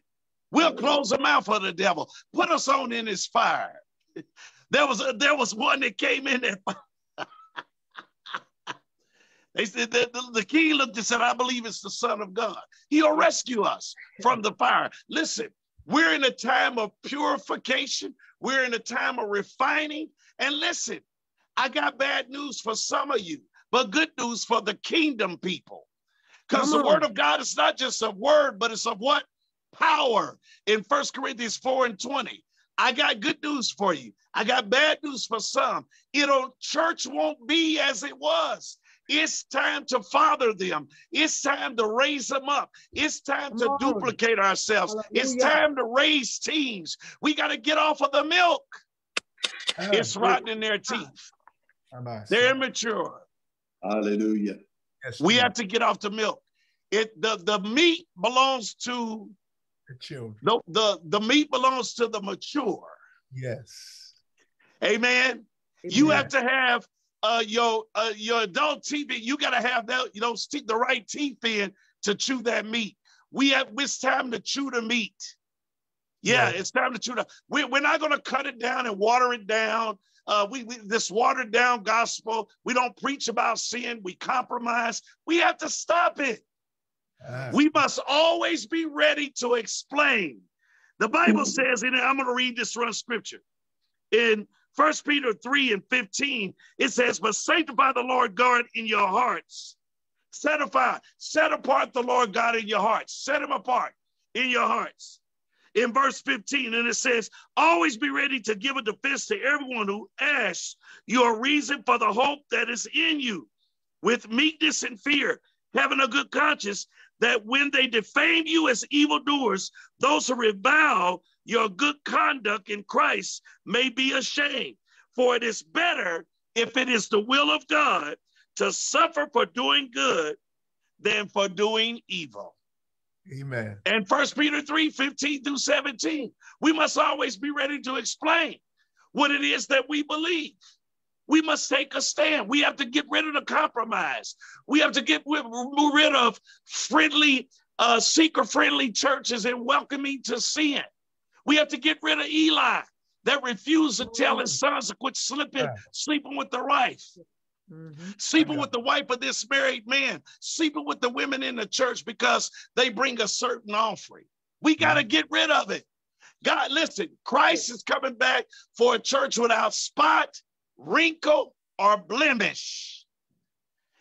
We'll close the mouth of the devil. Put us on in his fire. There was a, there was one that came in there. they said that the, the king looked and said, I believe it's the Son of God. He'll rescue us from the fire. Listen, we're in a time of purification. We're in a time of refining. And listen, I got bad news for some of you, but good news for the kingdom people. Because the word of God is not just a word, but it's of what? Power. In First Corinthians 4 and 20. I got good news for you. I got bad news for some. It'll church won't be as it was. It's time to father them. It's time to raise them up. It's time to duplicate ourselves. It's time to raise teams. We got to get off of the milk. It's rotten in their teeth. They're immature. Hallelujah. Yes, We have to get off the milk. It the, the meat belongs to the children. the, the the meat belongs to the mature. Yes. Amen. You have to have uh, your uh, your adult teeth. in. You got to have that you know stick the right teeth in to chew that meat. We have it's time to chew the meat. Yeah, Yeah. it's time to chew the. We, we're not going to cut it down and water it down. Uh, we, we this watered down gospel. We don't preach about sin. We compromise. We have to stop it. Ah, We must always be ready to explain. The Bible says, and I'm going to read this from scripture. In First Peter 3 and 15, it says, But sanctify the Lord God in your hearts. Set apart, set apart the Lord God in your hearts. Set him apart in your hearts. In verse 15, and it says, Always be ready to give a defense to everyone who asks your reason for the hope that is in you with meekness and fear, having a good conscience, that when they defame you as evildoers, those who revile your good conduct in Christ may be ashamed. For it is better, if it is the will of God, to suffer for doing good than for doing evil. Amen. And First Peter 3 15 through 17, we must always be ready to explain what it is that we believe. We must take a stand. We have to get rid of the compromise. We have to get rid of friendly, uh, seeker friendly churches and welcoming to sin. We have to get rid of Eli that refused to tell his sons to quit slipping, sleeping with the wife Mhm. sleeping with the wife of this married man, sleeping with the women in the church because they bring a certain offering. We got to get rid of it. God, listen, Christ is coming back for a church without spot, wrinkle, or blemish.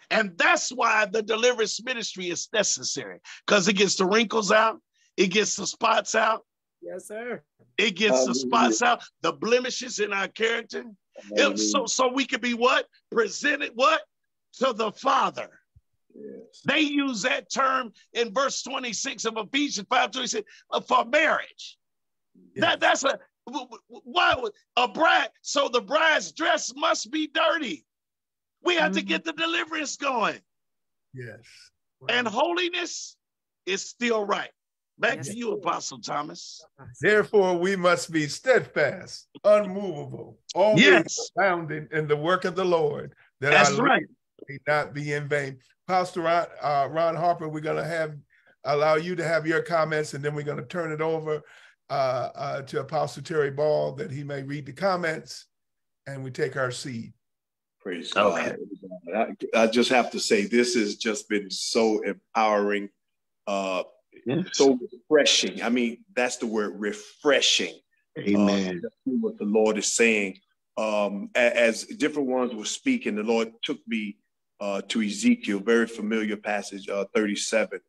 And that's why the deliverance ministry is necessary because it gets the wrinkles out, it gets the spots out, Yes, sir. it gets the spots out, the blemishes in our character. It- so, so we could be what? Presented what? To the Father. Yes. They use that term in verse 26 of Ephesians 5 26 uh, for marriage. That, that's a w- w- why would- a bride. So the bride's dress must be dirty. We have to Mhm. get the deliverance going. Yes. And holiness is still right. Back Yes, to you. Apostle Thomas. Therefore, we must be steadfast, unmovable, always Yes. abounding in the work of the Lord, that That's our right. may not be in vain. Pastor Ron, uh, Ron Harper, we're going to have allow you to have your comments, and then we're going to turn it over uh, uh, to Apostle Terry Ball that he may read the comments, and we take our seat. Praise Okay. God. I, I just have to say, this has just been so empowering, uh, so refreshing. I mean, that's the word refreshing. Amen. Uh, what the Lord is saying. Um, as different ones were speaking, the Lord took me uh, to Ezekiel, very familiar passage, uh, 37.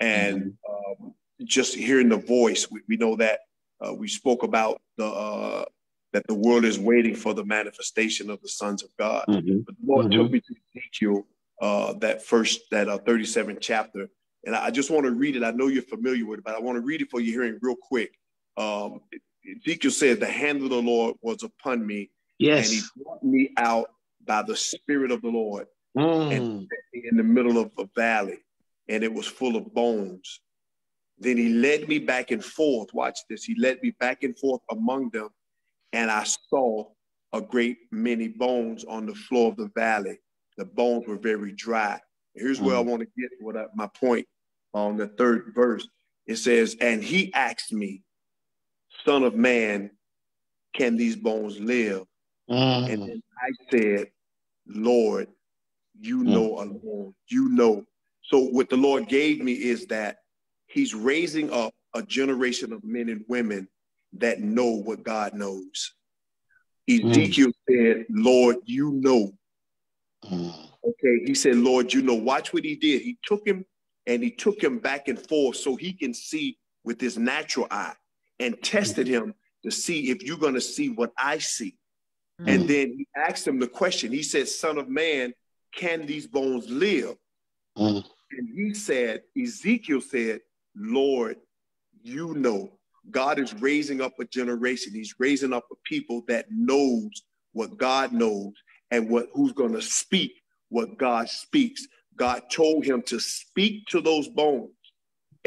And um, just hearing the voice, we, we know that uh, we spoke about the uh, that the world is waiting for the manifestation of the sons of God. Mhm. But the Lord Mhm. took me to Ezekiel, uh, that first, that uh, 37th chapter. And I just want to read it. I know you're familiar with it, but I want to read it for you hearing real quick. Um, Ezekiel said, The hand of the Lord was upon me, and he brought me out by the Spirit of the Lord Mm. in the middle of a valley, and it was full of bones. Then he led me back and forth. Watch this. He led me back and forth among them, and I saw a great many bones on the floor of the valley. The bones were very dry. Here's where I want to get what I, my point on the third verse. It says, And he asked me, Son of man, can these bones live? Mm. And then I said, Lord, you Mm. know alone, you know. So what the Lord gave me is that He's raising up a generation of men and women that know what God knows. Mm. Ezekiel said, Lord, you know. Mm. Okay, he said, Lord, you know, watch what he did. He took him and he took him back and forth so he can see with his natural eye and tested him to see if you're going to see what I see. And then he asked him the question. He said, Son of man, can these bones live? Mm. And he said, Ezekiel said, Lord, you know. God is raising up a generation. He's raising up a people that knows what God knows and what who's going to speak what God speaks. God told him to speak to those bones.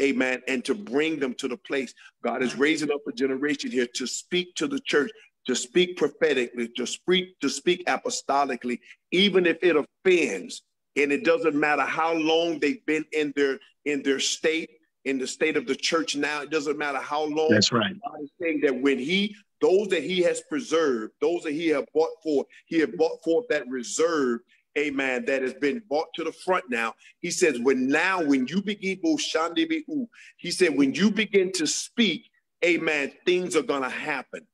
Amen. And to bring them to the place. God is raising up a generation here to speak to the church, to speak prophetically, to speak, to speak apostolically, even if it offends. And it doesn't matter how long they've been in their in their state, in the state of the church now. It doesn't matter how long. That's right. God is saying that when he, those that he has preserved, those that he have brought forth, he have brought forth that reserve, amen, that has been brought to the front now. He says, when now, when you begin, oh, he said, when you begin to speak, amen, things are going to happen.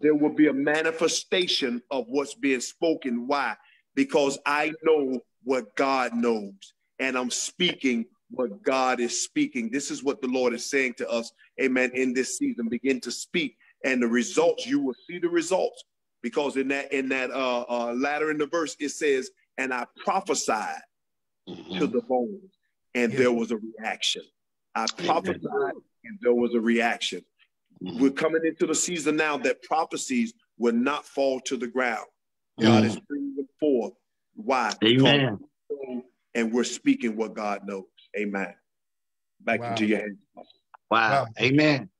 There will be a manifestation of what's being spoken. Why? Because I know what God knows, and I'm speaking what God is speaking. This is what the Lord is saying to us, amen, in this season. Begin to speak, and the results, you will see the results. Because in that in that uh, uh latter in the verse, it says, and I prophesied Mhm. to the bones, and Yeah. there was a reaction. I prophesied, and there was a reaction. Mhm. We're coming into the season now that prophecies will not fall to the ground. God is bringing them forth. Why? Amen. And we're speaking what God knows. Amen. Back Wow. into your hands. Wow. Wow. Amen.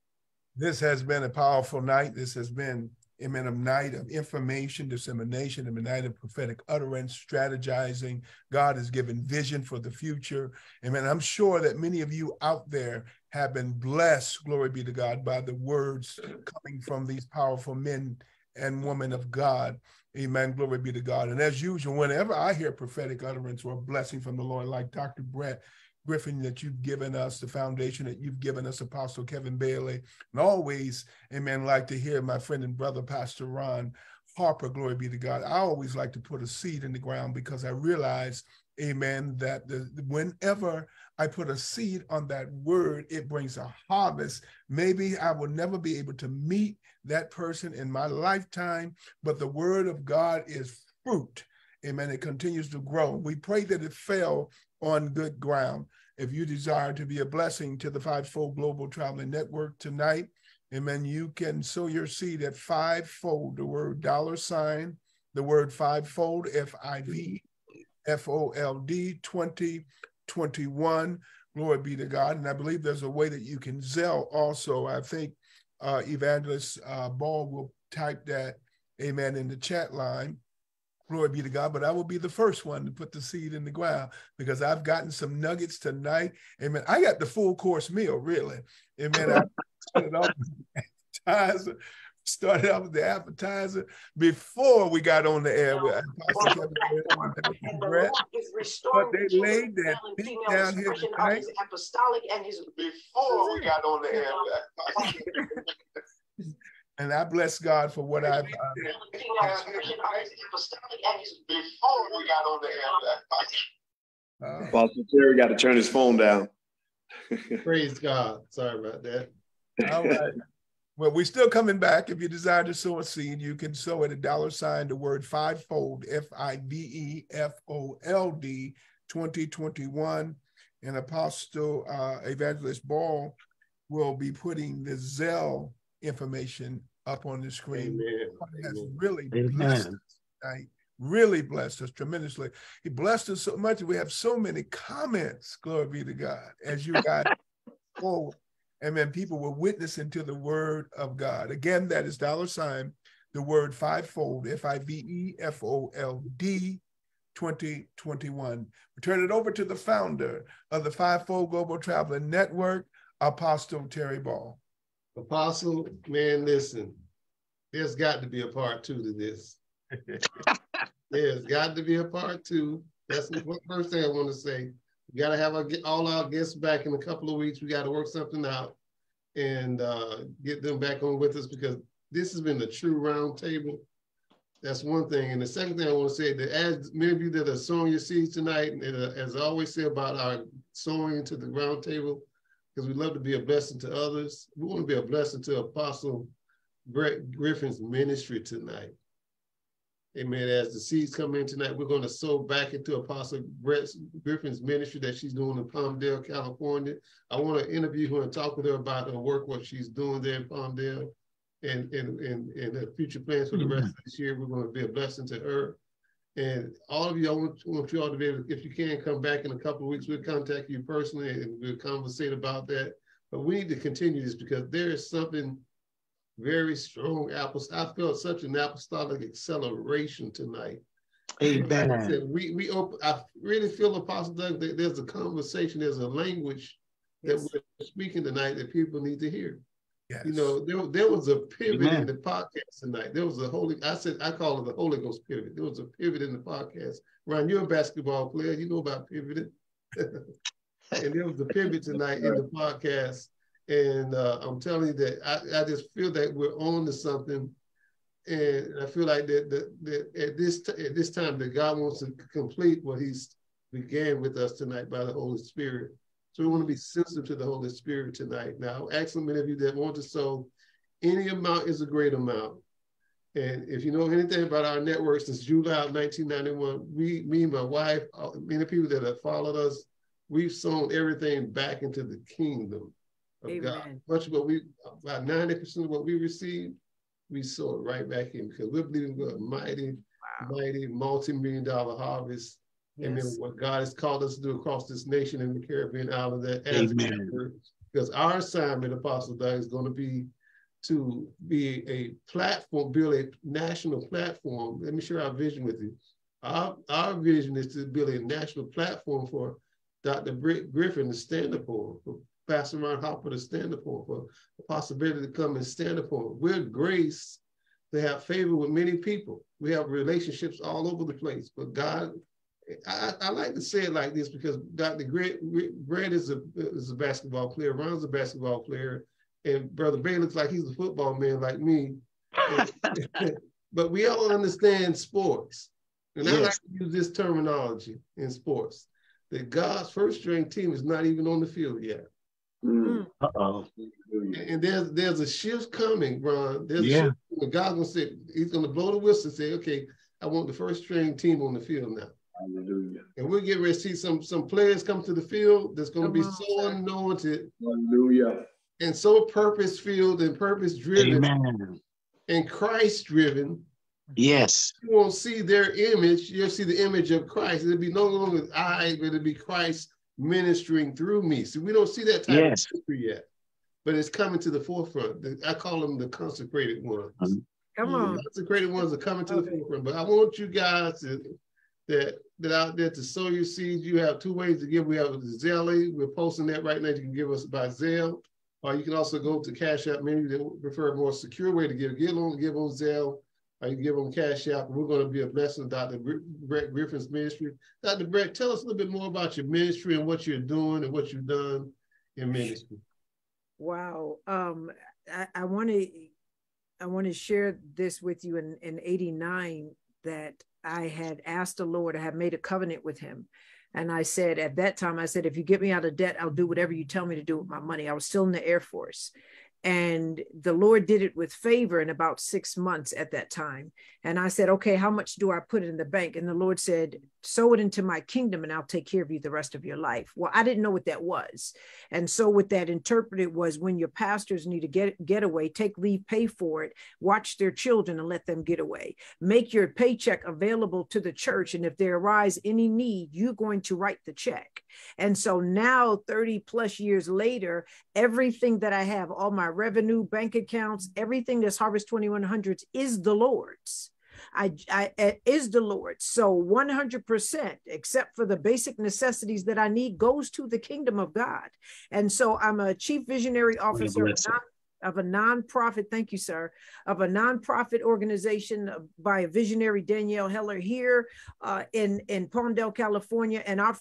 This has been a powerful night. This has been amen, a night of information, dissemination, a night of prophetic utterance, strategizing. God has given vision for the future. Amen. I'm sure that many of you out there have been blessed, glory be to God, by the words coming from these powerful men and women of God. Amen. Glory be to God. And as usual, whenever I hear prophetic utterance or a blessing from the Lord, like Dr. Brett Griffin, that you've given us, the foundation that you've given us, Apostle Kevin Bailey, and always, amen, like to hear my friend and brother, Pastor Ron Harper, glory be to God. I always like to put a seed in the ground because I realize, amen, that the, whenever I put a seed on that word, it brings a harvest. Maybe I will never be able to meet that person in my lifetime, but the word of God is fruit. Amen. It continues to grow. We pray that it fell on good ground. If you desire to be a blessing to the Fivefold Global Traveling Network tonight, amen, you can sow your seed at fivefold, the word dollar sign, the word fivefold, F I V F O L D 2021. Glory be to God. And I believe there's a way that you can Zelle also. I think uh, Evangelist uh, Ball will type that, amen, in the chat line. Glory be to God. But I will be the first one to put the seed in the ground because I've gotten some nuggets tonight. Amen. I got the full course meal, really. Amen. I started off with the appetizer, started off with the appetizer before we got on the air with Apostle Kevin Bailey and the Brett. Is restoring But they laid that beat down here tonight. apostolic and his Before we got on the air, with And I bless God for what I've uh, male and female expression of his apostolic and his before we got on the air, with Apostle Terry got to turn his phone down. Praise God. Sorry about that. All right. Well, we're still coming back. If you desire to sow a seed, you can sow at a dollar sign, the word fivefold, F I V E F O L D 2021. And Apostle uh, Evangelist Ball will be putting the Zelle information up on the screen. Amen. God has Amen. really blessed Amen. us tonight, really blessed us tremendously. He blessed us so much. We have so many comments. Glory be to God. As you guys forward. Amen. People were witnessing to the word of God. Again, that is dollar sign, the word fivefold, F I V E F O L D 2021. We turn it over to the founder of the Fivefold Global Traveler Network, Apostle Terry Ball. Apostle, man, listen, there's got to be a part two to this. there's got to be a part two. That's the first thing I want to say. We got to have our, all our guests back in a couple of weeks. We got to work something out and uh, get them back on with us because this has been a true roundtable. That's one thing. And the second thing I want to say that as many of you that are sowing your seeds tonight, and uh, as I always say about our sowing into the roundtable, because we love to be a blessing to others. We want to be a blessing to Apostle Brett Griffin's ministry tonight. Amen. As the seeds come in tonight, we're going to sow back into Apostle Brett Griffin's ministry that she's doing in Palmdale, California. I want to interview her and talk with her about her work, what she's doing there in Palmdale, and and and, and her future plans for the rest of this year. We're going to be a blessing to her. And all of you, I want, want you all to be able, if you can, come back in a couple of weeks. We'll contact you personally and we'll conversate about that. But we need to continue this because there is something very strong apostolic. I felt such an apostolic acceleration tonight. Amen. Like I said, we we open, I really feel Apostle Doug that there's a conversation, there's a language that we're speaking tonight that people need to hear. Yes. You know, there, there was a pivot Amen. in the podcast tonight. There was a holy, I said, I call it the Holy Ghost pivot. There was a pivot in the podcast. Ron, you're a basketball player. You know about pivoting. and there was a pivot tonight in the podcast and uh, I'm telling you that I, I just feel that we're on to something. And I feel like that, that, that at this t- at this time that God wants to complete what He's began with us tonight by the Holy Spirit. So we want to be sensitive to the Holy Spirit tonight. Now, ask many of you that want to sow, any amount is a great amount. And if you know anything about our network since July of 1991, we, me my wife, many people that have followed us, we've sown everything back into the kingdom of Amen. God. Much of what we, about 90% of what we receive, we saw it right back in because we're believing for a mighty, wow. mighty multi-million dollar harvest. Yes. And then what God has called us to do across this nation and the Caribbean island that as because our assignment, Apostle Doug, is going to be to be a platform, build a national platform. Let me share our vision with you. Our, our vision is to build a national platform for Dr. Griffin to stand up for, for Pastor Ron Harper to stand upon, for the possibility to come and stand upon. We're graced to have favor with many people. We have relationships all over the place, but God, I, I like to say it like this because Dr. Grant is a, is a basketball player, Ron's a basketball player, and Brother Bay looks like he's a football man like me. but we all understand sports. And yes. I like to use this terminology in sports that God's first string team is not even on the field yet. Mm. Uh-oh. And there's there's a shift coming, Ron. There's yeah. a God's gonna say he's gonna blow the whistle and say, okay, I want the first string team on the field now. Hallelujah. And we're getting ready to see some some players come to the field that's gonna be on, so sir. anointed. Hallelujah. And so purpose filled and purpose driven and Christ driven. Yes. You won't see their image, you'll see the image of Christ. It'll be no longer I, but it'll be Christ ministering through me. So we don't see that type yes. of ministry yet, but it's coming to the forefront. I call them the consecrated ones. Um, Come on, the consecrated ones are coming to okay. the forefront. But I want you guys to that that out there to sow your seeds. You have two ways to give. We have Zelle. We're posting that right now. You can give us by Zelle, or you can also go to Cash App. Maybe they prefer a more secure way to give. Give on give on Zelle or you give them Cash App. We're going to be a blessing Dr. Brett Griffin's ministry. Dr. Brett, tell us a little bit more about your ministry and what you're doing and what you've done in ministry. Wow. Um, I want to I want to share this with you in, in 89 that I had asked the Lord, I had made a covenant with him. And I said, at that time, I said, if you get me out of debt, I'll do whatever you tell me to do with my money. I was still in the Air Force and the lord did it with favor in about six months at that time and i said okay how much do i put in the bank and the lord said sow it into my kingdom and I'll take care of you the rest of your life. Well, I didn't know what that was. And so what that interpreted was when your pastors need to get get away, take leave, pay for it, watch their children and let them get away. Make your paycheck available to the church. And if there arise any need, you're going to write the check. And so now 30 plus years later, everything that I have, all my revenue, bank accounts, everything that's Harvest 2100s is the Lord's. I, I is the Lord. So 100%, except for the basic necessities that I need, goes to the kingdom of God. And so I'm a chief visionary officer of a nonprofit, thank you, sir, of a nonprofit organization by a visionary Danielle Heller here uh, in, in Palmdale, California. And our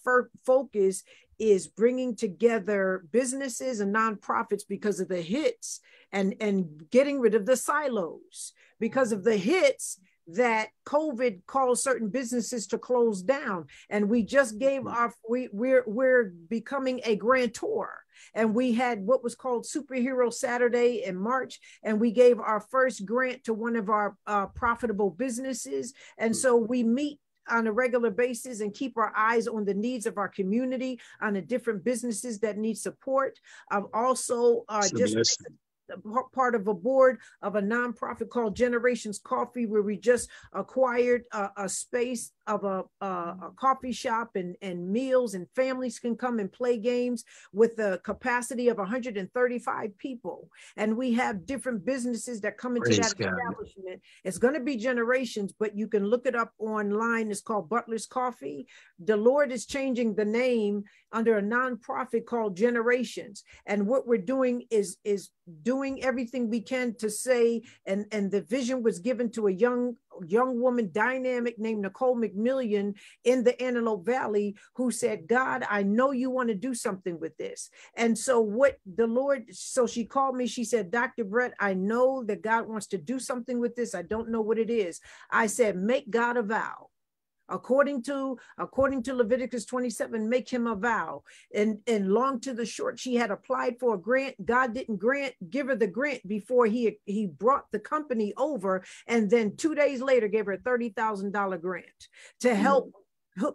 focus is bringing together businesses and nonprofits because of the hits and, and getting rid of the silos. Because of the hits, that COVID caused certain businesses to close down. And we just gave mm-hmm. our we we're we're becoming a grantor. And we had what was called Superhero Saturday in March, and we gave our first grant to one of our uh, profitable businesses. And mm-hmm. so we meet on a regular basis and keep our eyes on the needs of our community, on the different businesses that need support. I've also uh, just part of a board of a nonprofit called Generations Coffee, where we just acquired a, a space of a, a, a, coffee shop and, and meals, and families can come and play games with a capacity of 135 people. And we have different businesses that come into Praise that God. establishment. It's going to be generations, but you can look it up online. It's called Butler's Coffee. The Lord is changing the name under a nonprofit called Generations. And what we're doing is, is doing everything we can to say, and, and the vision was given to a young young woman dynamic named Nicole McMillian in the Antelope Valley who said, God, I know you want to do something with this. And so, what the Lord, so she called me, she said, Dr. Brett, I know that God wants to do something with this. I don't know what it is. I said, make God a vow according to according to leviticus 27 make him a vow and and long to the short she had applied for a grant god didn't grant give her the grant before he he brought the company over and then two days later gave her a $30000 grant to mm-hmm.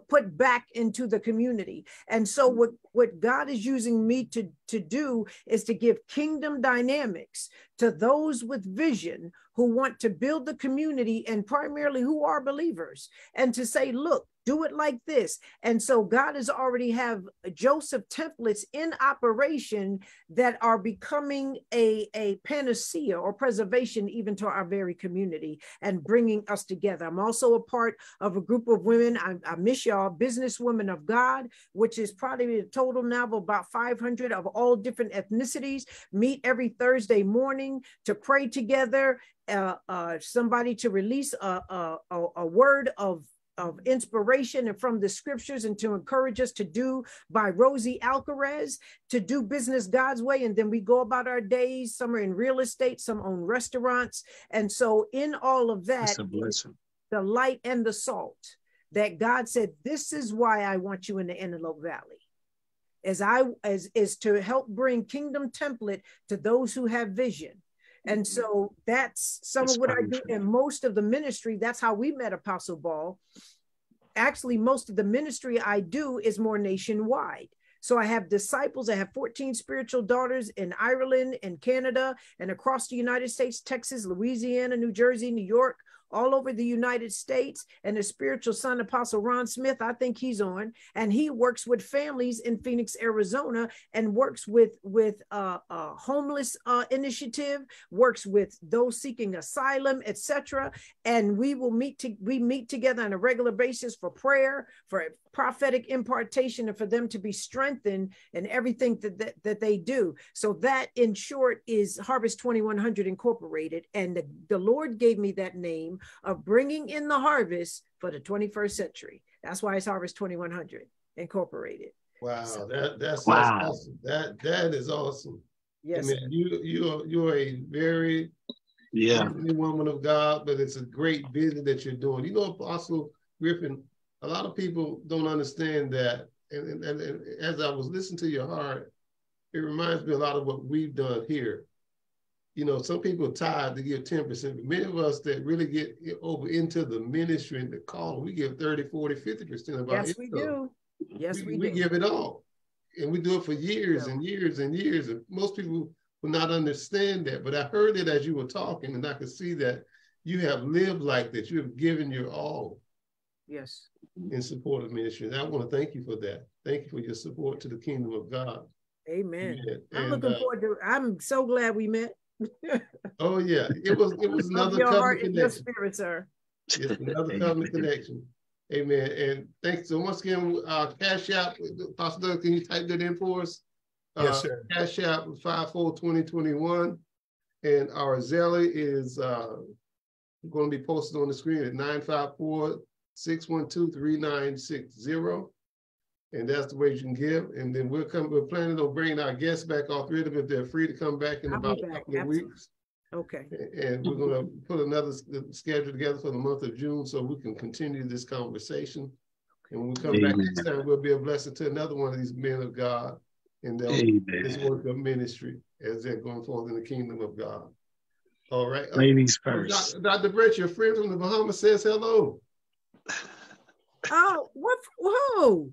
Put back into the community. And so mm. what, what God is using me to, to do is to give kingdom dynamics to those with vision who want to build the community and primarily who are believers and to say, look, do it like this. And so God has already have Joseph templates in operation that are becoming a, a panacea or preservation even to our very community and bringing us together. I'm also a part of a group of women, I, I miss y'all, Business Women of God, which is probably a total now of about 500 of all different ethnicities, meet every Thursday morning to pray together uh, uh, somebody to release a, a, a, word of of inspiration and from the scriptures and to encourage us to do by Rosie Alcarez, to do business God's way. And then we go about our days. Some are in real estate, some own restaurants. And so in all of that, the light and the salt that God said, this is why I want you in the Antelope Valley. As I as is to help bring kingdom template to those who have vision. And mm-hmm. so that's some that's of what I do. And most of the ministry, that's how we met Apostle Ball. Actually, most of the ministry I do is more nationwide. So I have disciples. I have 14 spiritual daughters in Ireland and Canada and across the United States, Texas, Louisiana, New Jersey, New York, all over the United States. And the spiritual son, Apostle Ron Smith, I think he's on, and he works with families in Phoenix, Arizona, and works with with uh, homeless uh, initiative, works with those seeking asylum, etc. And we will meet to we meet together on a regular basis for prayer, for prophetic impartation, and for them to be strengthened in everything that, that, that they do. So that, in short, is Harvest 2100 Incorporated, and the, the Lord gave me that name of bringing in the harvest for the 21st century. That's why it's Harvest 2100 Incorporated. Wow, so, that, that's, wow. That's awesome. That that is awesome. Yes, I mean, you you you're a very yeah woman of God, but it's a great vision that you're doing. You know, Apostle Griffin, a lot of people don't understand that. And, and, and as I was listening to your heart, it reminds me a lot of what we've done here you know, some people are tired to give 10%, but many of us that really get over into the ministry and the call, we give 30, 40, 50% of our Yes, we do. Yes, we, do. we do. give it all. And we do it for years Yeah. and years and years. And most people will not understand that. But I heard it as you were talking, and I could see that you have lived like that. You have given your all Yes. in support of ministry. And I want to thank you for that. Thank you for your support to the kingdom of God. Amen. Amen. I'm And, looking uh, forward to I'm so glad we met. oh yeah, it was it was another your heart covenant and your spirit, sir. It's another covenant connection. Amen. And thanks. So once again, uh, Cash App, Pastor Doug, can you type that in for us? Yes, Uh, sir. Cash App five four twenty twenty one, and our Zelle is uh, going to be posted on the screen at 954-612-3960. And that's the way you can give. And then we'll come. We're planning on bringing our guests back, all three of them, if they're free to come back in I'll be about a back, couple of weeks. Okay. And we're gonna put another schedule together for the month of June so we can continue this conversation. And when we come back next time, we'll be a blessing to another one of these men of God and they'll this work of ministry as they're going forth in the kingdom of God. All right. Uh, Ladies uh, first. Doc- Dr. Brett, your friend from the Bahamas says hello. Oh, what whoa.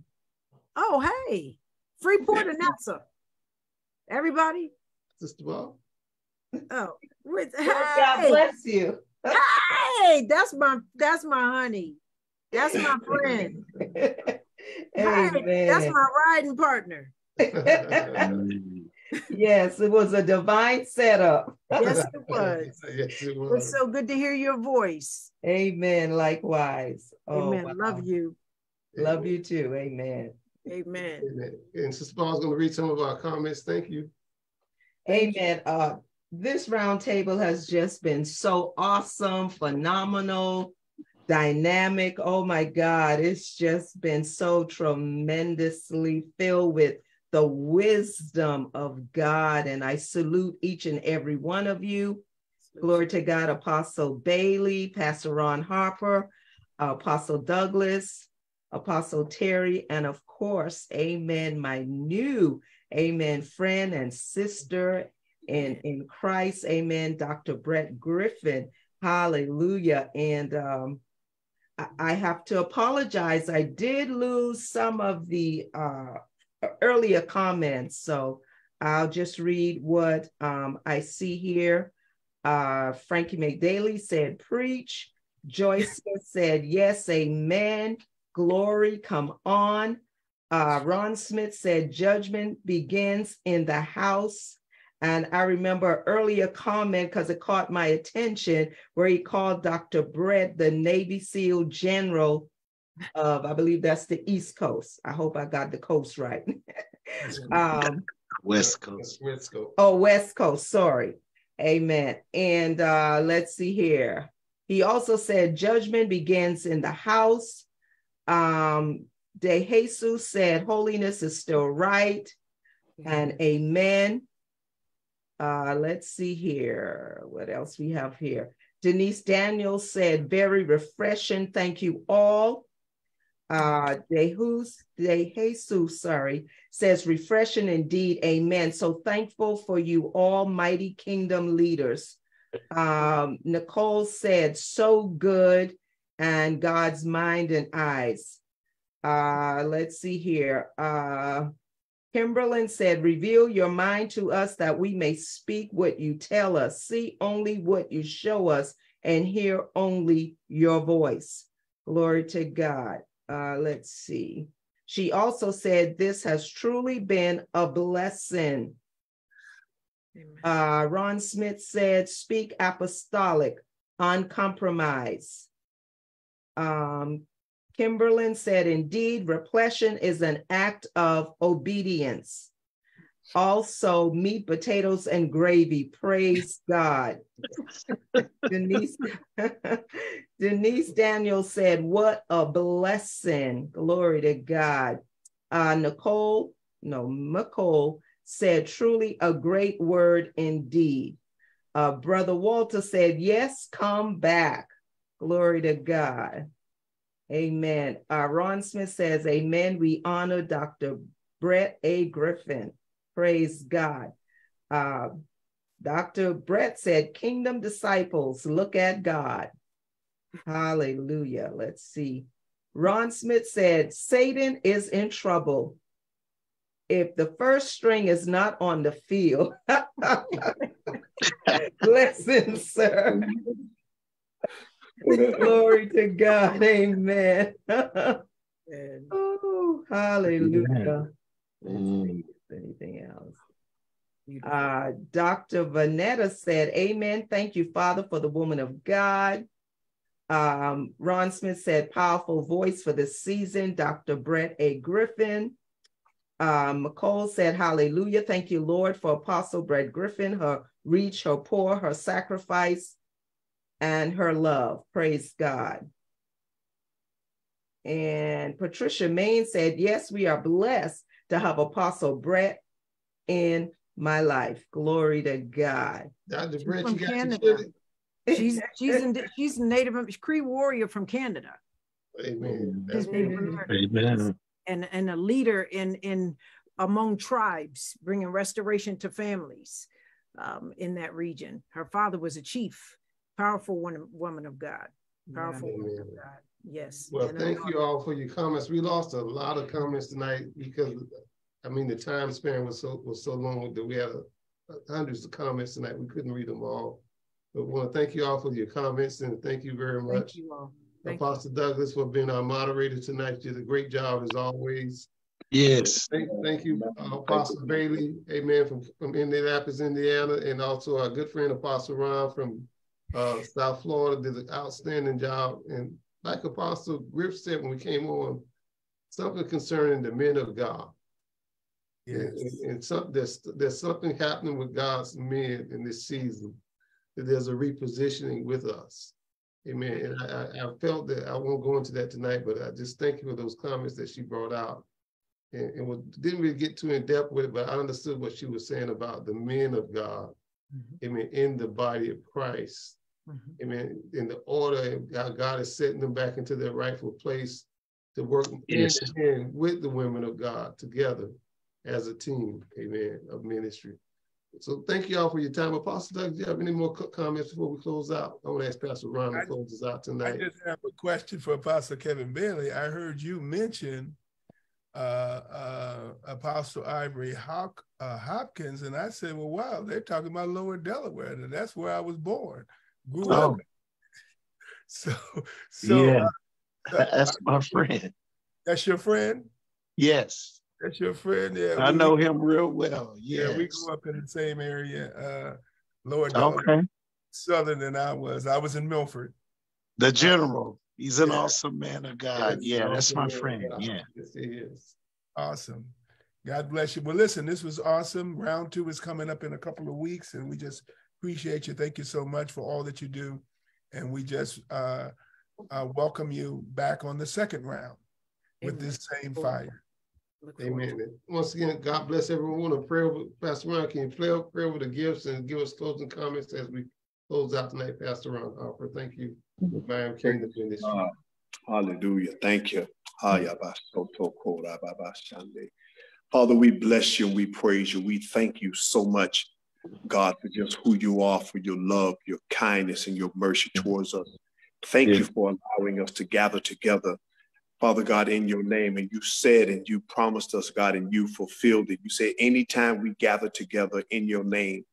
Oh, hey. Freeport and Nassau. Everybody? Sister Bob. Oh, with, God bless you. hey, that's my that's my honey. That's my friend. Hey, that's my riding partner. Yes, it was a divine setup. Yes, it was. Yes, it It's so good to hear your voice. Amen. Likewise. Oh, Amen. wow. Love you. Love you too. Amen. Amen. Amen. And Sister Bob's gonna read some of our comments. Thank you. Amen. Uh, this roundtable has just been so awesome, phenomenal, dynamic. Oh my God, it's just been so tremendously filled with the wisdom of God. And I salute each and every one of you. Glory to God, Apostle Bailey, Pastor Ron Harper, Apostle Douglas, Apostle Terry, and of course, amen, my new, amen, friend and sister in, in Christ, amen, Dr. Brett Griffin, hallelujah. And um, I, I have to apologize. I did lose some of the uh, earlier comments, so I'll just read what um, I see here. Uh, Frankie McDaly said, preach. Joyce said, yes, amen. Glory, come on. Uh, Ron Smith said, judgment begins in the house. And I remember earlier comment because it caught my attention where he called Dr. Brett the Navy SEAL General of, I believe that's the East Coast. I hope I got the coast right. um, West Coast. Let's go. Oh, West Coast, sorry. Amen. And uh, let's see here. He also said, judgment begins in the house. Um, De Jesus said, holiness is still right. And amen. Uh, let's see here. What else we have here? Denise Daniels said, very refreshing. Thank you all. Uh, Jesus, Jesus, sorry, says refreshing indeed. Amen. So thankful for you, almighty kingdom leaders. Um, Nicole said, so good and God's mind and eyes. Uh, let's see here. Uh, Kimberlyn said, reveal your mind to us that we may speak what you tell us, see only what you show us, and hear only your voice. Glory to God. Uh, let's see. She also said, this has truly been a blessing. Uh, Ron Smith said, speak apostolic, uncompromised. Um, Kimberlyn said, indeed, repletion is an act of obedience. Also, meat, potatoes, and gravy. Praise God. Denise, Denise Daniels said, What a blessing. Glory to God. Uh, Nicole, no, Nicole said, Truly a great word indeed. Uh, Brother Walter said, Yes, come back. Glory to God. Amen. Uh, Ron Smith says, Amen. We honor Dr. Brett A. Griffin. Praise God. Uh, Dr. Brett said, Kingdom disciples, look at God. Hallelujah. Let's see. Ron Smith said, Satan is in trouble. If the first string is not on the field, listen, sir. Glory to God. Amen. oh, hallelujah. Mm. Anything else? Uh, Dr. Vanetta said, Amen. Thank you, Father, for the woman of God. Um, Ron Smith said, powerful voice for this season. Dr. Brett A. Griffin. Um, said, Hallelujah. Thank you, Lord, for Apostle Brett Griffin, her reach, her pour, her sacrifice, and her love. Praise God. And Patricia Main said, Yes, we are blessed to have Apostle Brett in my life. Glory to God. Dr. Brett, you got Canada. She's she's in, she's a native Cree warrior from Canada. Amen. Amen. And and a leader in in among tribes, bringing restoration to families um, in that region. Her father was a chief, powerful woman, woman of God, powerful Amen. woman of God. Yes. Well, and thank you all for your comments. We lost a lot of comments tonight because, I mean, the time span was so was so long that we had a, a hundreds of comments tonight. We couldn't read them all. But we want to thank you all for your comments and thank you very much. Thank you all. Thank Apostle you. Douglas for being our moderator tonight. You did a great job as always. Yes. Thank, thank you, uh, Apostle Bailey, amen, from, from Indianapolis, Indiana, and also our good friend Apostle Ron from uh, South Florida did an outstanding job. And like Apostle Griff said when we came on, something concerning the men of God. Yes. And, and, some, there's, there's something happening with God's men in this season, that there's a repositioning with us. Amen. And I, I felt that I won't go into that tonight, but I just thank you for those comments that she brought out. And, and didn't really get too in depth with it, but I understood what she was saying about the men of God. Mm-hmm. Amen. In the body of Christ Mm-hmm. Amen. In the order, God, God is setting them back into their rightful place to work yes. hand in with the women of God together as a team, amen, of ministry. So thank you all for your time. Apostle Doug, do you have any more comments before we close out? I want to ask Pastor Ron to close us out tonight. I just have a question for Apostle Kevin Bailey. I heard you mention uh, uh, Apostle Ivory Hop, uh, Hopkins, and I said, well, wow, they're talking about Lower Delaware, and that's where I was born grew oh. up. So, so yeah, uh, that's my friend. That's your friend. Yes, that's your friend. Yeah, I know him real well. Yes. Yeah, we grew up in the same area. Uh, Lower okay. Southern than I was. I was in Milford. The general. He's an yeah. awesome man of God. Yeah, yeah that's my friend. Yeah. Yes, he is. Awesome. God bless you. Well, listen, this was awesome. Round two is coming up in a couple of weeks, and we just appreciate you. Thank you so much for all that you do. And we just uh, uh, welcome you back on the second round with Amen. this same fire. Amen. Once again, God bless everyone. A prayer with Pastor Ron. Can you pray, pray over the gifts and give us closing comments as we close out tonight, Pastor Ron Harper? Thank you. Ma'am, Kingdom Ministry. Uh, hallelujah. Thank you. Father, we bless you. We praise you. We thank you so much God, for just who you are, for your love, your kindness, and your mercy mm. towards us. Thank yeah. you for allowing us to gather together, Father God, in your name. And you said and you promised us, God, and you fulfilled it. You said, anytime we gather together in your name,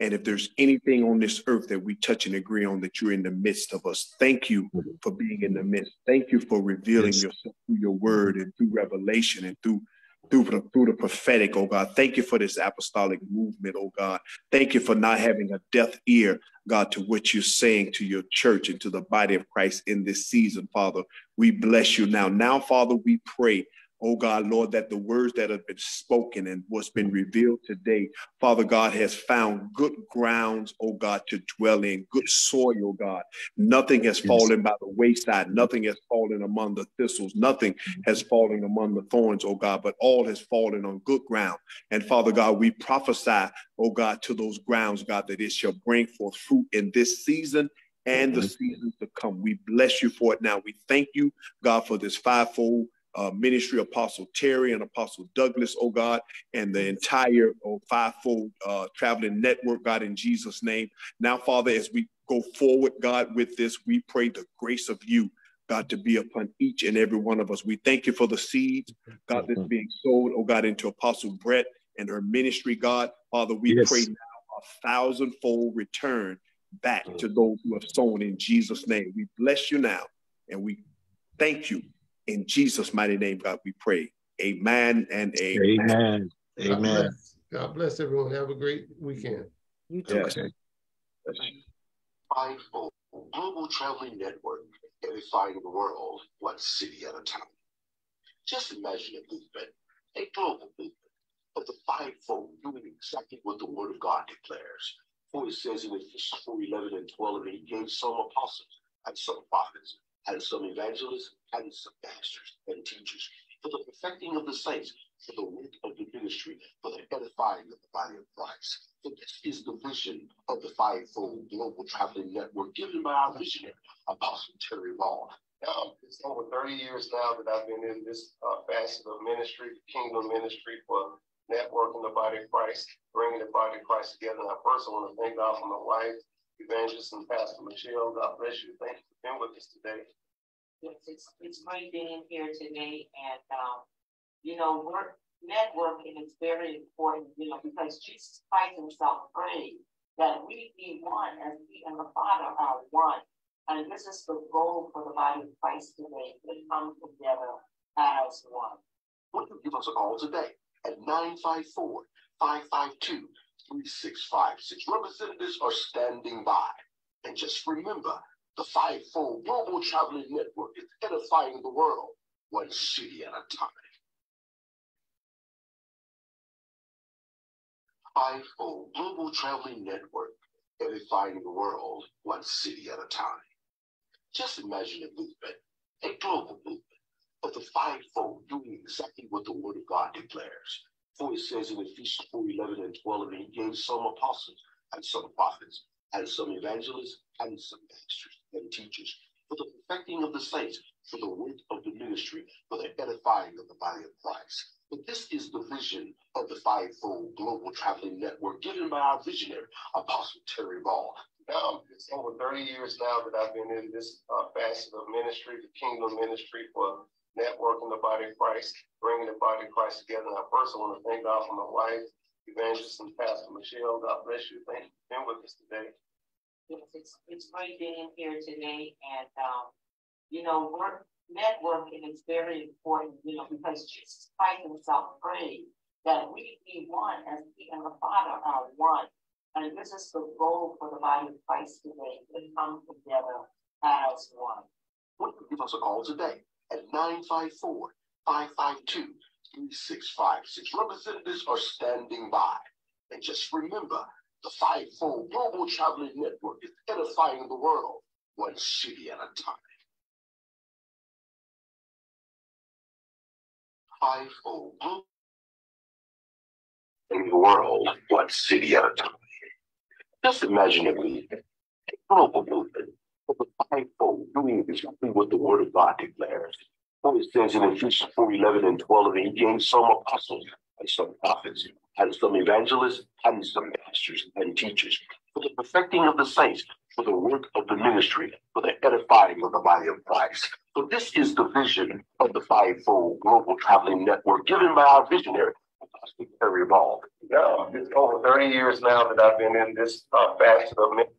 and if there's anything on this earth that we touch and agree on, that you're in the midst of us. Thank you mm. for being in the midst. Thank you for revealing yes. yourself through your word and through revelation and through through the, through the prophetic, oh God. Thank you for this apostolic movement, oh God. Thank you for not having a deaf ear, God, to what you're saying to your church and to the body of Christ in this season, Father. We bless you now. Now, Father, we pray oh God, Lord, that the words that have been spoken and what's been revealed today, Father God, has found good grounds, oh God, to dwell in, good soil, oh God. Nothing has yes. fallen by the wayside, nothing has fallen among the thistles, nothing mm-hmm. has fallen among the thorns, oh God, but all has fallen on good ground. And Father God, we prophesy, oh God, to those grounds, God, that it shall bring forth fruit in this season and the mm-hmm. seasons to come. We bless you for it now. We thank you, God, for this fivefold uh, ministry, Apostle Terry and Apostle Douglas, oh God, and the entire oh, fivefold uh, traveling network, God, in Jesus' name. Now, Father, as we go forward, God, with this, we pray the grace of you, God, to be upon each and every one of us. We thank you for the seeds, God, that's being sowed, oh God, into Apostle Brett and her ministry, God. Father, we yes. pray now a thousandfold return back to those who have sown in Jesus' name. We bless you now and we thank you in Jesus' mighty name, God, we pray. Amen and amen. Amen. Amen. God bless, God bless everyone. Have a great weekend. You too. Yes. Fivefold Global Traveling Network, edifying the world one city at a time. Just imagine a movement, a global movement of the fivefold doing exactly what the Word of God declares. For it says in Ephesians 4 11 and 12, and he gave some apostles and some prophets and some evangelists and some pastors and teachers for the perfecting of the saints, for the work of the ministry, for the edifying of the body of Christ. For this is the vision of the fivefold global traveling network given by our visionary, Apostle Terry Ball. Now, it's over 30 years now that I've been in this uh, facet of ministry, kingdom ministry for networking the body of Christ, bringing the body of Christ together. And I first want to thank God for my wife, Evangelist and Pastor Michelle. God bless you. Thank you for being with us today. Yes, it's, it's great being here today. And, um, you know, work, networking is very important, you know, because Jesus Christ himself prayed that we be one as he and the Father are one. And this is the goal for the body of Christ today, to come together as one. Would you give us a call today at 954 552 3656. Representatives are standing by. And just remember, the fivefold global traveling network is edifying the world one city at a time. Fivefold global traveling network edifying the world one city at a time. Just imagine a movement, a global movement of the fivefold doing exactly what the word of God declares. For it says in Ephesians 4 11 and 12, and he gave some apostles and some prophets and some evangelists and some pastors and teachers for the perfecting of the saints, for the work of the ministry, for the edifying of the body of Christ. But this is the vision of the fivefold global traveling network given by our visionary, Apostle Terry Ball. Now, it's over 30 years now that I've been in this uh, facet of ministry, the kingdom ministry for networking the body of Christ, bringing the body of Christ together. And I first want to thank God for my wife, Evangelist and Pastor Michelle. God bless you. Thank you for being with us today. Yes, it's, it's great being here today. And, um, you know, work, networking is very important, you know, because Jesus Christ himself prayed that we be one as he and the Father are one. And this is the goal for the body of Christ today, to come together as one. Would you give us a call today? At 954 552 3656. Representatives are standing by. And just remember, the fivefold global traveling network is edifying the world one city at a time. Fivefold global in the world one city at a time. Just imagine if global movement of the fivefold, doing exactly what the word of God declares. For it says in Ephesians 4 11 and 12, and he gave some apostles and some prophets and some evangelists and some pastors and teachers for the perfecting of the saints, for the work of the ministry, for the edifying of the body of Christ. So this is the vision of the fivefold global traveling network given by our visionary, Apostle Terry Ball. Now, it's over 30 years now that I've been in this uh, of ministry